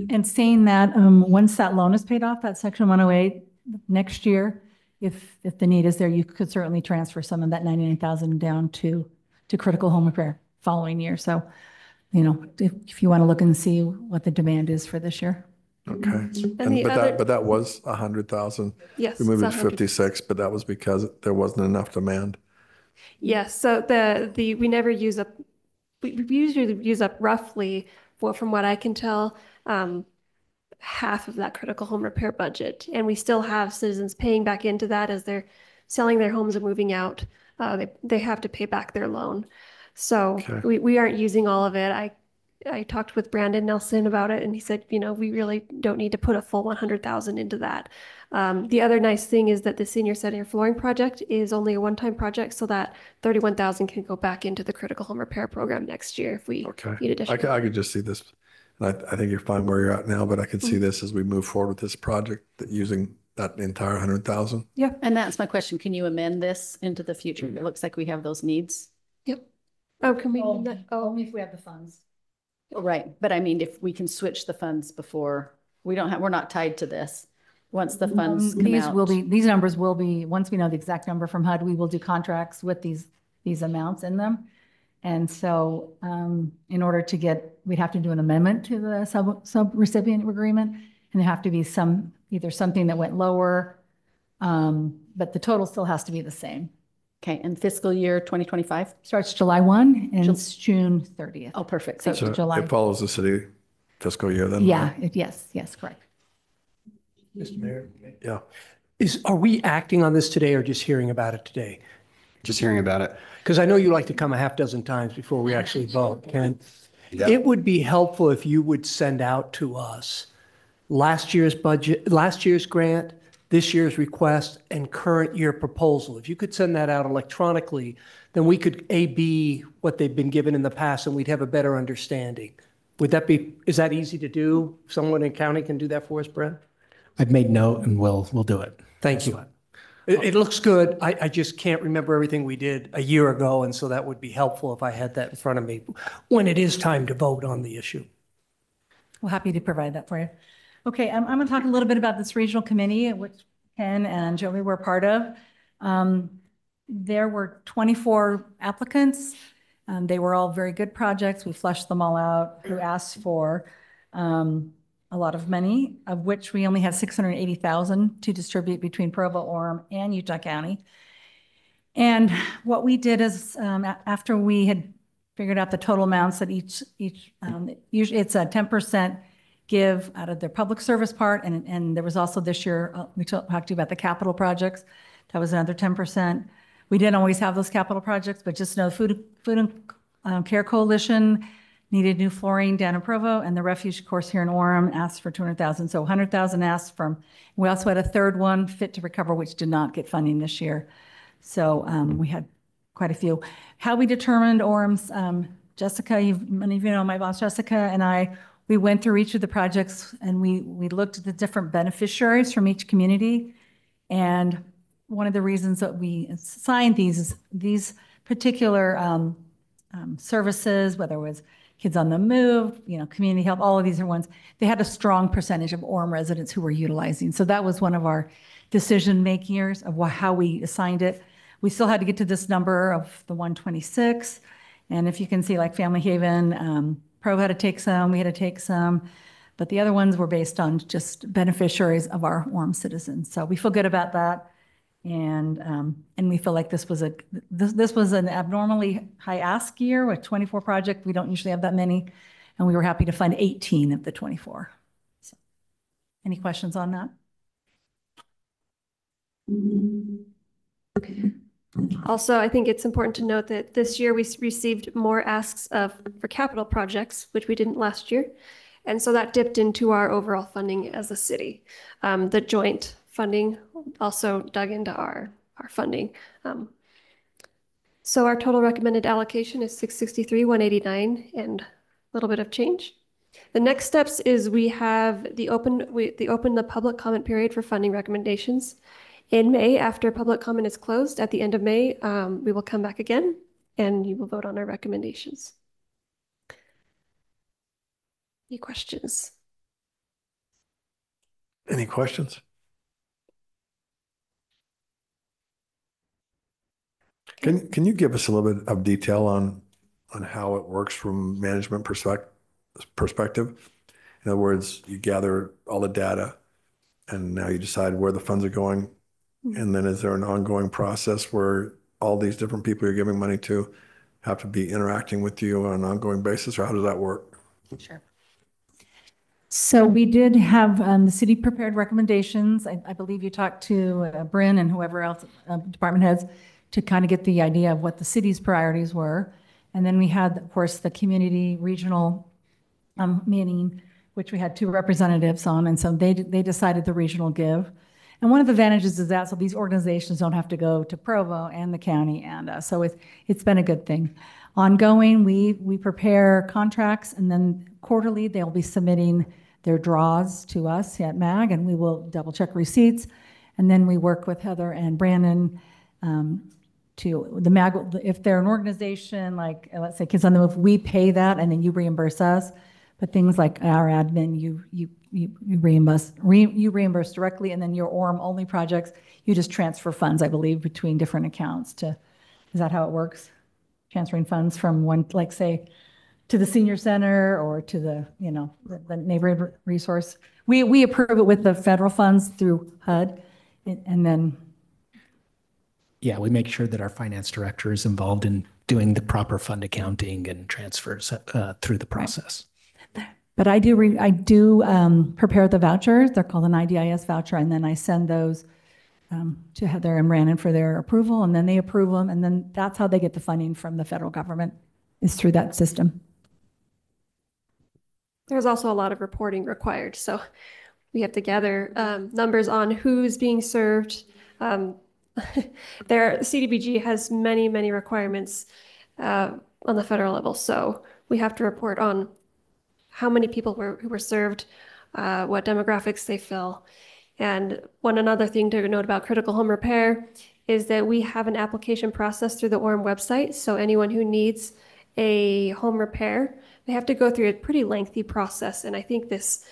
And saying that, um, once that loan is paid off, that section one oh eight, next year, if, if the need is there, you could certainly transfer some of that ninety-nine thousand down to, to critical home repair following year. So, you know, if, if you want to look and see what the demand is for this year. Okay. And And, the but other- that, but that was a hundred thousand. Yes, We moved it's it to 100. fifty-six, but that was because there wasn't enough demand. Yes, so the, the, we never use up, we we usually use up roughly, well, from what I can tell, um, half of that critical home repair budget. And we still have citizens paying back into that as they're selling their homes and moving out. Uh, they, they have to pay back their loan. So Okay. we, we aren't using all of it. I, I talked with Brandon Nelson about it and he said, you know, we really don't need to put a full one hundred thousand into that. Um, the other nice thing is that the senior center flooring project is only a one-time project, so that thirty-one thousand can go back into the critical home repair program next year if we Okay. need I additional. could, I could just see this. And I, I think you're fine where you're at now, but I could see Mhm. this as we move forward with this project, that using that entire hundred thousand. Yeah. And that's my question. Can you amend this into the future? It looks like we have those needs. Yep. Oh, can we? Oh, that- Only if we have the funds. Right, but I mean, if we can switch the funds before, we don't have, we're not tied to this. Once the funds Um, come These will out. be, these numbers will be, once we know the exact number from HUD, we will do contracts with these, these amounts in them. And so um, in order to get, we'd have to do an amendment to the sub, sub-recipient agreement. And there have to be some, either something that went lower, um, but the total still has to be the same. Okay, and fiscal year twenty twenty-five? Starts July 1 and it's June 30th. Oh, perfect. So So So July. it follows the city fiscal year then? Yeah, it- yes, yes, correct. Mr. Mayor? Yeah. Is, are we acting on this today or just hearing about it today? Just hearing about it. Because I know you like to come a half dozen times before we actually vote, Ken. It would be helpful if you would send out to us last year's budget, last year's grant, this year's request, and current year proposal. If you could send that out electronically, then we could A/B what they've been given in the past, and we'd have a better understanding. Would that be, is that easy to do? Someone in county can do that for us, Brent? I've made note and we'll, we'll do it. Thank you. It, it looks good. I, I just can't remember everything we did a year ago, and so that would be helpful if I had that in front of me when it is time to vote on the issue. Well, happy to provide that for you. Okay, I'm, I'm going to talk a little bit about this regional committee, which Ken and Joey were part of. Um, There were 24 applicants. Um, They were all very good projects. We fleshed them all out, who asked for um, a lot of money, of which we only have 680,000 to distribute between Provo, Orem, and Utah County. And what we did is, um, after we had figured out the total amounts that each, each, um, usually it's a ten percent give out of their public service part, and, and there was also this year, uh, we talked to you about the capital projects. That was another ten percent. We didn't always have those capital projects, but just know Food, Food and um, Care Coalition needed new flooring down in Provo, and the refuge course here in Orem asked for two hundred thousand, so hundred thousand asked from, we also had a third one, Fit to Recover, which did not get funding this year. So um, we had quite a few. How we determined Orem's, um, Jessica, many of you know my boss Jessica and I, we went through each of the projects and we, we looked at the different beneficiaries from each community. And one of the reasons that we assigned these is these particular um, um, services, whether it was kids on the move, you know, community help, all of these are ones, they had a strong percentage of Orem residents who were utilizing. So that was one of our decision makers of how we assigned it. We still had to get to this number of the 126. And if you can see, like Family Haven, um, Pro had to take some, we had to take some, but the other ones were based on just beneficiaries of our warm citizens. So we feel good about that. And, um, and we feel like this was a, this, this was an abnormally high ask year with 24 projects. We don't usually have that many. And we were happy to fund 18 of the 24. So, Any questions on that? Also, I think it's important to note that this year we received more asks of, for capital projects, which we didn't last year. And so that dipped into our overall funding as a city. Um, the joint funding also dug into our, our funding. Um, So our total recommended allocation is six sixty-three, one eighty-nine, and a little bit of change. The next steps is we have the open, we, the open the public comment period for funding recommendations. In May, after public comment is closed, at the end of May, um, we will come back again and you will vote on our recommendations. Any questions? Any questions? Can, can you give us a little bit of detail on, on how it works from management perspective, perspective? In other words, you gather all the data and now you decide where the funds are going. And then is there an ongoing process where all these different people you're giving money to have to be interacting with you on an ongoing basis, or how does that work? Sure. So we did have um, the city prepared recommendations. I, I believe you talked to uh, Bryn and whoever else, uh, department heads, to kind of get the idea of what the city's priorities were. And then we had, of course, the community regional um, meeting, which we had two representatives on, and so they, they decided the regional give. And one of the advantages is that, so these organizations don't have to go to Provo and the county, and so it's, it's been a good thing. Ongoing, we, we prepare contracts, and then quarterly, they'll be submitting their draws to us at MAG, and we will double check receipts. And then we work with Heather and Brandon um, to, the MAG, if they're an organization, like, let's say Kids on the Move, we pay that, and then you reimburse us. But things like our admin, you, you, you you reimburse, re, you reimburse directly, and then your Orem-only projects, you just transfer funds, I believe, between different accounts to, is that how it works? Transferring funds from one, like, say, to the senior center or to the, you know, the- the neighborhood resource? We, we approve it with the federal funds through HUD, and and then, Yeah, we make sure that our finance director is involved in doing the proper fund accounting and transfers uh, through the process. But I do, re- I do um, prepare the vouchers, they're called an IDIS voucher, and then I send those um, to Heather and Brandon for their approval, and then they approve them, and then that's how they get the funding from the federal government, is through that system. There's also a lot of reporting required, so we have to gather um, numbers on who's being served. Um, [LAUGHS] there, CDBG has many, many requirements uh, on the federal level, so we have to report on how many people were who were served, uh, what demographics they fill, and one another thing to note about critical home repair is that we have an application process through the Orem website. So anyone who needs a home repair, they have to go through a pretty lengthy process. And I think this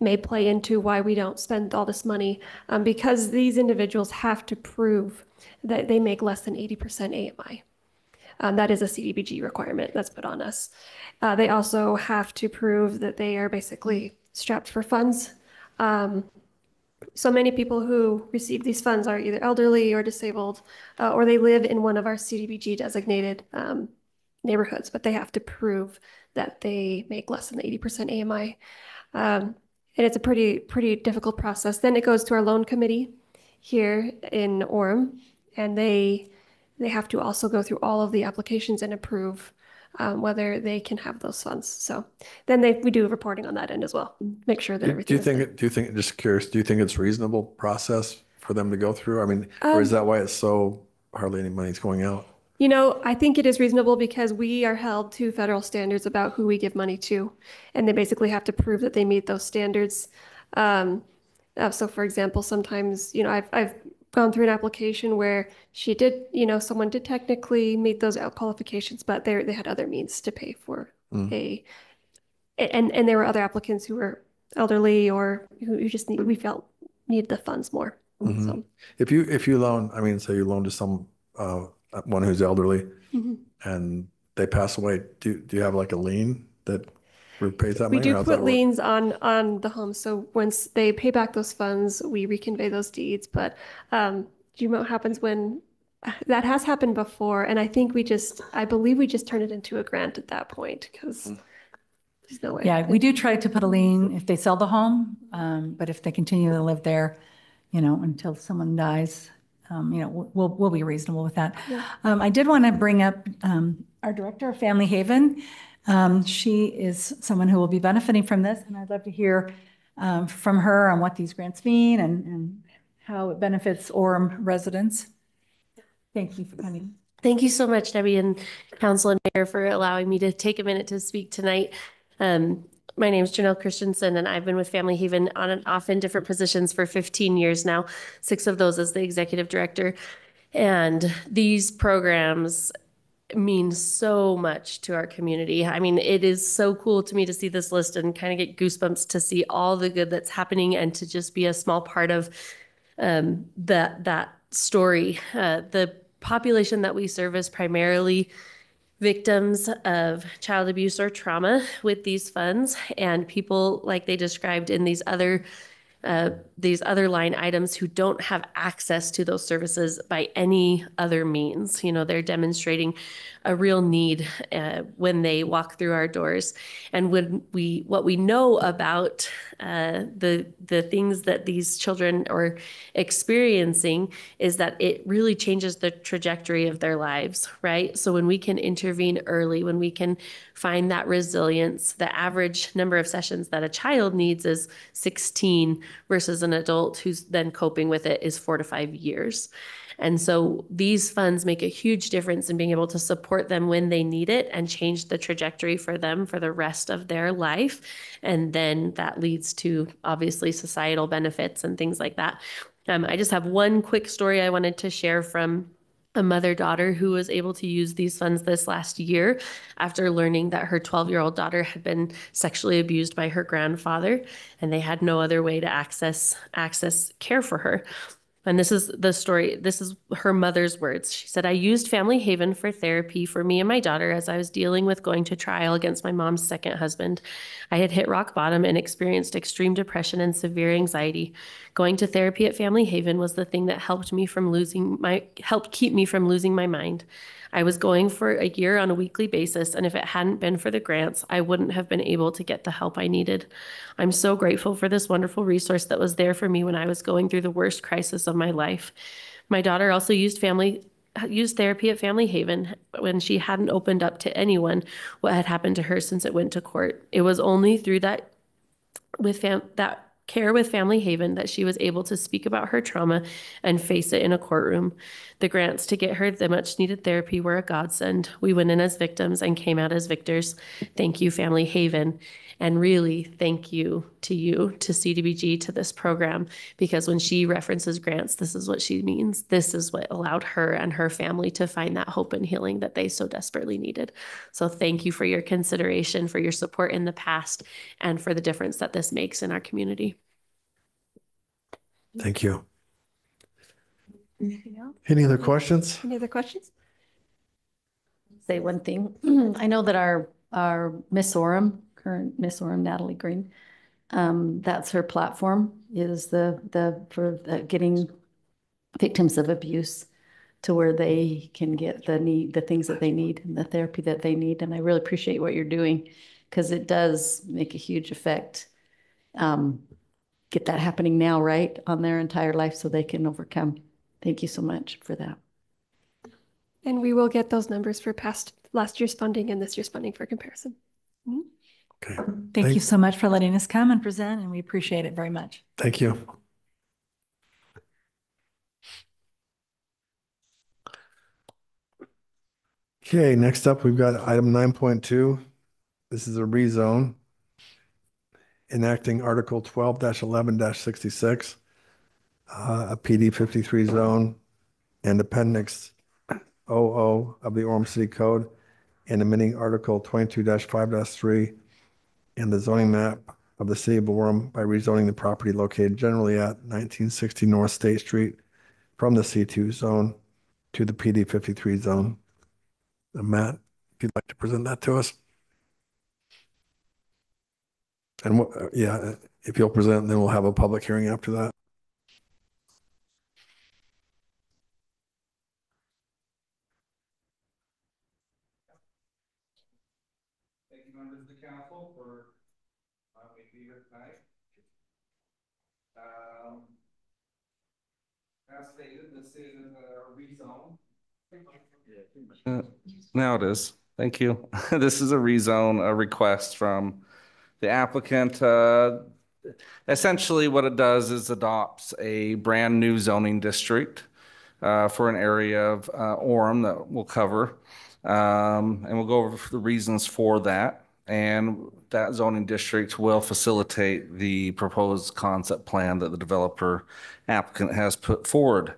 may play into why we don't spend all this money um, because these individuals have to prove that they make less than 80% AMI. Um, that is a CDBG requirement that's put on us. Uh, they also have to prove that they are basically strapped for funds. Um, so many people who receive these funds are either elderly or disabled, uh, or they live in one of our CDBG designated um, neighborhoods, but they have to prove that they make less than 80% AMI. Um, and it's a pretty, pretty difficult process. Then it goes to our loan committee here in Orem, and they, they have to also go through all of the applications and approve um, whether they can have those funds. So then they, we do reporting on that end as well, make sure that Do do you think, it? do you think, just curious, do you think it's reasonable process for them to go through? I mean, or is Um, that why it's so hardly any money's going out? You know, I think it is reasonable because we are held to federal standards about who we give money to. And they basically have to prove that they meet those standards. Um, uh, so for example, sometimes, you know, I've, I've gone through an application where she did, you know, someone did technically meet those out qualifications, but they, they had other means to pay for Mm. a, and, and there were other applicants who were elderly or who, just need, we felt needed the funds more. Mhm. So, If you, if you loan, I mean, say you loan to some, uh, one who's elderly mhm. and they pass away, do, do you have like a lien that repays that We money? or do how's that put work? liens on, on the home, so once they pay back those funds, we reconvey those deeds, but, um, do you know what happens when, [SIGHS] that has happened before, and I think we just, I believe we just turned it into a grant at that point, because there's no way. Yeah, we do try to put a lien if they sell the home, um, but if they continue to live there, you know, until someone dies, um, you know, we'll, we'll be reasonable with that. Yeah. Um, I did want to bring up, um, our director of Family Haven. Um, she is someone who will be benefiting from this, and I'd love to hear, um, from her on what these grants mean and, and how it benefits Orem residents. Thank you for coming. Thank you so much, Debbie and Council and Mayor, for allowing me to take a minute to speak tonight. Um, my name is Janelle Christensen, and I've been with Family Haven on and off in different positions for 15 years now, six of those as the executive director. And these programs mean so much to our community. I mean, it is so cool to me to see this list and kind of get goosebumps to see all the good that's happening and to just be a small part of um, that that story. Uh, the population that we serve is primarily victims of child abuse or trauma with these funds and people like they described in these other uh, these other line items who don't have access to those services by any other means. You know, they're demonstrating a real need uh, when they walk through our doors. And when we, what we know about uh, the the things that these children are experiencing is that it really changes the trajectory of their lives, right? So when we can intervene early, when we can find that resilience, the average number of sessions that a child needs is 16 versus an adult who's then coping with it is four to five years. And so these funds make a huge difference in being able to support them when they need it and change the trajectory for them for the rest of their life. And then that leads to obviously societal benefits and things like that. Um, I just have one quick story I wanted to share from a mother daughter who was able to use these funds this last year after learning that her 12 year old daughter had been sexually abused by her grandfather and they had no other way to access access care for her and this is the story. This is her mother's words. She said, I used Family Haven for therapy for me and my daughter as I was dealing with going to trial against my mom's second husband. I had hit rock bottom and experienced extreme depression and severe anxiety. Going to therapy at Family Haven was the thing that helped me from losing my helped keep me from losing my mind. I was going for a year on a weekly basis, and if it hadn't been for the grants, I wouldn't have been able to get the help I needed. I'm so grateful for this wonderful resource that was there for me when I was going through the worst crisis of my life. My daughter also used family used therapy at Family Haven when she hadn't opened up to anyone what had happened to her since it went to court. It was only through that with fam- that care with Family Haven that she was able to speak about her trauma and face it in a courtroom. The grants to get her the much needed therapy were a godsend. We went in as victims and came out as victors. Thank you, Family Haven. And really, thank you to you, to CDBG, to this program, because when she references grants, this is what she means. This is what allowed her and her family to find that hope and healing that they so desperately needed. So thank you for your consideration, for your support in the past, and for the difference that this makes in our community. Thank you. Anything else? Any other questions? Any other questions? Say one thing. [CLEARS THROAT] I know that our, our Miss Orem, current Miss Orem Natalie Green, um, that's her platform is the, the, for getting victims of abuse to where they can get the need, the things that they need and the therapy that they need. And I really appreciate what you're doing because it does make a huge effect. Um, get that happening now, right, on their entire life so they can overcome. Thank you so much for that. And we will get those numbers for past, last year's funding and this year's funding for comparison. Mhm. Thank you so much for letting us come and present, and we appreciate it very much. Thank you. Okay, next up, we've got item nine point two. This is a rezone. Enacting Article twelve eleven sixty-six. Uh, a PD fifty-three zone and Appendix OO of the Orem City Code and amending Article twenty-two five three and the zoning map of the city of Orem by rezoning the property located generally at nineteen sixty North State Street from the C two zone to the PD fifty-three zone. Uh, Matt, if you'd like to present that to us. And what, uh, yeah, if you'll present, then we'll have a public hearing after that. Thank you, members of the council, for allowing me to be here tonight. Um, as stated, this is a rezone. Now it is. Thank you. [LAUGHS] This is a rezone, a request from the applicant. Uh, Essentially, what it does is adopts a brand-new zoning district uh, for an area of uh, Orem that we'll cover. Um, And we'll go over the reasons for that. And that zoning district will facilitate the proposed concept plan that the developer applicant has put forward.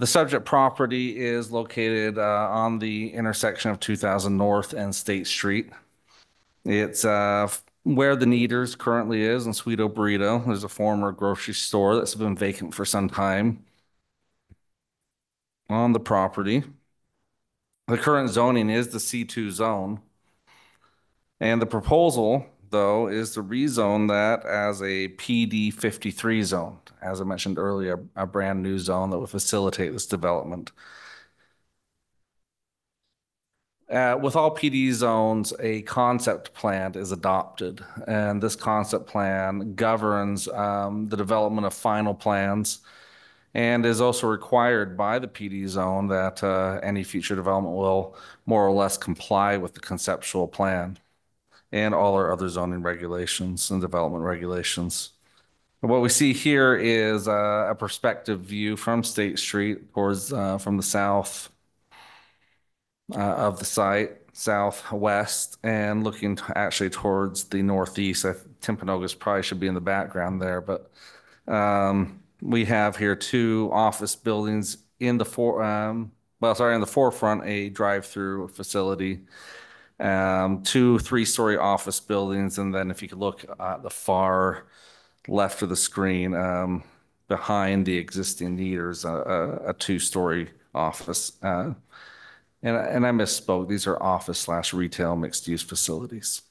The subject property is located uh, on the intersection of 2000 North and State Street. It's uh, where the Neaters currently is in Sweeto Burrito. There's a former grocery store that's been vacant for some time on the property. The current zoning is the C2 zone. And the proposal, though, is to rezone that as a PD 53 zone. As I mentioned earlier, a brand new zone that will facilitate this development. Uh, with all PD zones, a concept plan is adopted, and this concept plan governs um, the development of final plans and is also required by the PD zone that uh, any future development will more or less comply with the conceptual plan and all our other zoning regulations and development regulations. What we see here is uh, a perspective view from State Street towards uh, from the south uh, of the site, southwest, and looking actually towards the northeast. I- Timpanogos probably should be in the background there, but um, we have here two office buildings in the for, um, well, sorry, in the forefront, a drive-through facility, um, two three-story office buildings, and then if you could look at the far left of the screen, um, behind the existing Neaters, a, a, a two-story office. Uh, and, and I misspoke. These are office slash retail mixed-use facilities.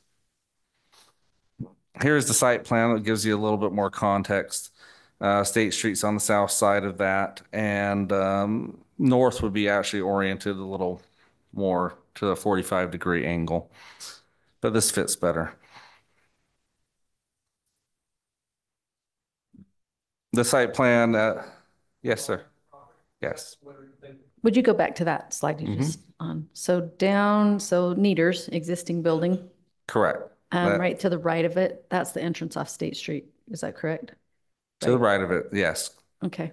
Here's the site plan that gives you a little bit more context. Uh, State Street's on the south side of that, and um, north would be actually oriented a little more to a 45 degree angle. But this fits better. The site plan, uh, yes, sir. Yes. Would you go back to that slide you Mhm. just on? So down, so Neaters, existing building, Correct. um, That- right to the right of it, that's the entrance off State Street. Is that correct? To the right of it, yes. Okay,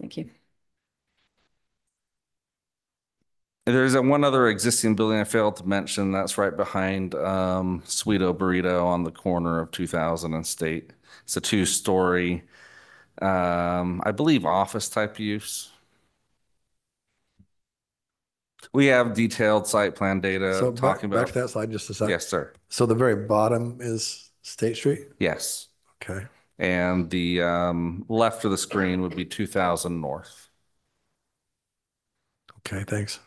thank you. There's a one other existing building I failed to mention. That's right behind um, Sweeto Burrito on the corner of 2000 and State. It's a two-story, um, I believe, office type use. We have detailed site plan data So back, talking back about. to that slide just a second. Yes, sir. So the very bottom is State Street? Yes. Okay. And the um, left of the screen would be 2000 North. Okay, thanks.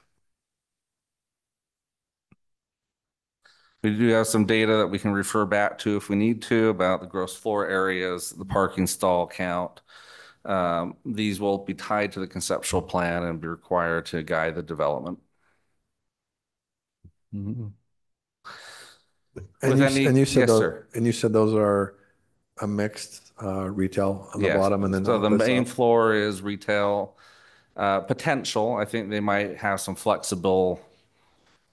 We do have some data that we can refer back to if we need to about the gross floor areas, the parking stall count. Um, These will be tied to the conceptual plan and be required to guide the development. And you, any- and you said yes, those, sir. and you said those are a mixed uh, retail on the Yes. bottom and then. So the main up. floor is retail, uh, potential. I think they might have some flexible,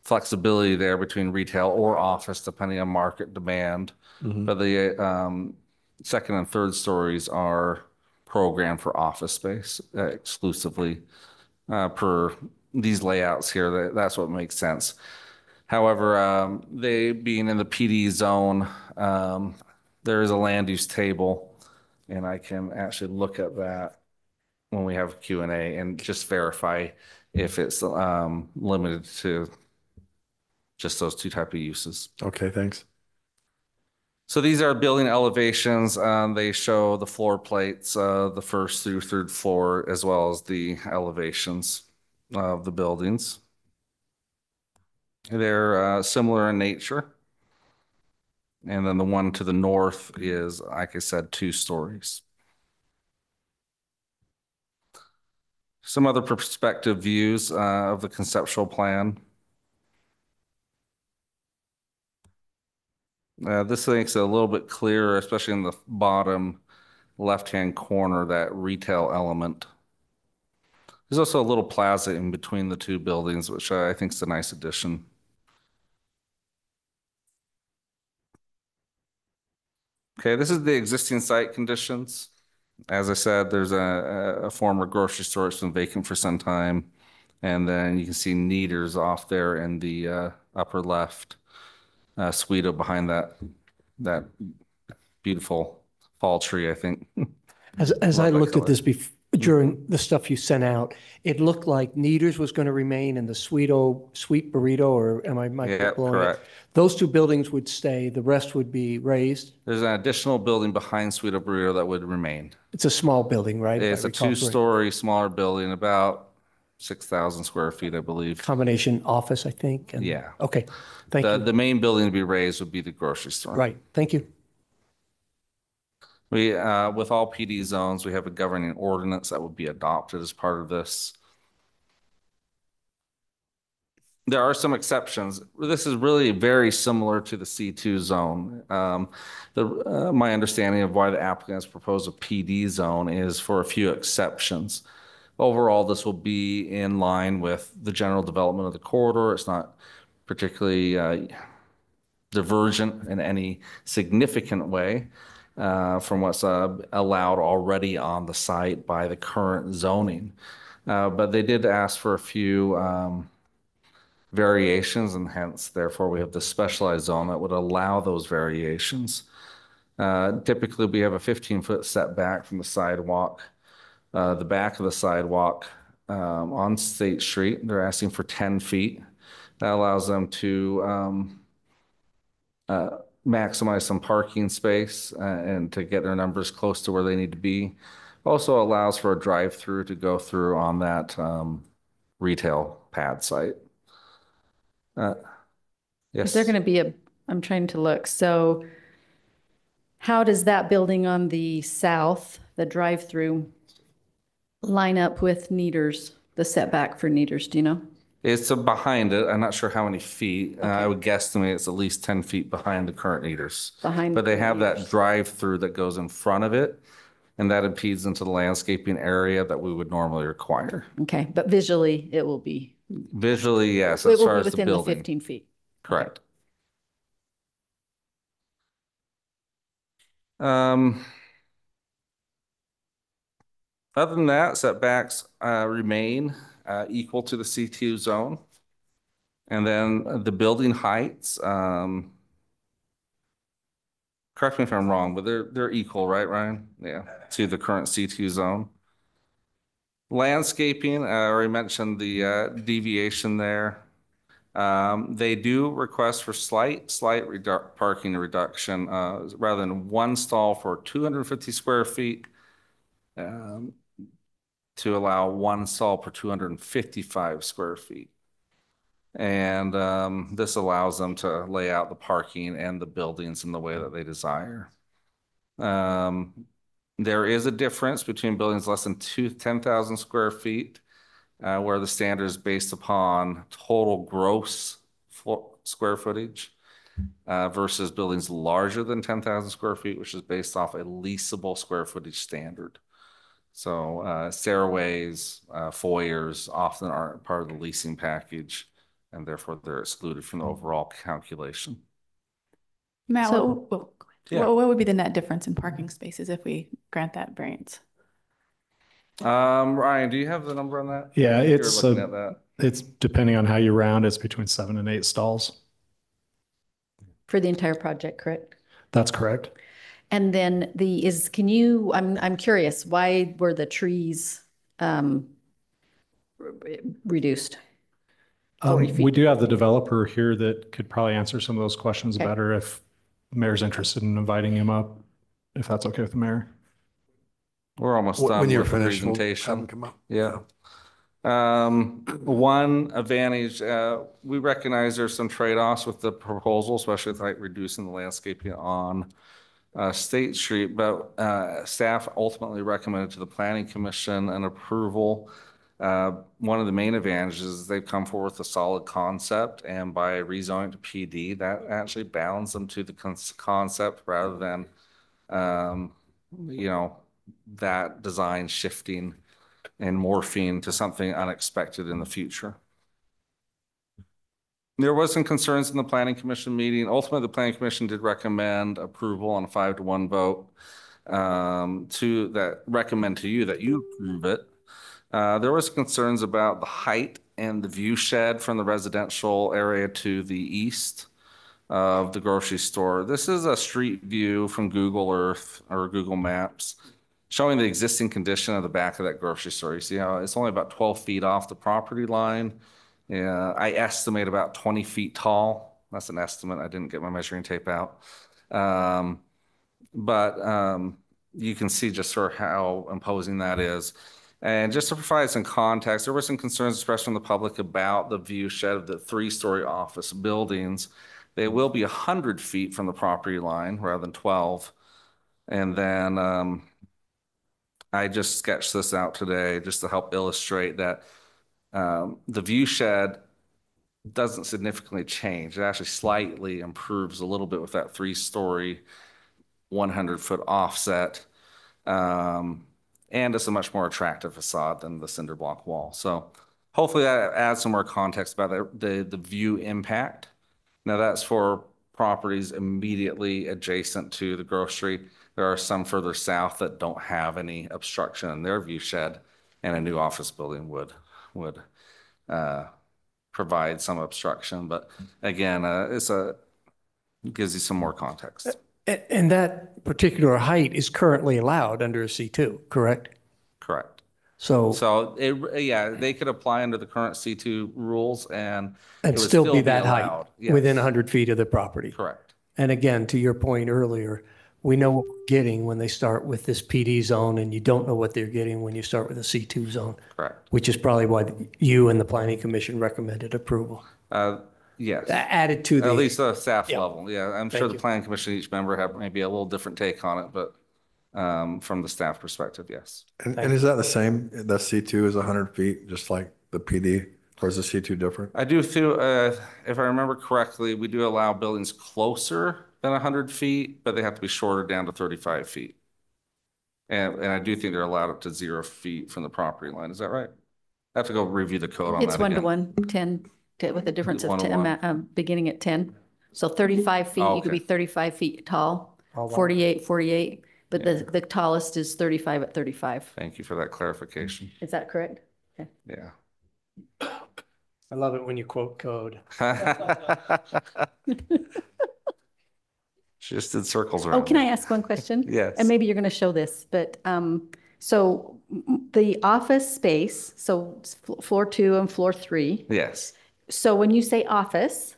flexibility there between retail or office depending on market demand. Mhm. But the, um, second and third stories are programmed for office space uh, exclusively, uh, per these layouts here. That, that's what makes sense. However, um, they being in the PD zone, um, there is a land use table, and I can actually look at that when we have Q and A and just verify if it's um, limited to just those two type of uses. Okay, thanks. So these are building elevations. Um, they show the floor plates, uh, the first through third floor, as well as the elevations of the buildings. They're uh, similar in nature. And then the one to the north is, like I said, two stories. Some other perspective views uh, of the conceptual plan. Uh, this makes it a little bit clearer, especially in the bottom left-hand corner, that retail element. There's also a little plaza in between the two buildings, which I think is a nice addition. Okay, this is the existing site conditions. as I said, there's a, a- former grocery store that's been vacant for some time. And then you can see Neaters off there in the uh, upper left. Uh, Sweeto behind that, that beautiful fall tree, I think. [LAUGHS] As, as I looked at this bef, during the stuff you sent out, it looked like Neaters was going to remain and the Sweeto, Sweet Burrito, or am I, might Yeah, blowing it? correct. Those two buildings would stay, the rest would be razed. There's an additional building behind Sweeto Burrito that would remain. It's a small building, right? It's a two-story, smaller building, about 6,000 square feet, I believe. Combination office, I think. and- Yeah. Okay, thank The, you. the main building to be razed would be the grocery store. Right, thank you. We, uh, with all PD zones, we have a governing ordinance that would be adopted as part of this. There are some exceptions. This is really very similar to the C2 zone. Um, the, uh, my understanding of why the applicant has proposed a PD zone is for a few exceptions. Overall, this will be in line with the general development of the corridor. It's not particularly, uh, divergent in any significant way uh, from what's uh, allowed already on the site by the current zoning. But they did ask for a few um, variations and hence therefore we have the specialized zone that would allow those variations. Typically, we have a 15-foot setback from the sidewalk. Uh, The back of the sidewalk um, on State Street, they're asking for 10 feet. That allows them to um, uh, maximize some parking space uh, and to get their numbers close to where they need to be. Also allows for a drive-through to go through on that um, retail pad site. Uh, Is Yes. there going to be a, I'm trying to look, so how does that building on the south, the drive-through, line up with Neaters, the setback for Neaters, do you know? It's uh, behind it. I'm not sure how many feet. Uh, I would guesstimate it's at least 10 feet behind the current Neaters. Behind But they the have that drive-through that goes in front of it, and that impedes into the landscaping area that we would normally require. Okay, but visually, it will be, Visually, yes, it as far will as be the within the building. 15 feet. Correct. Um, other than that, setbacks, uh, remain, uh, equal to the C2 zone. And then the building heights, um, correct me if I'm wrong, but they're, they're equal, right, Ryan? Yeah, to the current C2 zone. Landscaping, I already mentioned the, uh, deviation there. Um, they do request for slight, slight redu- parking reduction, uh, rather than one stall for two hundred and fifty square feet. Um, to allow one stall per two hundred and fifty-five square feet. And, um, this allows them to lay out the parking and the buildings in the way that they desire. Um, there is a difference between buildings less than two, ten thousand square feet uh, where the standard is based upon total gross square footage uh, versus buildings larger than 10,000 square feet, which is based off a leasable square footage standard. So uh, stairways, uh, foyers often aren't part of the leasing package, and therefore they're excluded from the overall calculation. Matt, So- what, what, Yeah. what what would be the net difference in parking spaces if we grant that variance? Um, Ryan, do you have the number on that? Yeah, it's, looking that. it's depending on how you round, it's between seven and eight stalls. For the entire project, correct? That's correct. And then the, is, can you, I'm, I'm curious, why were the trees um, re- reduced? Um, we do have the developer here that could probably answer some of those questions Okay. better if the mayor's interested in inviting him up, if that's okay with the mayor. We're almost When- done when you're with the finished, we'll presentation. come up. Yeah. Um, one advantage, uh, we recognize there's some trade-offs with the proposal, especially with like reducing the landscaping on uh, State Street, but, uh, staff ultimately recommended to the planning commission an approval. Uh, one of the main advantages is they've come forward with a solid concept and by rezoning to PD, that actually bounds them to the con- concept rather than, um, you know, that design shifting and morphing to something unexpected in the future. There was some concerns in the planning commission meeting. Ultimately, the planning commission did recommend approval on a five to one vote. um, to, that recommend to you that you approve it. Uh, there was concerns about the height and the view shed from the residential area to the east of the grocery store. This is a street view from Google Earth or Google Maps showing the existing condition of the back of that grocery store. You see how it's only about 12 feet off the property line. Yeah, I estimate about 20 feet tall. That's an estimate. I didn't get my measuring tape out. Um, but um, you can see just sort of how imposing that is. And just to provide some context, there were some concerns expressed from the public about the view shed of the three-story office buildings. They will be 100 feet from the property line rather than 12. And then um, I just sketched this out today just to help illustrate that um, the view shed doesn't significantly change. It actually slightly improves a little bit with that three-story, 100-foot offset. Um, and it's a much more attractive facade than the cinder block wall. So hopefully that adds some more context about the, the, the view impact. Now that's for properties immediately adjacent to the grocery. There are some further south that don't have any obstruction in their view shed, and a new office building would would uh, provide some obstruction. But again, uh, it's a gives you some more context. And that particular height is currently allowed under a C2, correct? Correct. So, So it, yeah, they could apply under the current C2 rules and and would still be that height. Yes. within 100 feet of the property. Correct. And again, to your point earlier, we know what we're getting when they start with this PD zone, and you don't know what they're getting when you start with a C2 zone, Correct. which is probably why you and the planning commission recommended approval. Uh, yes. A- Added to the. At least the staff Yeah. level, yeah. I'm sure Thank the you. planning commission, each member have maybe a little different take on it, but um, from the staff perspective, yes. And, and is that the same? The C2 is 100 feet, just like the PD, or is the C2 different? I do feel, uh, if I remember correctly, we do allow buildings closer than hundred feet, but they have to be shorter down to thirty-five feet. And, and I do think they're allowed up to zero feet from the property line. Is that right? I have to go review the code on that It's one to again. one, 10, to- with a difference of one to 10, one. um, beginning at 10. So 35 feet, Oh, you could be okay. 35 feet tall, Oh, wow. 48, 48, but the, the tallest is 35 at 35. Thank you for that clarification. Is that correct? Okay. Yeah. I love it when you quote code. [LAUGHS] [LAUGHS] Just did circles around. Oh, can me. I ask one question? [LAUGHS] Yes. And maybe you're going to show this, but um, so the office space, so floor two and floor three. Yes. So when you say office,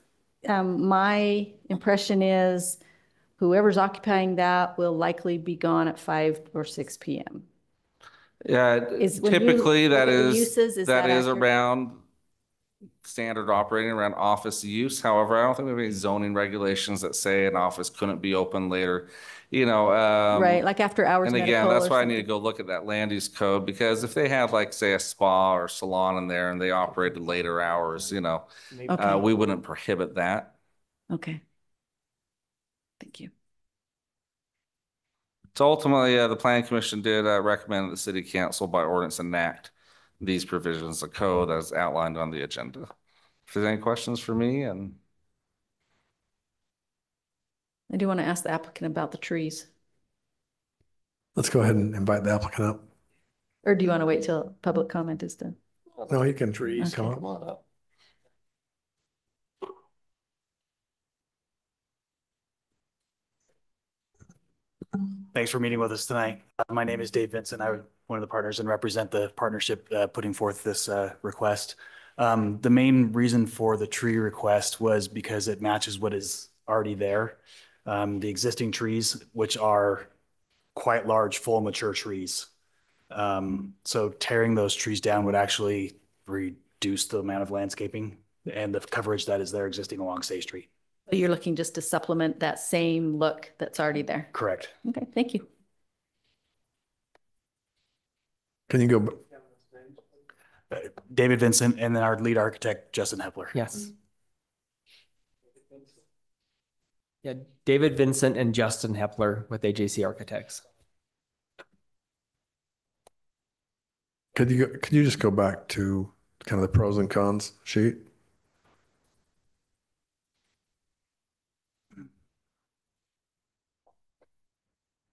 um, my impression is whoever's occupying that will likely be gone at five or six PM. Yeah, Is you typically look that is, uses, is that that is accurate? around standard operating around office use. However, I don't think we have any zoning regulations that say an office couldn't be open later, you know. um, Right, like after hours And again, that's or why I need to go look at that land use code, because if they had like, say, a spa or salon in there and they operated later hours, you know, uh, we wouldn't prohibit that. Okay. Thank you. So ultimately, uh, the planning commission did uh, recommend that the city council by ordinance enact these provisions of code as outlined on the agenda. If there's any questions for me and I do want to ask the applicant about the trees, Let's go ahead and invite the applicant up. or do you want to wait till public comment is done? No, you can Trees. come Okay. up. Come on up. Thanks for meeting with us tonight. Uh, My name is Dave Vincent. I'm one of the partners and represent the partnership uh, putting forth this uh, request. Um, The main reason for the tree request was because it matches what is already there. Um, The existing trees, which are quite large, full mature trees. Um, So tearing those trees down would actually reduce the amount of landscaping and the coverage that is there existing along State Street. You're looking just to supplement that same look that's already there? Correct. Okay, thank you. Can you go, David Vincent and then our lead architect, Justin Hepler. Yes. Yeah, David Vincent and Justin Hepler with AJC Architects. could you, go- could you just go back to kind of the pros and cons sheet?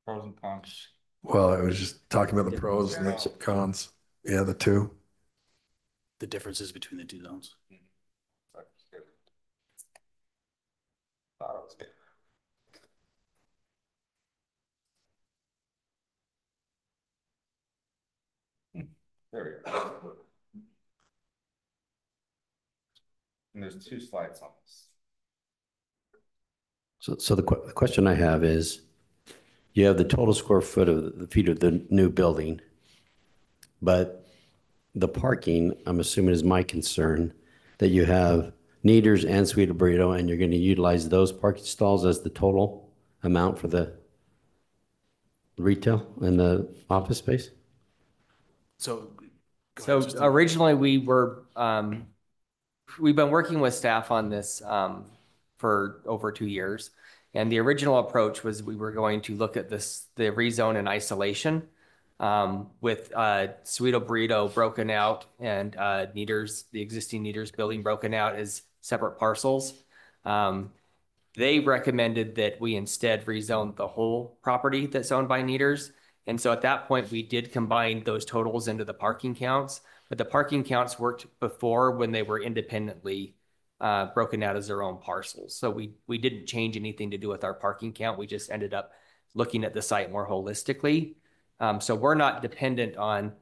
Pros and cons. Well, I was just talking about the pros and the cons. Yeah, the two. The differences between the two zones. Thought it was good. There we go. And there's two slides on this. So, so the que- the question I have is, you have the total square foot of the feet of the new building, but the parking, I'm assuming is my concern, that you have Neaters and Sweeto Burrito, and you're going to utilize those parking stalls as the total amount for the retail and the office space? So. So originally, we were, um, we've been working with staff on this, um, for over two years. And the original approach was we were going to look at this, the rezone in isolation, um, with, uh, Sweeto Burrito broken out and, uh, Neaters, the existing Neaters building broken out as separate parcels. Um, they recommended that we instead rezone the whole property that's owned by Neaters. And so at that point, we did combine those totals into the parking counts, but the parking counts worked before when they were independently uh, broken out as their own parcels. So we, we didn't change anything to do with our parking count. We just ended up looking at the site more holistically. Um, so we're not dependent on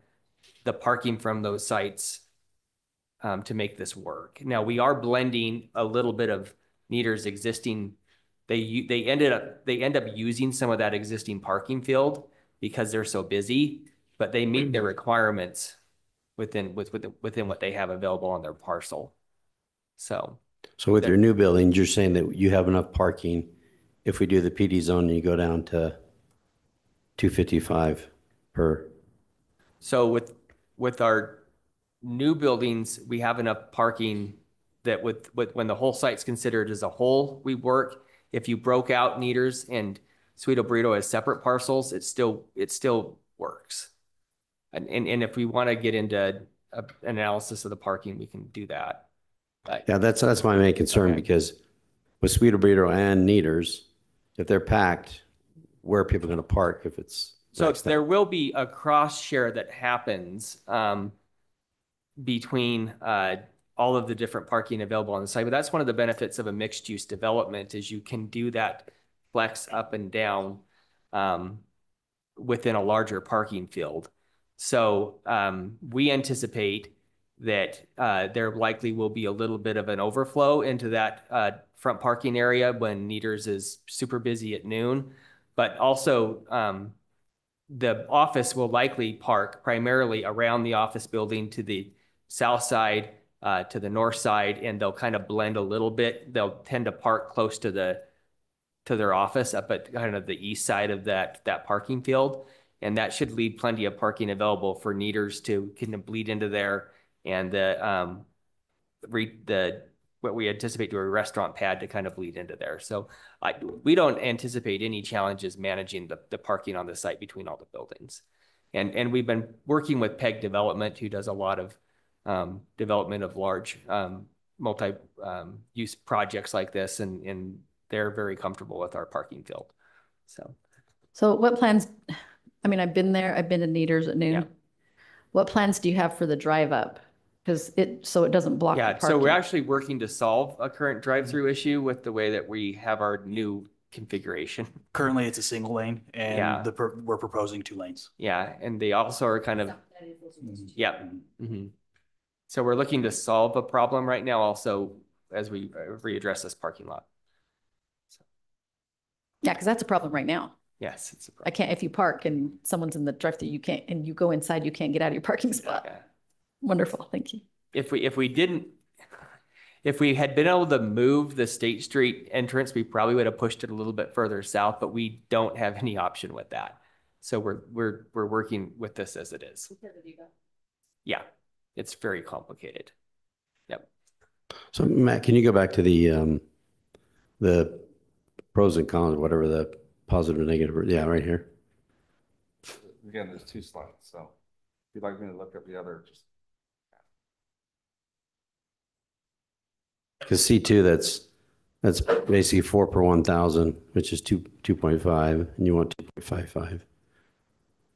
the parking from those sites um, to make this work. Now, we are blending a little bit of Neater's existing, they, they ended up, they end up using some of that existing parking field because they're so busy, but they meet their requirements within, with, within, within what they have available on their parcel. So, So with your new buildings, you're saying that you have enough parking if we do the PD zone and you go down to 255 per, so with, with our new buildings, we have enough parking that with, with, when the whole site's considered as a whole, we work. If you broke out Neaters and Sweeto Burrito as separate parcels, it still, it still works. And, and, and if we want to get into a analysis of the parking, we can do that. But yeah, that's, that's my main concern because with Sweeto Burrito and Neaters, if they're packed, where are people going to park if it's? So out? there will be a cross share that happens um, between uh, all of the different parking available on the site. But that's one of the benefits of a mixed use development is you can do that flex up and down um, within a larger parking field. So um, we anticipate that uh, there likely will be a little bit of an overflow into that uh, front parking area when Neaters is super busy at noon. But also, um, the office will likely park primarily around the office building to the south side, uh, to the north side, and they'll kind of blend a little bit. They'll tend to park close to the to their office up at kind of the east side of that that parking field, and that should leave plenty of parking available for neaters to kind of bleed into there, and the um, re, the what we anticipate to a restaurant pad to kind of lead into there. So I, we don't anticipate any challenges managing the, the parking on the site between all the buildings. And, and we've been working with PEG Development, who does a lot of um, development of large um, multi-use projects like this, and, and they're very comfortable with our parking field. So So what plans, I mean, I've been there, I've been to Neaters at noon. What plans do you have for the drive up? Because it, so it doesn't block the yeah, so we're actually working to solve a current drive-through issue with the way that we have our new configuration. Currently, it's a single lane Yeah. and the, pro- we're proposing two lanes. Yeah, and they also are kind of, yeah. mhm. So we're looking to solve a problem right now also as we uh, readdress this parking lot. Yeah, because that's a problem right now. Yes, it's a I can't, if you park and someone's in the drive-through, you can't, and you go inside, you can't get out of your parking spot. Wonderful, thank you. If we, if we didn't, if we had been able to move the State Street entrance, we probably would have pushed it a little bit further south, but we don't have any option with that. So we're, we're, we're working with this as it is. Yeah, it's very complicated. Yep. So Matt, can you go back to the, um, the pros and cons, whatever the positive and negative, yeah, right here. Again, there's two slides, so if you'd like me to look up the other, just. Because C2, that's, That's basically four per one thousand, which is two, two point five, and you want two point five five.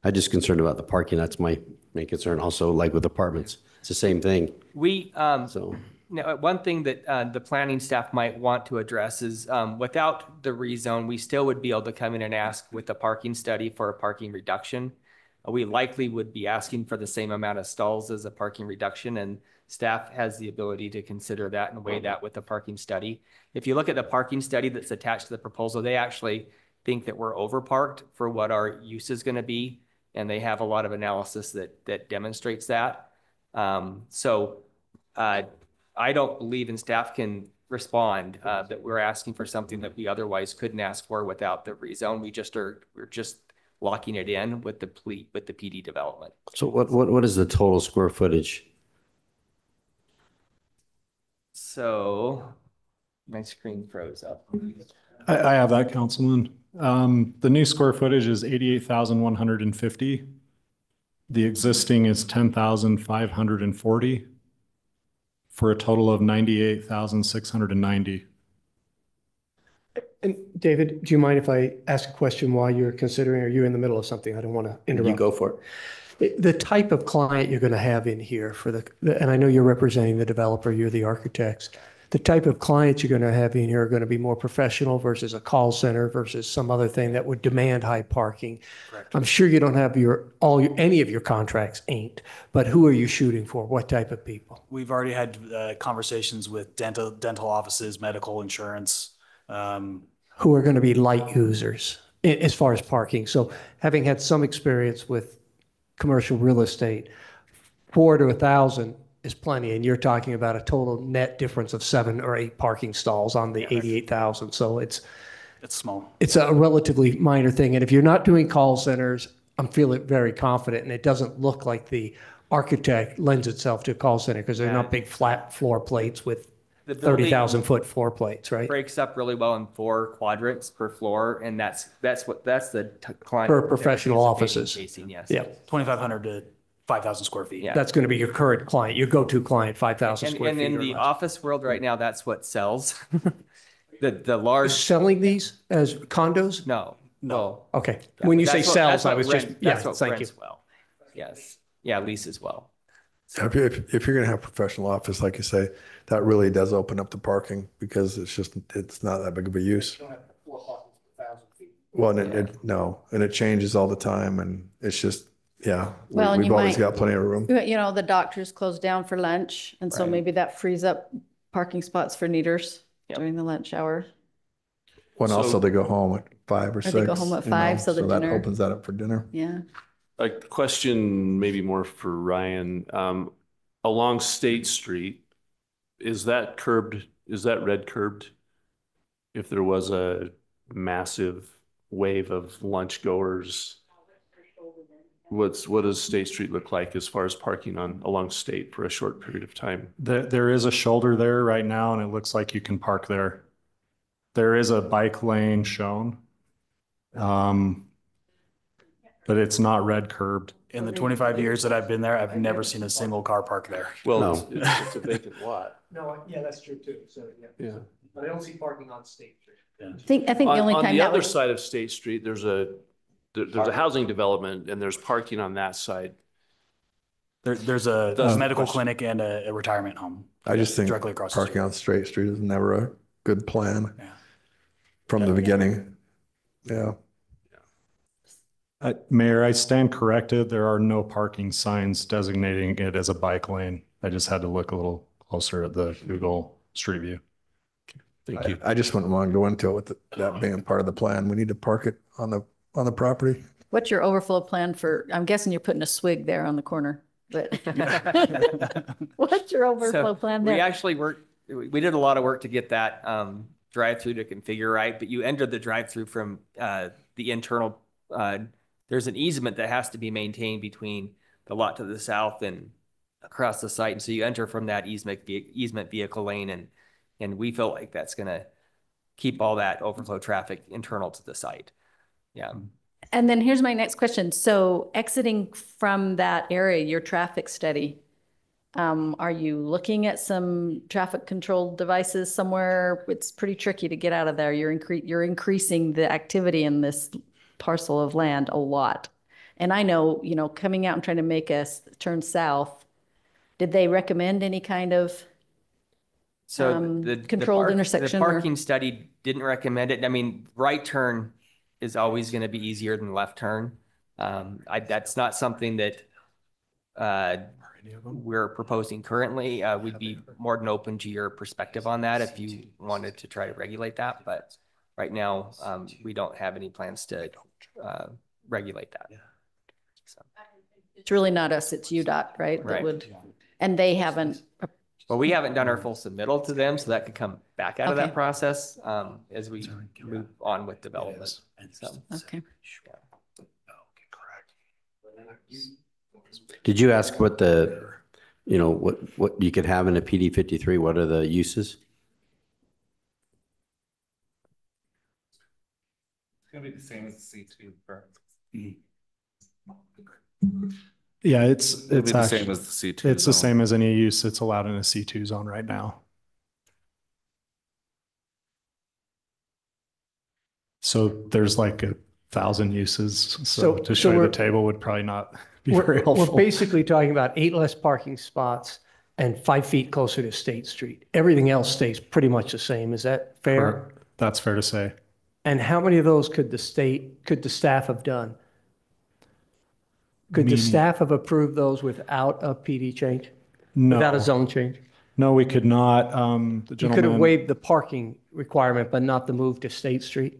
I'm just concerned about the parking. That's my main concern. Also, like with apartments, it's the same thing. We, um, So, Now, one thing that uh, the planning staff might want to address is um, without the rezone, we still would be able to come in and ask with the parking study for a parking reduction. Uh, We likely would be asking for the same amount of stalls as a parking reduction, and staff has the ability to consider that and weigh that with the parking study. If you look at the parking study that's attached to the proposal, they actually think that we're overparked for what our use is going to be, and they have a lot of analysis that that demonstrates that. Um, So uh, I don't believe and staff can respond uh, that we're asking for something that we otherwise couldn't ask for without the rezone. We just are, we're just locking it in with the ple, with the PD development. so what, what, what is the total square footage? So my screen froze up. I, I have that, Councilman. Um, the new square footage is eighty-eight thousand one hundred and fifty. The existing is ten thousand five hundred and forty for a total of ninety-eight thousand six hundred and ninety. And David, do you mind if I ask a question while you're considering, are you in the middle of something? I don't want to interrupt. You go for it. The type of client you're going to have in here for the, and I know you're representing the developer, you're the architects. The type of clients you're going to have in here are going to be more professional versus a call center versus some other thing that would demand high parking. I'm sure you don't have your, all, your any of your contracts ain't, but who are you shooting for? What type of people? We've already had uh, conversations with dental, dental offices, medical insurance. um, who are going to be light users as far as parking. So having had some experience with commercial real estate, four to a thousand is plenty. And you're talking about a total net difference of seven or eight parking stalls on the 88,000. So it's, It's small. it's a relatively minor thing. And if you're not doing call centers, I'm feeling very confident. And it doesn't look like the architect lends itself to a call center because they're not big flat floor plates with The building 30,000 foot floor plates, right? Breaks up really well in four quadrants per floor, and that's, that's what, that's the t- client. For professional offices. Chasing, yes. Yeah. Twenty-five hundred to five thousand square feet. Yeah. That's going to be your current client, your go-to client, 5,000 And, square and feet in or the less. office world right now, that's what sells. [LAUGHS] The, the large, Selling these as condos? no, no. Okay. When you say that's what- sells, I what was just, rent- yeah, that's what thank you. rents well. Yes, yeah, lease as well. If, you- if, if you're gonna have professional office, like you say, that really does open up the parking because it's just, it's not that big of a use. Well, and it, it, no, and it changes all the time and it's just, yeah. we- Well, and We've you always might- got plenty of room. You know, the doctors close down for lunch, and so Right. maybe that frees up parking spots for neaters Yep. during the lunch hour. When also So- they go home at five or six. they six. go home at you know, five, so the that dinner- Opens that up for dinner. Yeah. A question maybe more for Ryan. Um, along State Street, is that curbed, is that red curbed? If there was a massive wave of lunch goers? What's, what does State Street look like as far as parking on, along State for a short period of time? There, there is a shoulder there right now and it looks like you can park there. There is a bike lane shown. Um, but it's not red curbed. In the twenty-five years that I've been there, I've never seen a single car park there. Well, No. it's, it's it's a vacant lot. No, yeah, that's true too, so, yeah. Yeah. But I don't see parking on State Street. I think, I think the On, only on time the that other would, side of State Street, there's a, there, there's a housing development and there's parking on that side. There, there's a That's a the medical question. clinic and a, a retirement home. I just think Directly across the parking street. on State Street is never a good plan. Yeah. From the beginning. Yeah. Uh, Mayor, I stand corrected. There are no parking signs designating it as a bike lane. I just had to look a little closer at the Google Street View. Thank you. I just wouldn't want to go into it with the- that being part of the plan. We need to park it on the, on the property. what's your overflow plan for, I'm guessing you're putting a swig there on the corner, but [LAUGHS] [LAUGHS] what's your overflow So plan We there? actually worked, we we did a lot of work to get that um, drive-through to configure right, but you enter the drive-through from uh, the internal, uh, there's an easement that has to be maintained between the lot to the south and across the site. And so you enter from that easement, easement vehicle lane and, and we feel like that's gonna keep all that overflow traffic internal to the site. Yeah. And then here's my next question. So exiting from that area, your traffic study, Um, are you looking at some traffic control devices somewhere? It's pretty tricky to get out of there. You're incre- you're increasing the activity in this parcel of land a lot. And I know, you know, coming out and trying to make us turn south, did they recommend any kind of So um, the- the controlled park- intersection The or- parking study didn't recommend it. I mean, right turn is always going to be easier than left turn. Um, I, that's not something that uh, we're proposing currently. Uh, we'd be more than open to your perspective on that if you wanted to try to regulate that. But right now, um, we don't have any plans to uh, regulate that. It's really not us, it's UDOT, right? That Right. would, and they haven't, Well, we haven't done our full submittal to them, so that could come back out of that process um, as we move on with development. So, okay. Did you ask what the, you know, what, what you could have in a PD fifty-three? What are the uses? It's gonna be the same as the C two, correct? Yeah, it's, It'll it's be the same as the C2 it's the same as any use that's allowed in a C2 zone right now. So there's like a thousand uses, so So- to show you the table would probably not be We're, very we're basically talking about eight less parking spots and five feet closer to State Street. Everything else stays pretty much the same. Is that fair? Correct. That's fair to say. And how many of those could the state, could the staff have done? Could the Meaning- staff have approved those without a PD change? No. Without a zone change? No, we could not. Um, the You could have gentleman, waived the parking requirement, but not the move to State Street?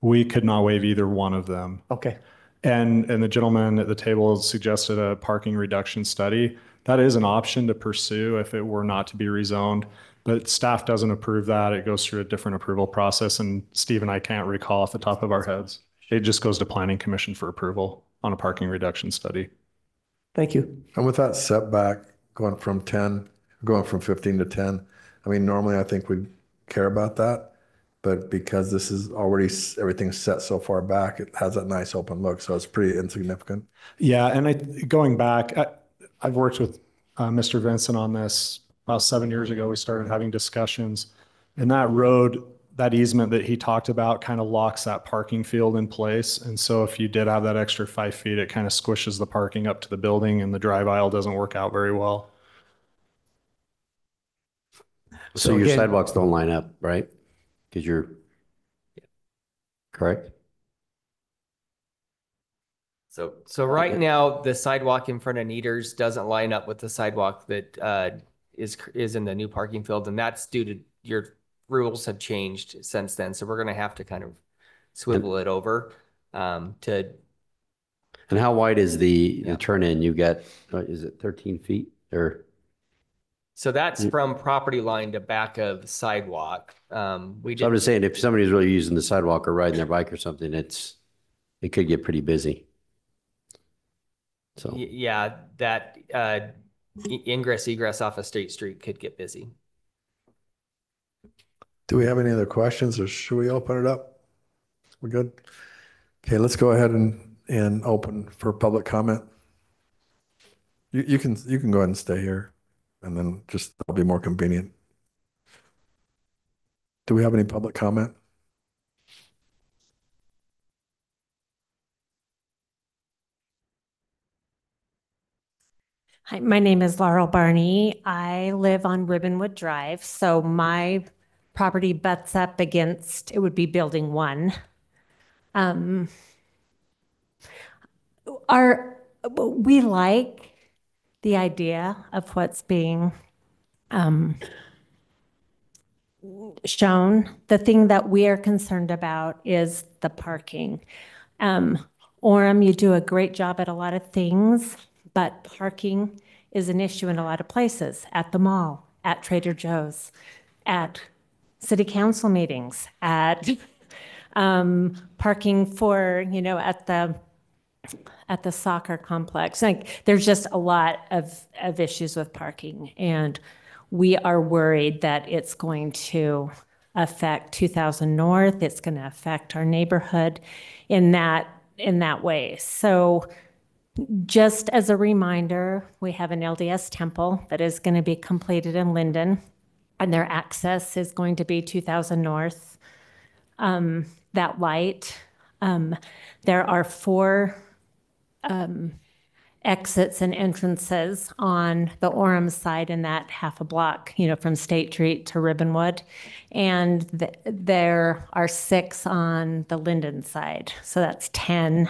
we could not waive either one of them. Okay. And, and the gentleman at the table suggested a parking reduction study. That is an option to pursue if it were not to be rezoned, but staff doesn't approve that. It goes through a different approval process and Steve and I can't recall off the top of our heads. It just goes to planning commission for approval on a parking reduction study. Thank you. And with that setback going from ten, going from fifteen to ten, I mean, normally I think we'd care about that. But because this is already, s- everything's set so far back, it has that nice open look, so it's pretty insignificant. Yeah, and I, going back, I, I've worked with uh, Mr. Vincent on this about seven years ago. We started having discussions. And that road, that easement that he talked about kind of locks that parking field in place. And so if you did have that extra five feet, it kind of squishes the parking up to the building and the drive aisle doesn't work out very well. So So your again- sidewalks don't line up, right? Because you're, correct? so, so right now, the sidewalk in front of Neaters doesn't line up with the sidewalk that uh, is, is in the new parking field. And that's due to your rules have changed since then. So we're going to have to kind of swivel it over um, to And how wide is the, the turn in? You get? uh, is it 13 feet or? So that's from property line to back of sidewalk. Um, we So I'm just saying, if somebody's really using the sidewalk or riding their bike or something, it's, it could get pretty busy. So, yeah, that, uh, ingress egress off of State Street could get busy. Do we have any other questions or should we open it up? We're good? Okay, let's go ahead and, open for public comment. You, you can, you can go ahead and stay here and then just, that'll be more convenient. Do we have any public comment? Hi, my name is Laurel Barney. I live on Ribbonwood Drive, so my property butts up against, it would be Building One. Um, Our, we like the idea of what's being um, shown. The thing that we are concerned about is the parking. Um, Orem, you do a great job at a lot of things, but parking is an issue in a lot of places, at the mall, at Trader Joe's, at city council meetings, at [LAUGHS] um, parking for, you know, at the, at the soccer complex. Like, there's just a lot of, of issues with parking. And we are worried that it's going to affect 2000 North. It's going to affect our neighborhood in that, in that way. So just as a reminder, we have an LDS temple that is going to be completed in Lindon, and their access is going to be 2000 North. Um, that light, um, there are four um, exits and entrances on the Orem side in that half a block, you know, from State Street to Ribbonwood. And th- there are six on the Lindon side. So that's 10,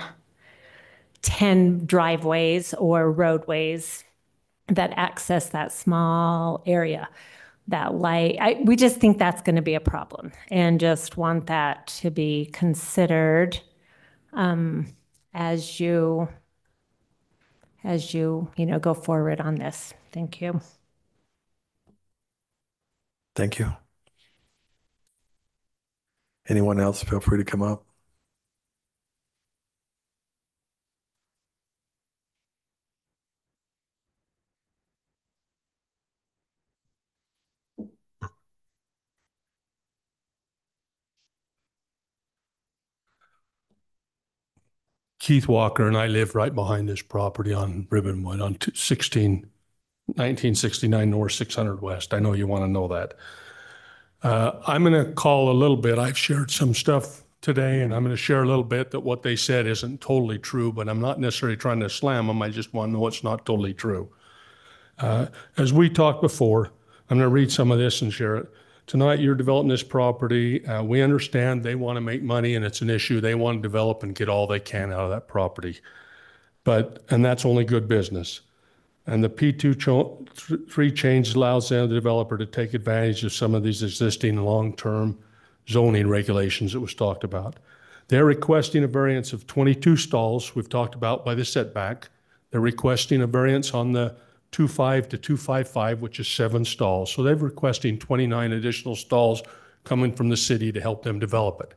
10 driveways or roadways that access that small area. That light, I, we just think that's going to be a problem and just want that to be considered um, as you as you, you know, go forward on this. Thank you. Thank you. Anyone else, feel free to come up. Keith Walker and I live right behind this property on Ribbonwood on two- 16, 1969 North, 600 West. I know you want to know that. Uh, I'm going to call a little bit. I've shared some stuff today and I'm going to share a little bit that what they said isn't totally true, but I'm not necessarily trying to slam them. I just want to know it's not totally true. Uh, As we talked before, I'm going to read some of this and share it. Tonight, you're developing this property. Uh, We understand they want to make money and it's an issue. They want to develop and get all they can out of that property. But, and that's only good business. And the P2 cho- th- three change allows the developer to take advantage of some of these existing long-term zoning regulations that was talked about. They're requesting a variance of 22 stalls, we've talked about by the setback. They're requesting a variance on the 2.5 to 255, which is seven stalls. So they're requesting 29 additional stalls coming from the city to help them develop it.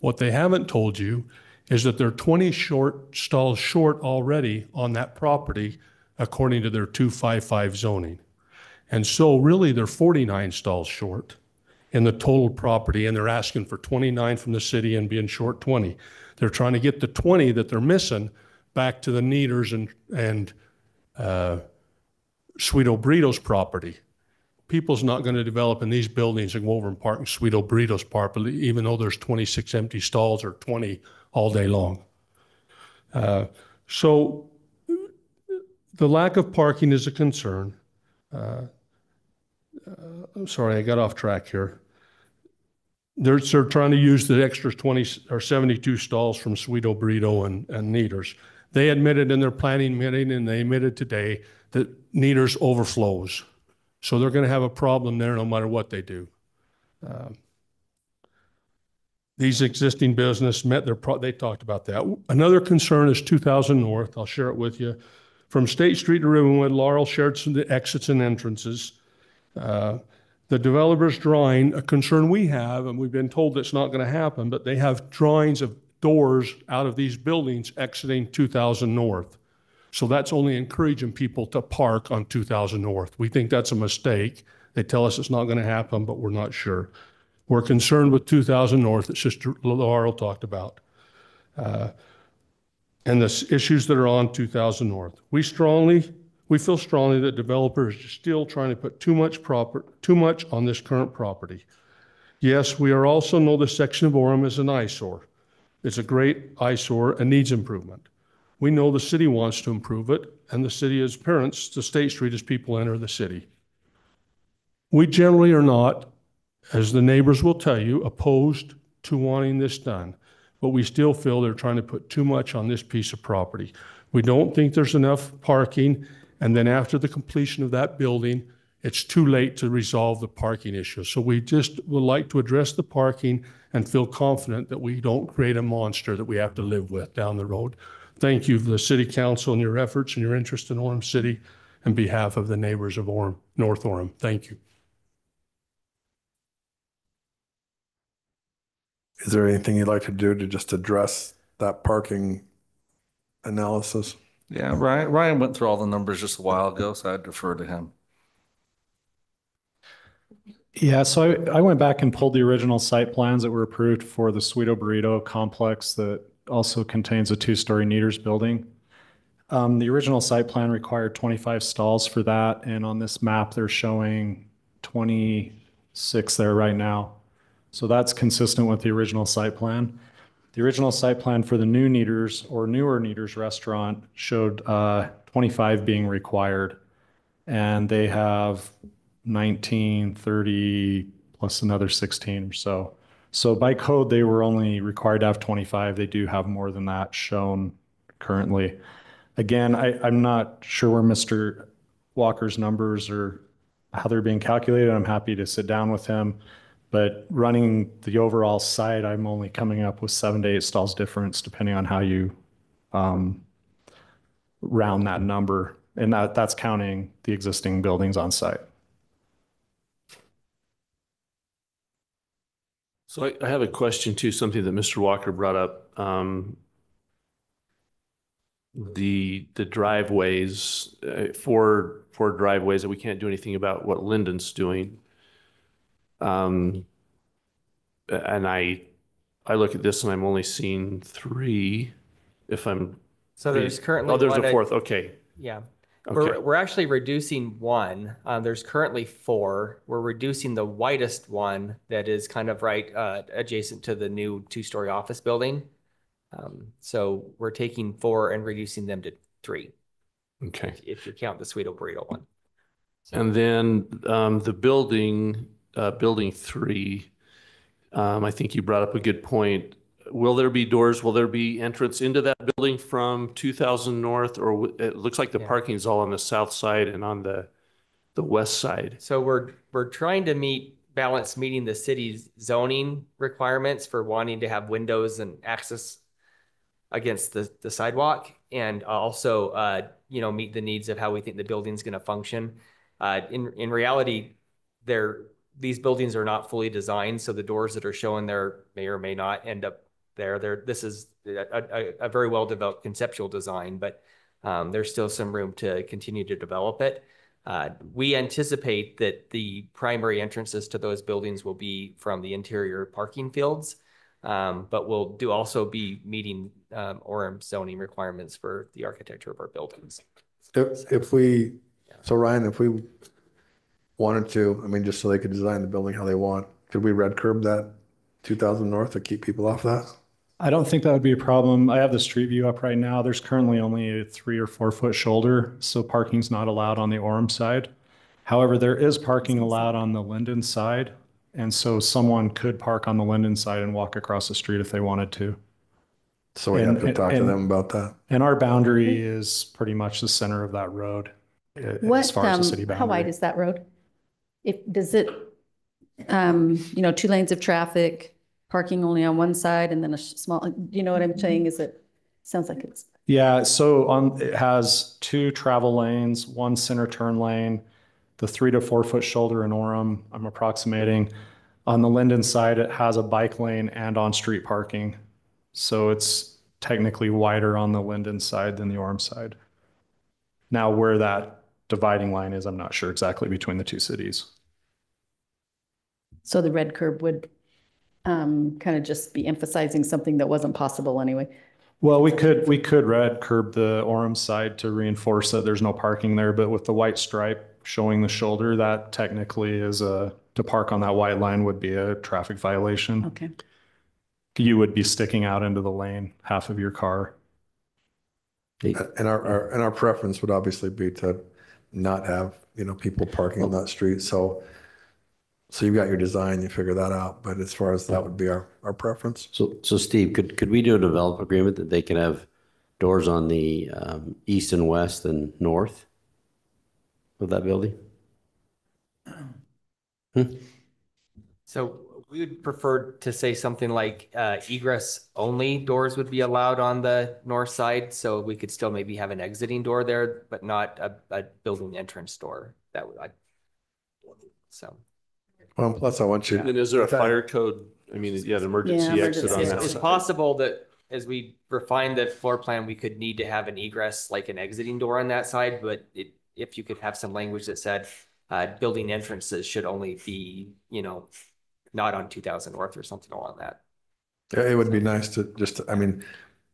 What they haven't told you is that they're 20 short stalls short already on that property according to their 255 zoning. And so really they're 49 stalls short in the total property and they're asking for 29 from the city and being short 20. They're trying to get the 20 that they're missing back to the Neaters and, and, uh, Sweet Burritos property. People's not going to develop in these buildings and go over and park in Sweet Burritos property, even though there's 26 empty stalls or 20 all day long. Uh, So the lack of parking is a concern. Uh, uh, I'm sorry, I got off track here. They're, they're trying to use the extra 20 or 72 stalls from Sweet Burrito and, and Neaters. They admitted in their planning meeting and they admitted today that Neaters overflows. So they're going to have a problem there no matter what they do. Um, These existing business met their, pro- they talked about that. Another concern is 2000 North. I'll share it with you. From State Street to Ribbonwood, Laurel shared some of the exits and entrances. Uh, The developer's drawing, a concern we have, and we've been told it's not going to happen, but they have drawings of doors out of these buildings exiting 2000 North. So that's only encouraging people to park on 2000 North. We think that's a mistake. They tell us it's not going to happen, but we're not sure. We're concerned with 2000 North that Sister Laurel talked about. Uh, and the issues that are on 2000 North. We strongly, we feel strongly that developers are still trying to put too much proper, too much on this current property. Yes, we are also know this section of Orem is an eyesore. It's a great eyesore and needs improvement. We know the city wants to improve it, and the city as parents to State Street as people enter the city. We generally are not, as the neighbors will tell you, opposed to wanting this done, but we still feel they're trying to put too much on this piece of property. We don't think there's enough parking, and then after the completion of that building, it's too late to resolve the parking issue. So we just would like to address the parking and feel confident that we don't create a monster that we have to live with down the road. Thank you, for the city council, and your efforts and your interest in Orem City on behalf of the neighbors of Orem, North Orem. Thank you. Is there anything you'd like to do to just address that parking analysis? Yeah, Ryan, Ryan went through all the numbers just a while ago, so I'd defer to him. Yeah, so I, I went back and pulled the original site plans that were approved for the Sweeto Burrito complex that also contains a two-story Neaters building. Um, the original site plan required twenty-five stalls for that, and on this map, they're showing twenty-six there right now. So that's consistent with the original site plan. The original site plan for the new Neaters or newer Neaters restaurant showed, uh, twenty-five being required. And they have 19, 30, plus another 16 or so. So by code, they were only required to have 25. They do have more than that shown currently. Again, I, I'm not sure where Mr. Walker's numbers are, how they're being calculated. I'm happy to sit down with him. But running the overall site, I'm only coming up with seven to eight stalls difference depending on how you um, round that number. And that, that's counting the existing buildings on site. So I, I have a question too, something that Mr. Walker brought up. Um, the, the driveways, uh, four, four driveways that we can't do anything about what Lindon's doing. Um, and I, I look at this and I'm only seeing three, if I'm. So there's currently Oh, there's one a at- fourth, okay. Yeah. Okay. We're, we're actually reducing one. Uh, there's currently four. We're reducing the whitest one that is kind of right, uh, adjacent to the new two-story office building. Um, so we're taking four and reducing them to three. Okay. If you count the Sweeto Burrito one. And then um, the building, uh, building three, um, I think you brought up a good point. Will there be doors? Will there be entrance into that building from two thousand north? Or w- it looks like the parking is all on the south side and on the, the west side. So we're, we're trying to meet, balance meeting the city's zoning requirements for wanting to have windows and access against the, the sidewalk and also, uh, you know, meet the needs of how we think the building's going to function. Uh, in, in reality, they're, these buildings are not fully designed, so the doors that are shown there may or may not end up there. There, this is a, a, a very well-developed conceptual design, but um, there's still some room to continue to develop it. Uh, we anticipate that the primary entrances to those buildings will be from the interior parking fields. Um, but we'll do also be meeting, um, Orem zoning requirements for the architecture of our buildings. If, if we, so Ryan, if we wanted to, I mean, just so they could design the building how they want, could we red curb that two thousand north to keep people off that? I don't think that would be a problem. I have the street view up right now. There's currently only a three or four foot shoulder, so parking's not allowed on the Orem side. However, there is parking allowed on the Lindon side, and so someone could park on the Lindon side and walk across the street if they wanted to. So we have to And- talk to and- them about that. And our boundary is pretty much the center of that road, uh, as What, far as the city um, how wide boundary. is that road? If, does it, um, you know, two lanes of traffic, parking only on one side and then a small, do you know what I'm saying? Mm-hmm. Is it, sounds like it's, Yeah, so on, it has two travel lanes, one center turn lane, the three to four foot shoulder in Orem, I'm approximating. On the Lindon side, it has a bike lane and on-street parking. So it's technically wider on the Lindon side than the Orem side. Now, where that dividing line is, I'm not sure exactly between the two cities. so the red curb would um, kind of just be emphasizing something that wasn't possible anyway. Well, we could, we could red curb the Orem side to reinforce that there's no parking there, but with the white stripe showing the shoulder, that technically is a, to park on that white line would be a traffic violation. Okay. You would be sticking out into the lane, half of your car. And our, our, and our preference would obviously be to not have, you know, people parking on that street. So, so you've got your design, you figure that out. But as far as that would be our, our preference. So, so Steve, could, could we do a develop agreement that they can have doors on the um, east and west and north of that building? So we would prefer to say something like uh, egress only doors would be allowed on the north side. So we could still maybe have an exiting door there, but not a, a building entrance door. That would, I, so. Well, plus I want you. And is there a fire code? I mean, yeah, an emergency exit on It's, that it's side. possible that as we refine the floor plan, we could need to have an egress, like an exiting door on that side, but it, if you could have some language that said, uh, building entrances should only be, you know, not on two thousand north or something along that. Yeah, It would be nice to just, I mean,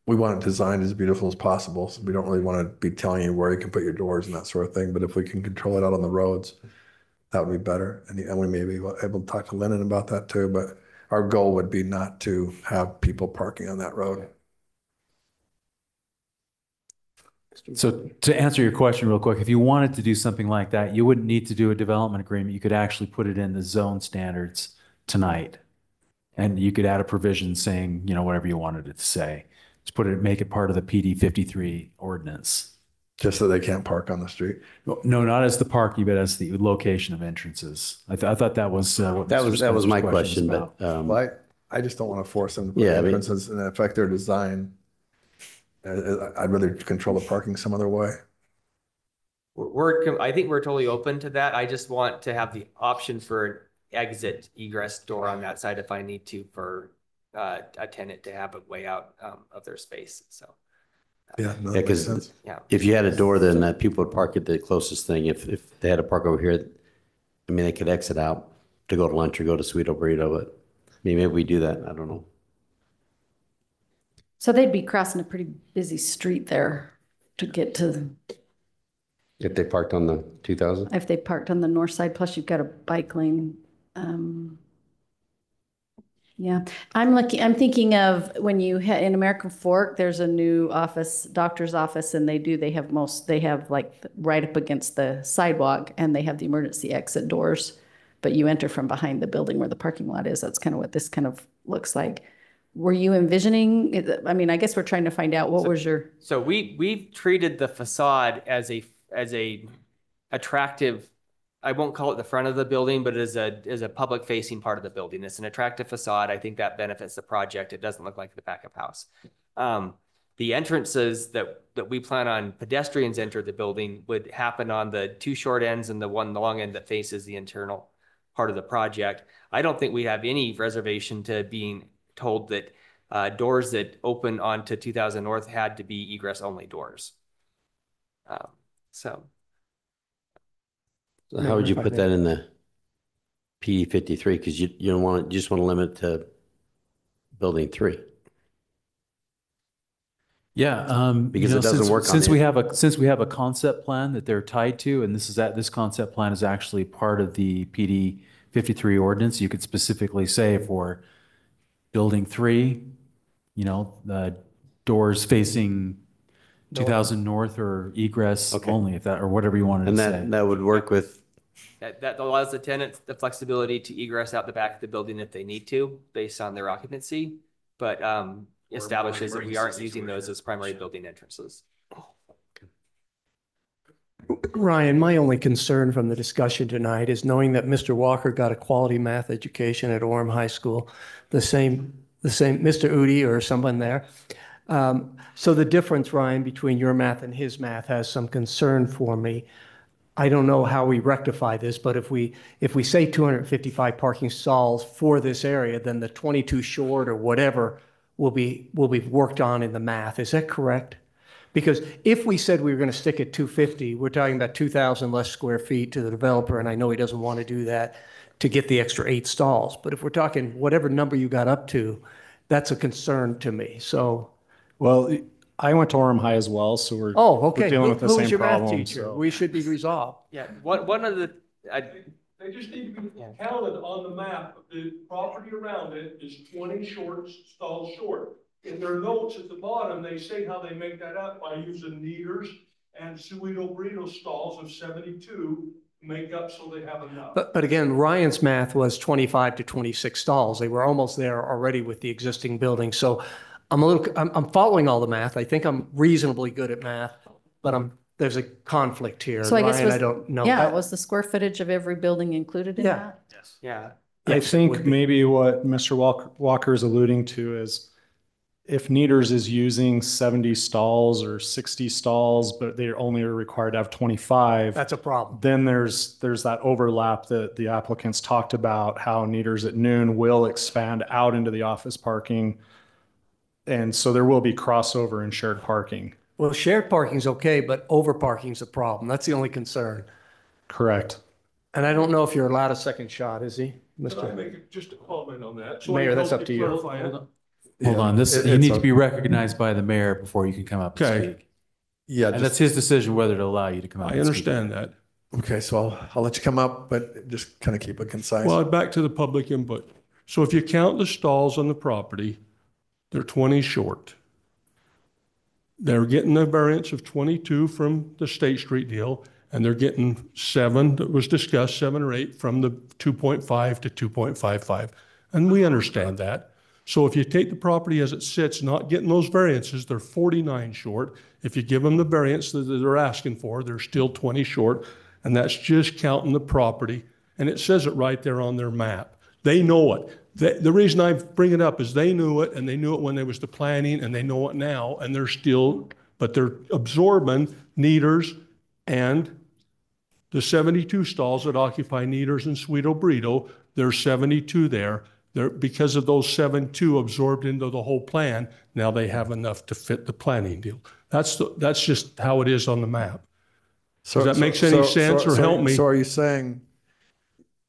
we want it designed as beautiful as possible. So we don't really want to be telling you where you can put your doors and that sort of thing. But if we can control it out on the roads, that would be better. And, and we may be able to talk to Lindon about that too. But our goal would be not to have people parking on that road. So to answer your question real quick, if you wanted to do something like that, you wouldn't need to do a development agreement. You could actually put it in the zone standards tonight. And you could add a provision saying, you know, whatever you wanted it to say. Just put it, make it part of the PD fifty-three ordinance. Just so they can't park on the street. No, not as the parking, but as the location of entrances. I thought, I thought that was uh, what. That Mr. was, that was Spencer's my question was question, about. but, um, Well, I, I just don't want to force them to put Yeah, I mean- entrances and affect their design. Uh, uh, I'd rather control the parking some other way. We're, we're com- I think we're totally open to that. I just want to have the option for an exit egress door on that side if I need to for uh, a tenant to have a way out um, of their space, so. Yeah. no, Yeah, that makes because sense. Yeah. if you had a door, then that people would park at the closest thing. If, if they had to park over here, I mean, they could exit out to go to lunch or go to Sweeto Burrito, but I mean, maybe we do that. I don't know. So they'd be crossing a pretty busy street there to get to, If they parked on the two thousand? if they parked on the north side, plus you've got a bike lane. um, Yeah, I'm looking, I'm thinking of when you, ha- in American Fork, there's a new office, doctor's office, and they do, they have most, they have like right up against the sidewalk, and they have the emergency exit doors, but you enter from behind the building where the parking lot is. That's kind of what this kind of looks like. Were you envisioning, I mean, I guess we're trying to find out, what was your, So we, we've treated the facade as a, as a attractive, I won't call it the front of the building, but as a, as a public facing part of the building. It's an attractive facade. I think that benefits the project. It doesn't look like the backup house. Um, the entrances that, that we plan on pedestrians enter the building would happen on the two short ends and the one, long end that faces the internal part of the project. I don't think we have any reservation to being told that uh, doors that open onto 2000 North had to be egress only doors. Um, So, So How would you put that in the PD fifty-three? Because you, you don't want, you just want to limit to building three. Yeah, um, you Because know, it doesn't since- work on Since the- we have a, since we have a concept plan that they're tied to, and this is that, this concept plan is actually part of the PD fifty-three ordinance, you could specifically say for building three, you know, the doors facing two thousand north or egress Okay. only, if that, or whatever you wanted And to say. that, that would work with, that, that allows the tenants the flexibility to egress out the back of the building if they need to, based on their occupancy. But um, establishes that we aren't using those as primary building entrances. Ryan, my only concern from the discussion tonight is knowing that Mr. Walker got a quality math education at Orem High School, the same, the same, Mr. Udi or someone there. Um, So the difference, Ryan, between your math and his math has some concern for me. I don't know how we rectify this, but if we, if we say 255 parking stalls for this area, then the 22 short or whatever will be, will be worked on in the math. Is that correct? Because if we said we were going to stick at 250, we're talking about 2,000 less square feet to the developer, and I know he doesn't want to do that to get the extra eight stalls. But if we're talking whatever number you got up to, that's a concern to me. So, Well, I went to Orem High as well, so we're. oh, we're okay. Dealing Who with the who same was your math problem. teacher? so- We should be resolved. Yeah, one, one of the, I, They just need to be Yeah. counted on the map. The property around it is twenty short stalls short. In their notes at the bottom, they say how they make that up by using Neaters and Sweeto Burrito stalls of seventy-two make up so they have enough. But, but again, Ryan's math was 25 to 26 stalls. They were almost there already with the existing building. So I'm a little, I'm, I'm following all the math. I think I'm reasonably good at math, but I'm, there's a conflict here. so I guess Ryan, was. I don't know. Yeah, was the square footage of every building included in Yeah. that? yeah. I Yes, it think be. maybe what Mr. Walker, Walker is alluding to is if Neaters is using seventy stalls or sixty stalls, but they only are required to have twenty-five, That's a problem. then there's, there's that overlap that the applicants talked about, how Neaters at noon will expand out into the office parking. And so there will be crossover and shared parking. Well, shared parking's okay, but over parking's a problem. That's the only concern. Correct. And I don't know if you're allowed a second shot, is he? Can I Mr. make just a comment on that? So Mayor, that's help up to you. clarify it? Hold on, this, it- you it's need to a- be recognized by the mayor before you can come up and Okay. speak. Yeah, And that's just- his decision whether to allow you to come up. I and speak. understand that. Okay, so I'll, I'll let you come up, but just kind of keep it concise. Well, back to the public input. So if you count the stalls on the property, they're 20 short. They're getting a variance of 22 from the State Street deal, and they're getting seven that was discussed, seven or eight from the 2.5 to 2.55. And we understand that. So if you take the property as it sits, not getting those variances, they're 49 short. If you give them the variance that they're asking for, they're still 20 short. And that's just counting the property. And it says it right there on their map. They know it. The, the reason I bring it up is they knew it and they knew it when there was the planning and they know it now and they're still, but they're absorbing Neaters and the 72 stalls that occupy Neaters and Sweeto Burrito, there's 72 there. They're, because of those 72 absorbed into the whole plan, now they have enough to fit the planning deal. That's, the, that's just how it is on the map. So- Does that make any so- sense so- or so- help me? So are you saying,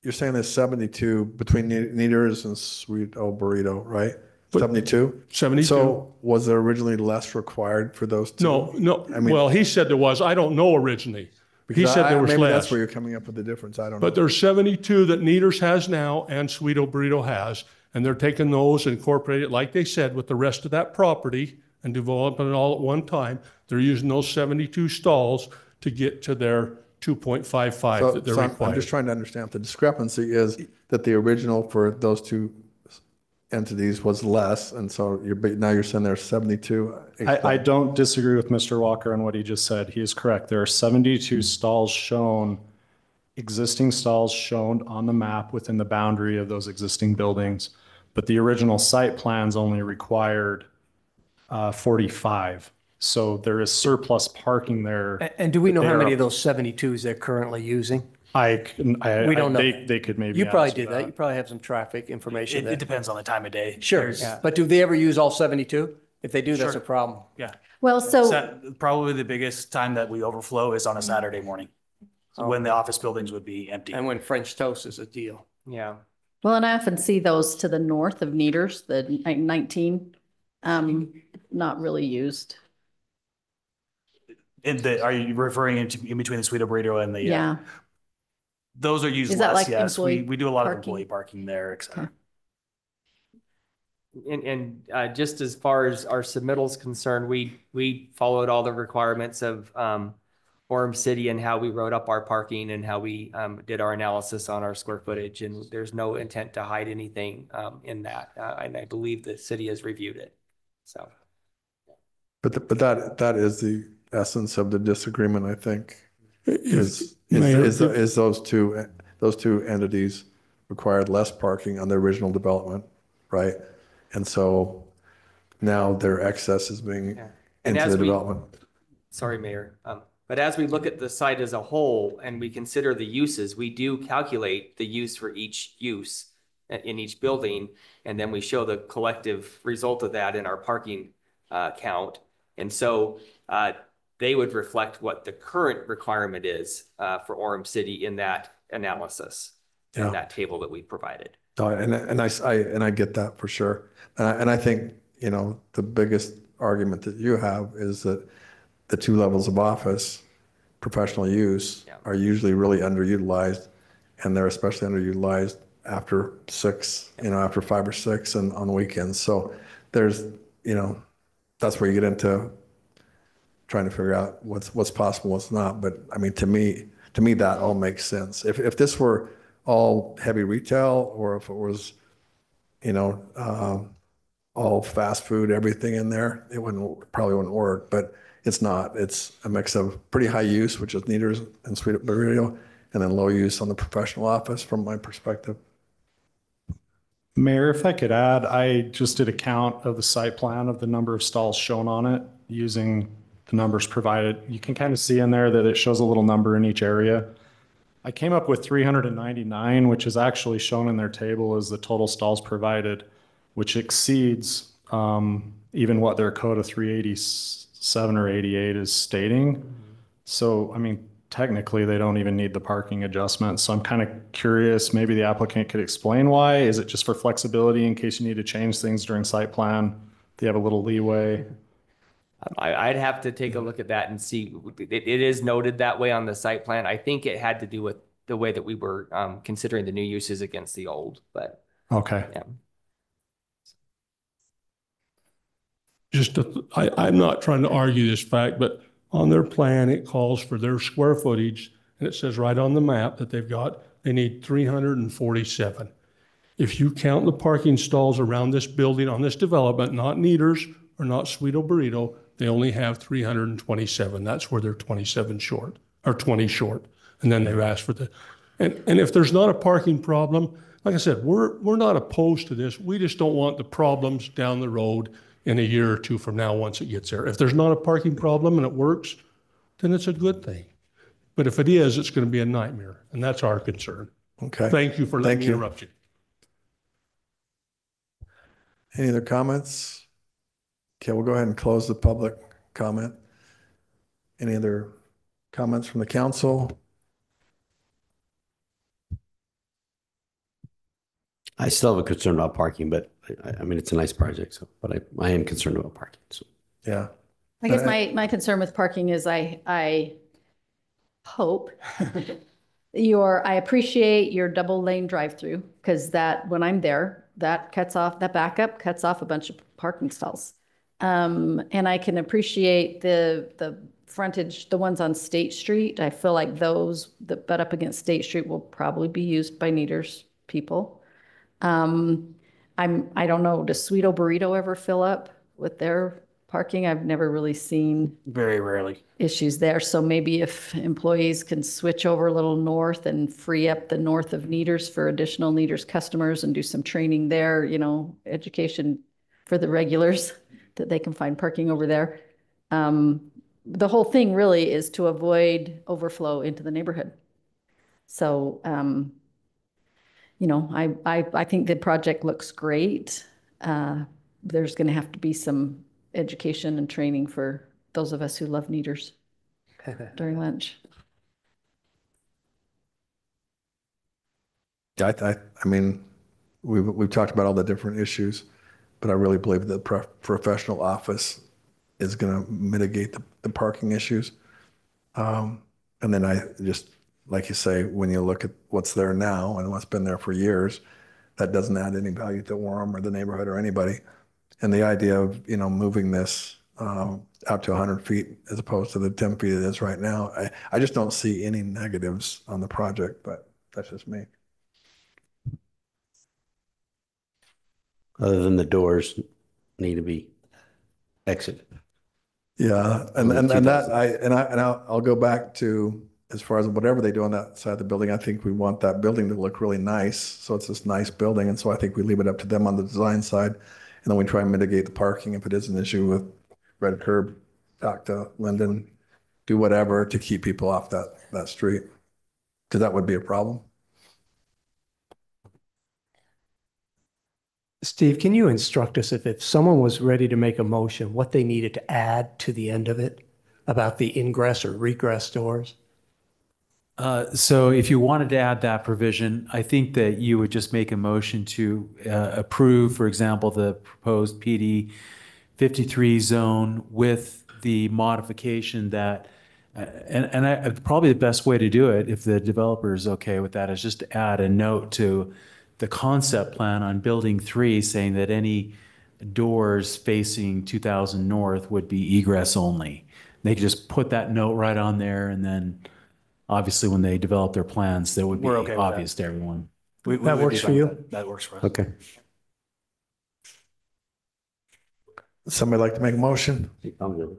you're saying there's 72 between Ne- Neaters and Sweeto Burrito, right? 72? 72. So was there originally less required for those two? No, no, I mean- well, he said there was. I don't know originally. He said I- there was Maybe that's where you're coming up with the difference. I don't know. But there's 72 that Neaters has now and Sweeto Burrito has, and they're taking those and incorporating it, like they said, with the rest of that property and developing it all at one time. They're using those 72 stalls to get to their 2.55 So- that they're so I'm- I'm required. just trying to understand. The discrepancy is that the original for those two entities was less, and so you're, but now you're saying there's 72. I, I don't disagree with Mr. Walker on what he just said. He is correct. There are 72 stalls shown, existing stalls shown on the map within the boundary of those existing buildings. But the original site plans only required uh, 45. So there is surplus parking there. A- And do we know how They're- many of those 72s they're currently using? I, can- I, We don't I- know. they, they could maybe. You probably answer did that. You probably have some traffic information It, there. it depends on the time of day. Sure, There's- but do they ever use all 72? If they do, that's Sure. a problem. Yeah. Well, so- Sa- Probably the biggest time that we overflow is on a Saturday morning, when the office buildings would be empty. And when French toast is a deal. Yeah. Well, and I often see those to the north of Neaters, the ni- 19, um, not really used. In the, are you referring into, in between the Sweeto Burrito and the? uh, Yeah. Those are used Is that less, like yes. We, employee we do a lot of parking? employee parking there, et cetera. And, and uh, just as far as our submittal's concerned, we, we followed all the requirements of um, Orem City and how we wrote up our parking and how we um, did our analysis on our square footage. And there's no intent to hide anything um, in that. Uh, And I believe the city has reviewed it. So. But, the- but that, that is the essence of the disagreement, I think, is, is, Mayor, is, is those two, those two entities required less parking on the original development, right? And so now their excess is being And into as the we- development. Sorry, Mayor. Um, But as we look at the site as a whole and we consider the uses, we do calculate the use for each use i- in each building. And then we show the collective result of that in our parking uh, count. And so uh, they would reflect what the current requirement is uh, for Orem City in that analysis, Yeah. in that table that we provided. No, and, and I, I, and I get that for sure. And I, and I think, you know, the biggest argument that you have is that the two levels of office, professional use, are usually really underutilized. And they're especially underutilized after six, you know, after five or six and on weekends. So there's, you know, that's where you get into trying to figure out what's, what's possible, what's not. But I mean, to me, to me, that all makes sense. If, if this were all heavy retail or if it was, you know, um, all fast food, everything in there, it wouldn't, probably wouldn't work, but it's not. It's a mix of pretty high use, which is Neaters and Sweeto Burrito, and then low use on the professional office from my perspective. Mayor, if I could add, I just did a count of the site plan of the number of stalls shown on it using the numbers provided. You can kind of see in there that it shows a little number in each area. I came up with 399, which is actually shown in their table as the total stalls provided, which exceeds um, even what their code of 387 or 88 is stating. So, I mean, technically they don't even need the parking adjustment. So I'm kind of curious, maybe the applicant could explain why? Is it just for flexibility in case you need to change things during site plan? Do you have a little leeway? I, I'd have to take a look at that and see, it, it is noted that way on the site plan. I think it had to do with the way that we were, um, considering the new uses against the old, but Okay. yeah. just, to- I, I'm not trying to argue this fact, but on their plan, it calls for their square footage, and it says right on the map that they've got, they need three hundred and forty-seven. If you count the parking stalls around this building on this development, not Neaters or not Sweeto Burrito, they only have three hundred and twenty-seven. That's where they're twenty-seven short, or twenty short. And then they've asked for the, and, and if there's not a parking problem, like I said, we're, we're not opposed to this. We just don't want the problems down the road in a year or two from now, once it gets there. If there's not a parking problem and it works, then it's a good thing. But if it is, it's going to be a nightmare, and that's our concern. Okay. Thank you for letting Thank me you. interrupt you. Any other comments? Okay, we'll go ahead and close the public comment. Any other comments from the council? I still have a concern about parking, but I, I mean, it's a nice project, so, but I, I am concerned about parking, so. Yeah. I guess my, my concern with parking is I, I hope [LAUGHS] your, I appreciate your double lane drive-through because that, when I'm there, that cuts off, that backup cuts off a bunch of parking stalls. Um, and I can appreciate the, the frontage, the ones on State Street. I feel like those that butt up against State Street will probably be used by Neaters people. Um, I'm, I don't know, does Sweeto Burrito ever fill up with their parking? I've never really seen Very rarely. issues there. So maybe if employees can switch over a little north and free up the north of Neaters for additional Neaters customers and do some training there, you know, education for the regulars, that they can find parking over there. Um, the whole thing really is to avoid overflow into the neighborhood. So, um, you know, I, I, I think the project looks great. Uh, there's going to have to be some education and training for those of us who love Neaters [LAUGHS] during lunch. I, I, I mean, we've, we've talked about all the different issues, but I really believe the pro- professional office is going to mitigate the, the parking issues. Um, and then I just, like you say, when you look at what's there now and what's been there for years, that doesn't add any value to Orem or the neighborhood or anybody. And the idea of, you know, moving this, um, out to hundred feet as opposed to the ten feet it is right now, I, I just don't see any negatives on the project, but that's just me. Other than the doors need to be exited. Yeah, and, and, and that, I, and I, and I'll, I'll go back to, as far as whatever they do on that side of the building, I think we want that building to look really nice. So it's this nice building, and so I think we leave it up to them on the design side. And then we try and mitigate the parking if it is an issue with red curb, back to Lindon, do whatever to keep people off that, that street. Because that would be a problem. Steve, can you instruct us if, if someone was ready to make a motion, what they needed to add to the end of it about the ingress or regress doors? Uh, So if you wanted to add that provision, I think that you would just make a motion to uh, approve, for example, the proposed PD 53 zone with the modification that, uh, and, and I, probably the best way to do it, if the developer is okay with that, is just to add a note to the concept plan on building three saying that any doors facing 2000 north would be egress only. They could just put that note right on there and then obviously when they develop their plans, that would be We're okay with that. obvious to everyone. We- we That would be works for fine you? That That works for us. Okay. Somebody like to make a motion? I'm good.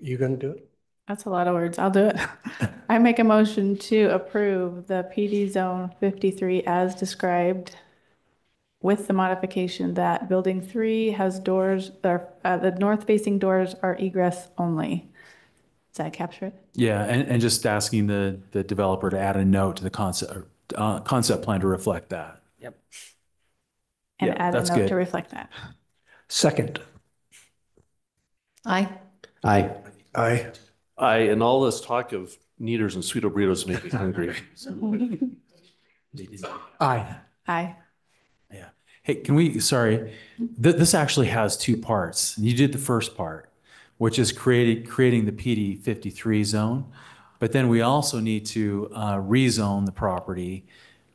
You gonna do it? That's a lot of words. I'll do it. [LAUGHS] I make a motion to approve the PD Zone 53 as described with the modification that Building 3 has doors, or uh, the north-facing doors are egress only. Does that capture it? Yeah, and, and just asking the, the developer to add a note to the concept, uh, concept plan to reflect that. Yep. And Yeah, add a that's note good. to reflect that. Second. Aye. Aye. Aye. I, and all this talk of Neaters and Sweeto burritos make me hungry. [LAUGHS] Aye. Aye. Hey, can we, sorry, th- this actually has two parts. You did the first part, which is creating, creating the PD fifty-three zone. But then we also need to, uh, rezone the property,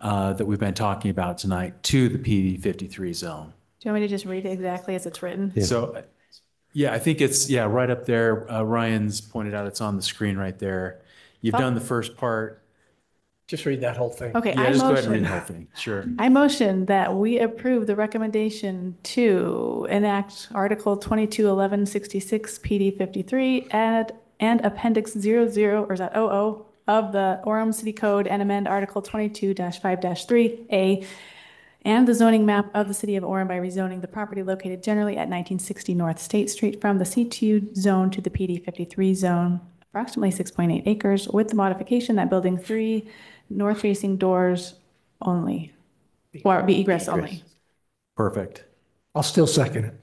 uh, that we've been talking about tonight to the PD fifty-three zone. Do you want me to just read it exactly as it's written? So, yeah, I think it's, yeah, right up there. Uh, Ryan's pointed out, it's on the screen right there. You've Oh. done the first part. Just read that whole thing. Okay, Yeah, I just go ahead and read motion. the whole thing. Sure. I motion that we approve the recommendation to enact Article 221166 PD 53 and, and Appendix 00, or is that 00, of the Orem City Code and amend Article 22-5-3A and the zoning map of the city of Orem by rezoning the property located generally at 1960 North State Street from the C2 zone to the PD 53 zone, approximately 6.8 acres, with the modification that building three north-facing doors only, or be egress only. Perfect. I'll still second it.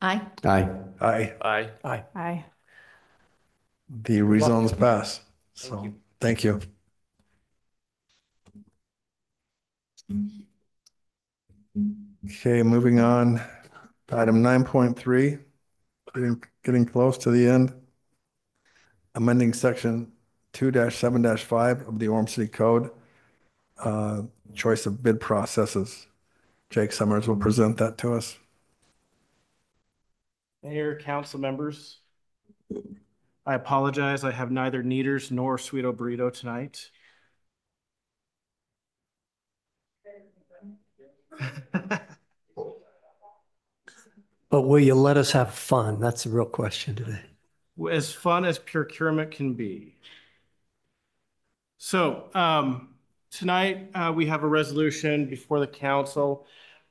Aye. Aye. Aye. Aye. Aye. Aye. The rezones pass. So, thank you. Okay, moving on. Item nine point three, getting, getting close to the end. Amending section 2-7-5 of the Orem City Code. Uh, choice of bid processes. Jake Summers will present that to us. Mayor, council members, I apologize. I have neither Neaters nor Sweeto Burrito tonight. [LAUGHS] But will you let us have fun? That's the real question today. As fun as procurement can be. So um, tonight, uh, we have a resolution before the council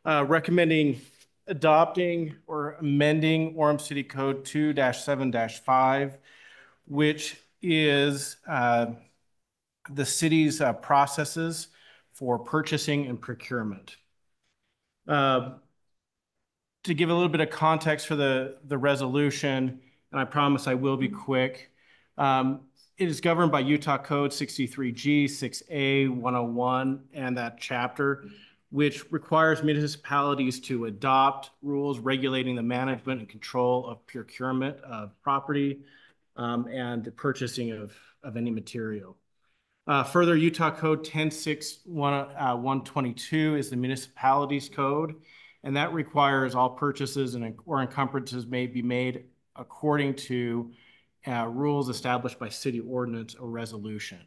uh, recommending adopting or amending Orem City Code 2-7-5, which is uh, the city's uh, processes for purchasing and procurement. Uh, To give a little bit of context for the, the resolution, and I promise I will be quick. um, It is governed by Utah Code 63G, 6A, 101, and that chapter, which requires municipalities to adopt rules regulating the management and control of procurement of property um, and the purchasing of, of any material. Uh, Further, Utah Code 106-122 is the municipalities code, and that requires all purchases and or encumbrances may be made according to uh, rules established by city ordinance or resolution.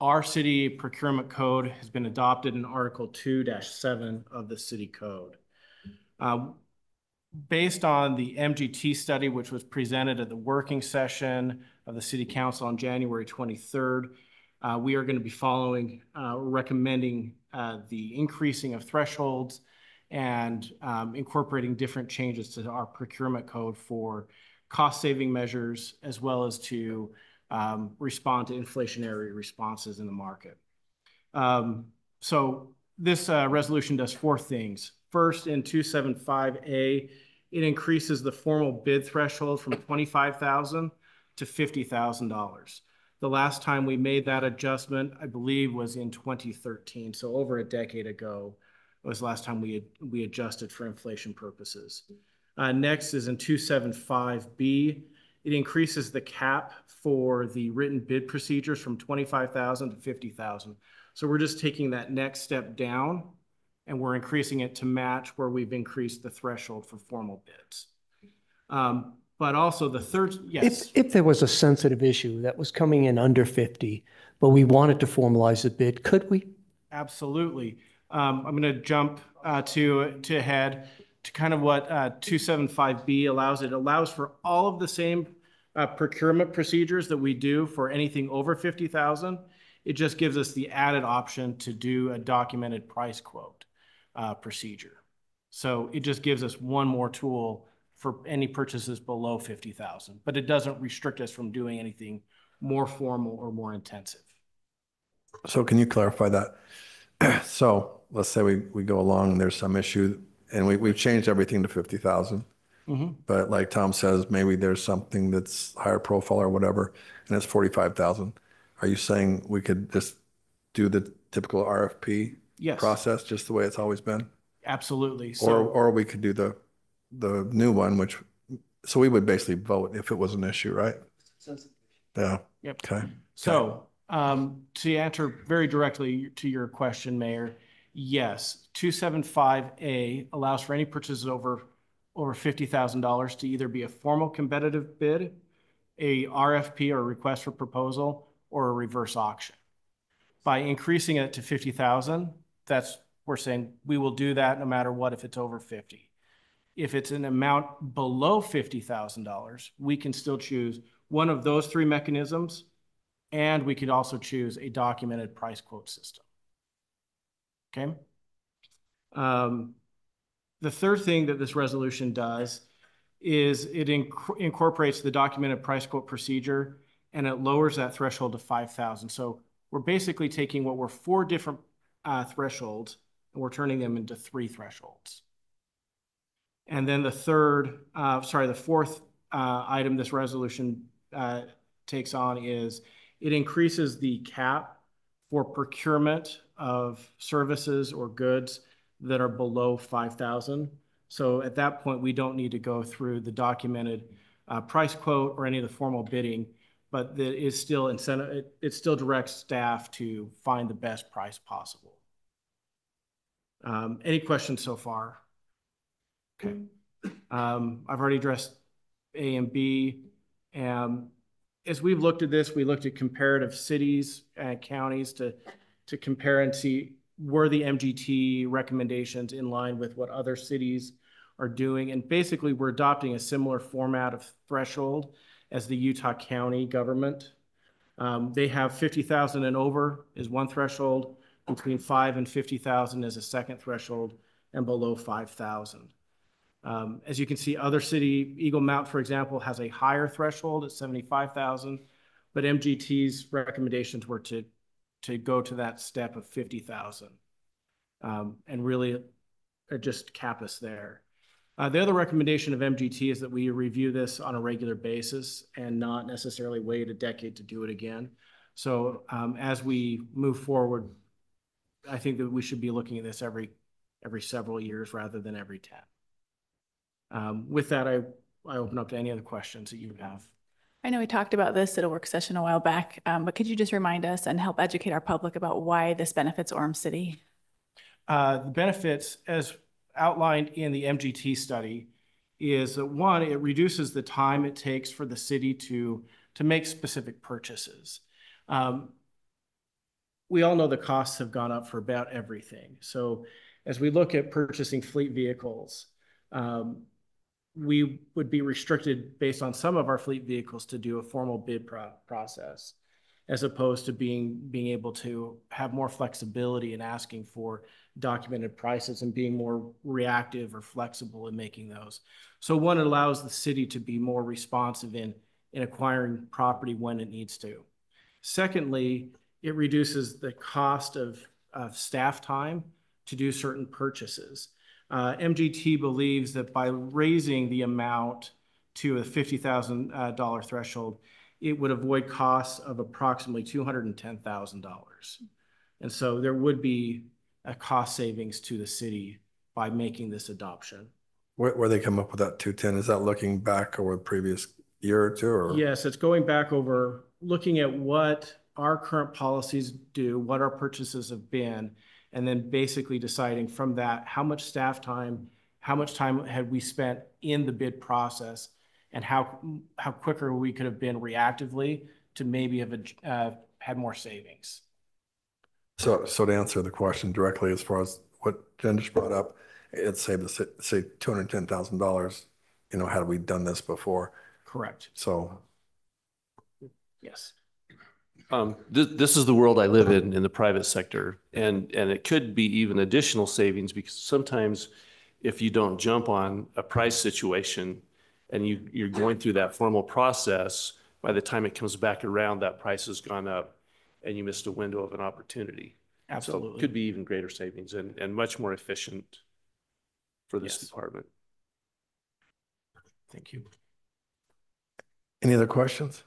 Our city procurement code has been adopted in Article 2-7 of the city code. Um, Based on the MGT study, which was presented at the working session of the city council on January 23rd, uh, we are going to be following, uh, recommending uh, the increasing of thresholds and um, incorporating different changes to our procurement code for cost-saving measures as well as to um, respond to inflationary responses in the market. Um, So this uh, resolution does four things. First, in 275A, it increases the formal bid threshold from 25,000 to $50,000. The last time we made that adjustment, I believe, was in 2013, so over a decade ago was the last time we we adjusted for inflation purposes. Uh, next is in 275B. It increases the cap for the written bid procedures from 25,000 to 50,000. So we're just taking that next step down and we're increasing it to match where we've increased the threshold for formal bids. Um, but also the third, yes. If, if there was a sensitive issue that was coming in under 50, but we wanted to formalize a bid, could we? Absolutely. Um, I'm going to jump uh, to to ahead to kind of what uh, 275B allows. It allows for all of the same uh, procurement procedures that we do for anything over 50,000. It just gives us the added option to do a documented price quote uh, procedure. So it just gives us one more tool for any purchases below 50,000, but it doesn't restrict us from doing anything more formal or more intensive. So can you clarify that? [CLEARS THROAT] So let's say we, we go along and there's some issue and we, we've changed everything to fifty thousand. Mm-hmm. But like Tom says, maybe there's something that's higher profile or whatever, and it's forty-five thousand. Are you saying we could just do the typical RFP Yes. process, just the way it's always been? Absolutely. Or, or we could do the, the new one, which, so we would basically vote if it was an issue, right? Yeah. Yep. Okay. so, um, to answer very directly to your question, Mayor, yes, two seven five A allows for any purchases over, over fifty thousand dollars to either be a formal competitive bid, a RFP or request for proposal, or a reverse auction. By increasing it to fifty thousand, that's, we're saying we will do that no matter what if it's over fifty. If it's an amount below fifty thousand dollars, we can still choose one of those three mechanisms, and we could also choose a documented price quote system. Okay? Um, the third thing that this resolution does is it inc- incorporates the documented price quote procedure and it lowers that threshold to five thousand. So we're basically taking what were four different uh, thresholds and we're turning them into three thresholds. And then the third, uh, sorry, the fourth uh, item this resolution uh, takes on is it increases the cap for procurement of services or goods that are below five thousand. So at that point, we don't need to go through the documented uh, price quote or any of the formal bidding, but that is still incentive, it, it still directs staff to find the best price possible. Um, any questions so far? Okay. Um, I've already addressed A and B. Um, as we've looked at this, we looked at comparative cities and counties to, to compare and see were the MGT recommendations in line with what other cities are doing. And basically, we're adopting a similar format of threshold as the Utah County government. Um, they have 50,000 and over is one threshold, between five and 50,000 is a second threshold, and below 5,000. Um, as you can see, other city, Eagle Mount, for example, has a higher threshold at 75,000, but MGT's recommendations were to, to go to that step of 50,000 um, and really uh, just cap us there. Uh, the other recommendation of MGT is that we review this on a regular basis and not necessarily wait a decade to do it again. So um, as we move forward, I think that we should be looking at this every every several years rather than every 10. Um, with that, I, I open up to any other questions that you have. I know we talked about this at a work session a while back, um, but could you just remind us and help educate our public about why this benefits Orem City? Uh, the benefits, as outlined in the MGT study, is that one, it reduces the time it takes for the city to, to make specific purchases. Um, we all know the costs have gone up for about everything. So as we look at purchasing fleet vehicles, um, we would be restricted based on some of our fleet vehicles to do a formal bid pro- process as opposed to being being able to have more flexibility in asking for documented prices and being more reactive or flexible in making those. So one, it allows the city to be more responsive in in acquiring property when it needs to. Secondly, it reduces the cost of, of staff time to do certain purchases. Uh, MGT believes that by raising the amount to a $50,000 uh, threshold, it would avoid costs of approximately $210,000. And so there would be a cost savings to the city by making this adoption. Where, where they come up with that two ten, is that looking back over the previous year or two or? Yes, it's going back over, looking at what our current policies do, what our purchases have been, and then basically deciding from that, how much staff time, how much time had we spent in the bid process, and how, how quicker we could have been reactively to maybe have uh, had more savings. So, so to answer the question directly, as far as what Jen just brought up, it saved us, say, two hundred ten thousand dollars, you know, had we done this before. Correct. So, Yes. Um, this, this is the world I live in, in the private sector. And, and it could be even additional savings because sometimes if you don't jump on a price situation and you, you're going through that formal process, by the time it comes back around, that price has gone up and you missed a window of an opportunity. So Absolutely. it could be even greater savings and, and much more efficient for this Yes. department. Thank you. Any other questions?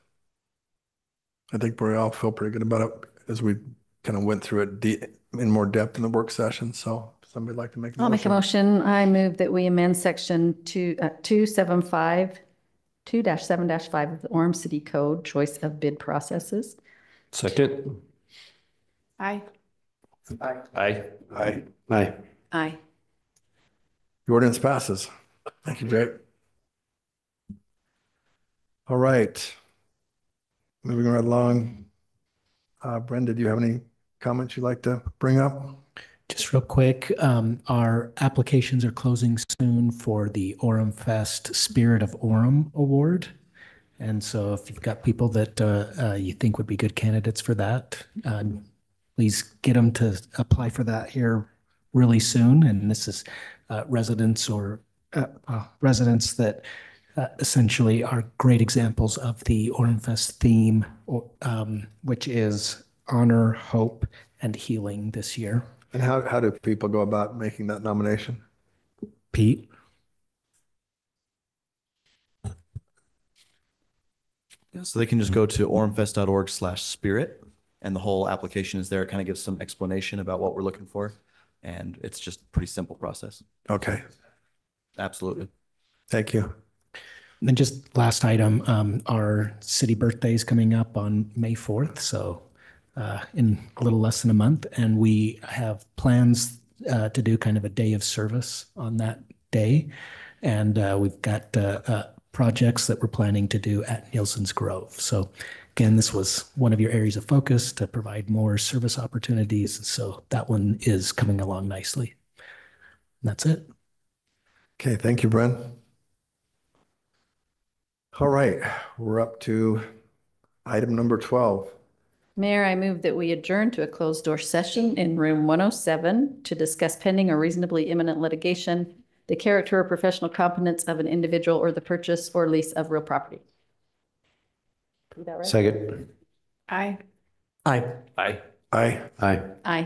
I think we all feel pretty good about it as we kind of went through it de- in more depth in the work session. So somebody like to make a motion? I'll make a motion. I move that we amend section two, uh, two seven five, two dash seven dash five of the Orem City Code, choice of bid processes. Second. Aye. Aye. Aye. Aye. Aye. The ordinance passes. Thank you, Jake. All right. Moving right along. Uh, Brenda, do you have any comments you'd like to bring up? Just real quick, um, our applications are closing soon for the Orem Fest Spirit of Orem Award. And so if you've got people that uh, uh, you think would be good candidates for that, uh, please get them to apply for that here really soon. And this is uh, residents or uh, residents that uh, essentially are great examples of the Orem Fest theme, um, which is honor, hope, and healing this year. And how, how do people go about making that nomination? Pete? Yeah, so they can just go to oremfest.org slash spirit and the whole application is there. It kind of gives some explanation about what we're looking for. And it's just a pretty simple process. Okay. Absolutely. Thank you. Then just last item, um, our city birthday is coming up on May 4th. So uh, in a little less than a month. And we have plans uh, to do kind of a day of service on that day. And uh, we've got uh, uh, projects that we're planning to do at Nielsen's Grove. So again, this was one of your areas of focus to provide more service opportunities. So that one is coming along nicely. And that's it. Okay, thank you, Bren. All right, we're up to item number 12. Mayor, I move that we adjourn to a closed door session in room 107 to discuss pending or reasonably imminent litigation, the character or professional competence of an individual or the purchase or lease of real property. Is that right? Second. Aye. Aye. Aye. Aye. Aye. Aye.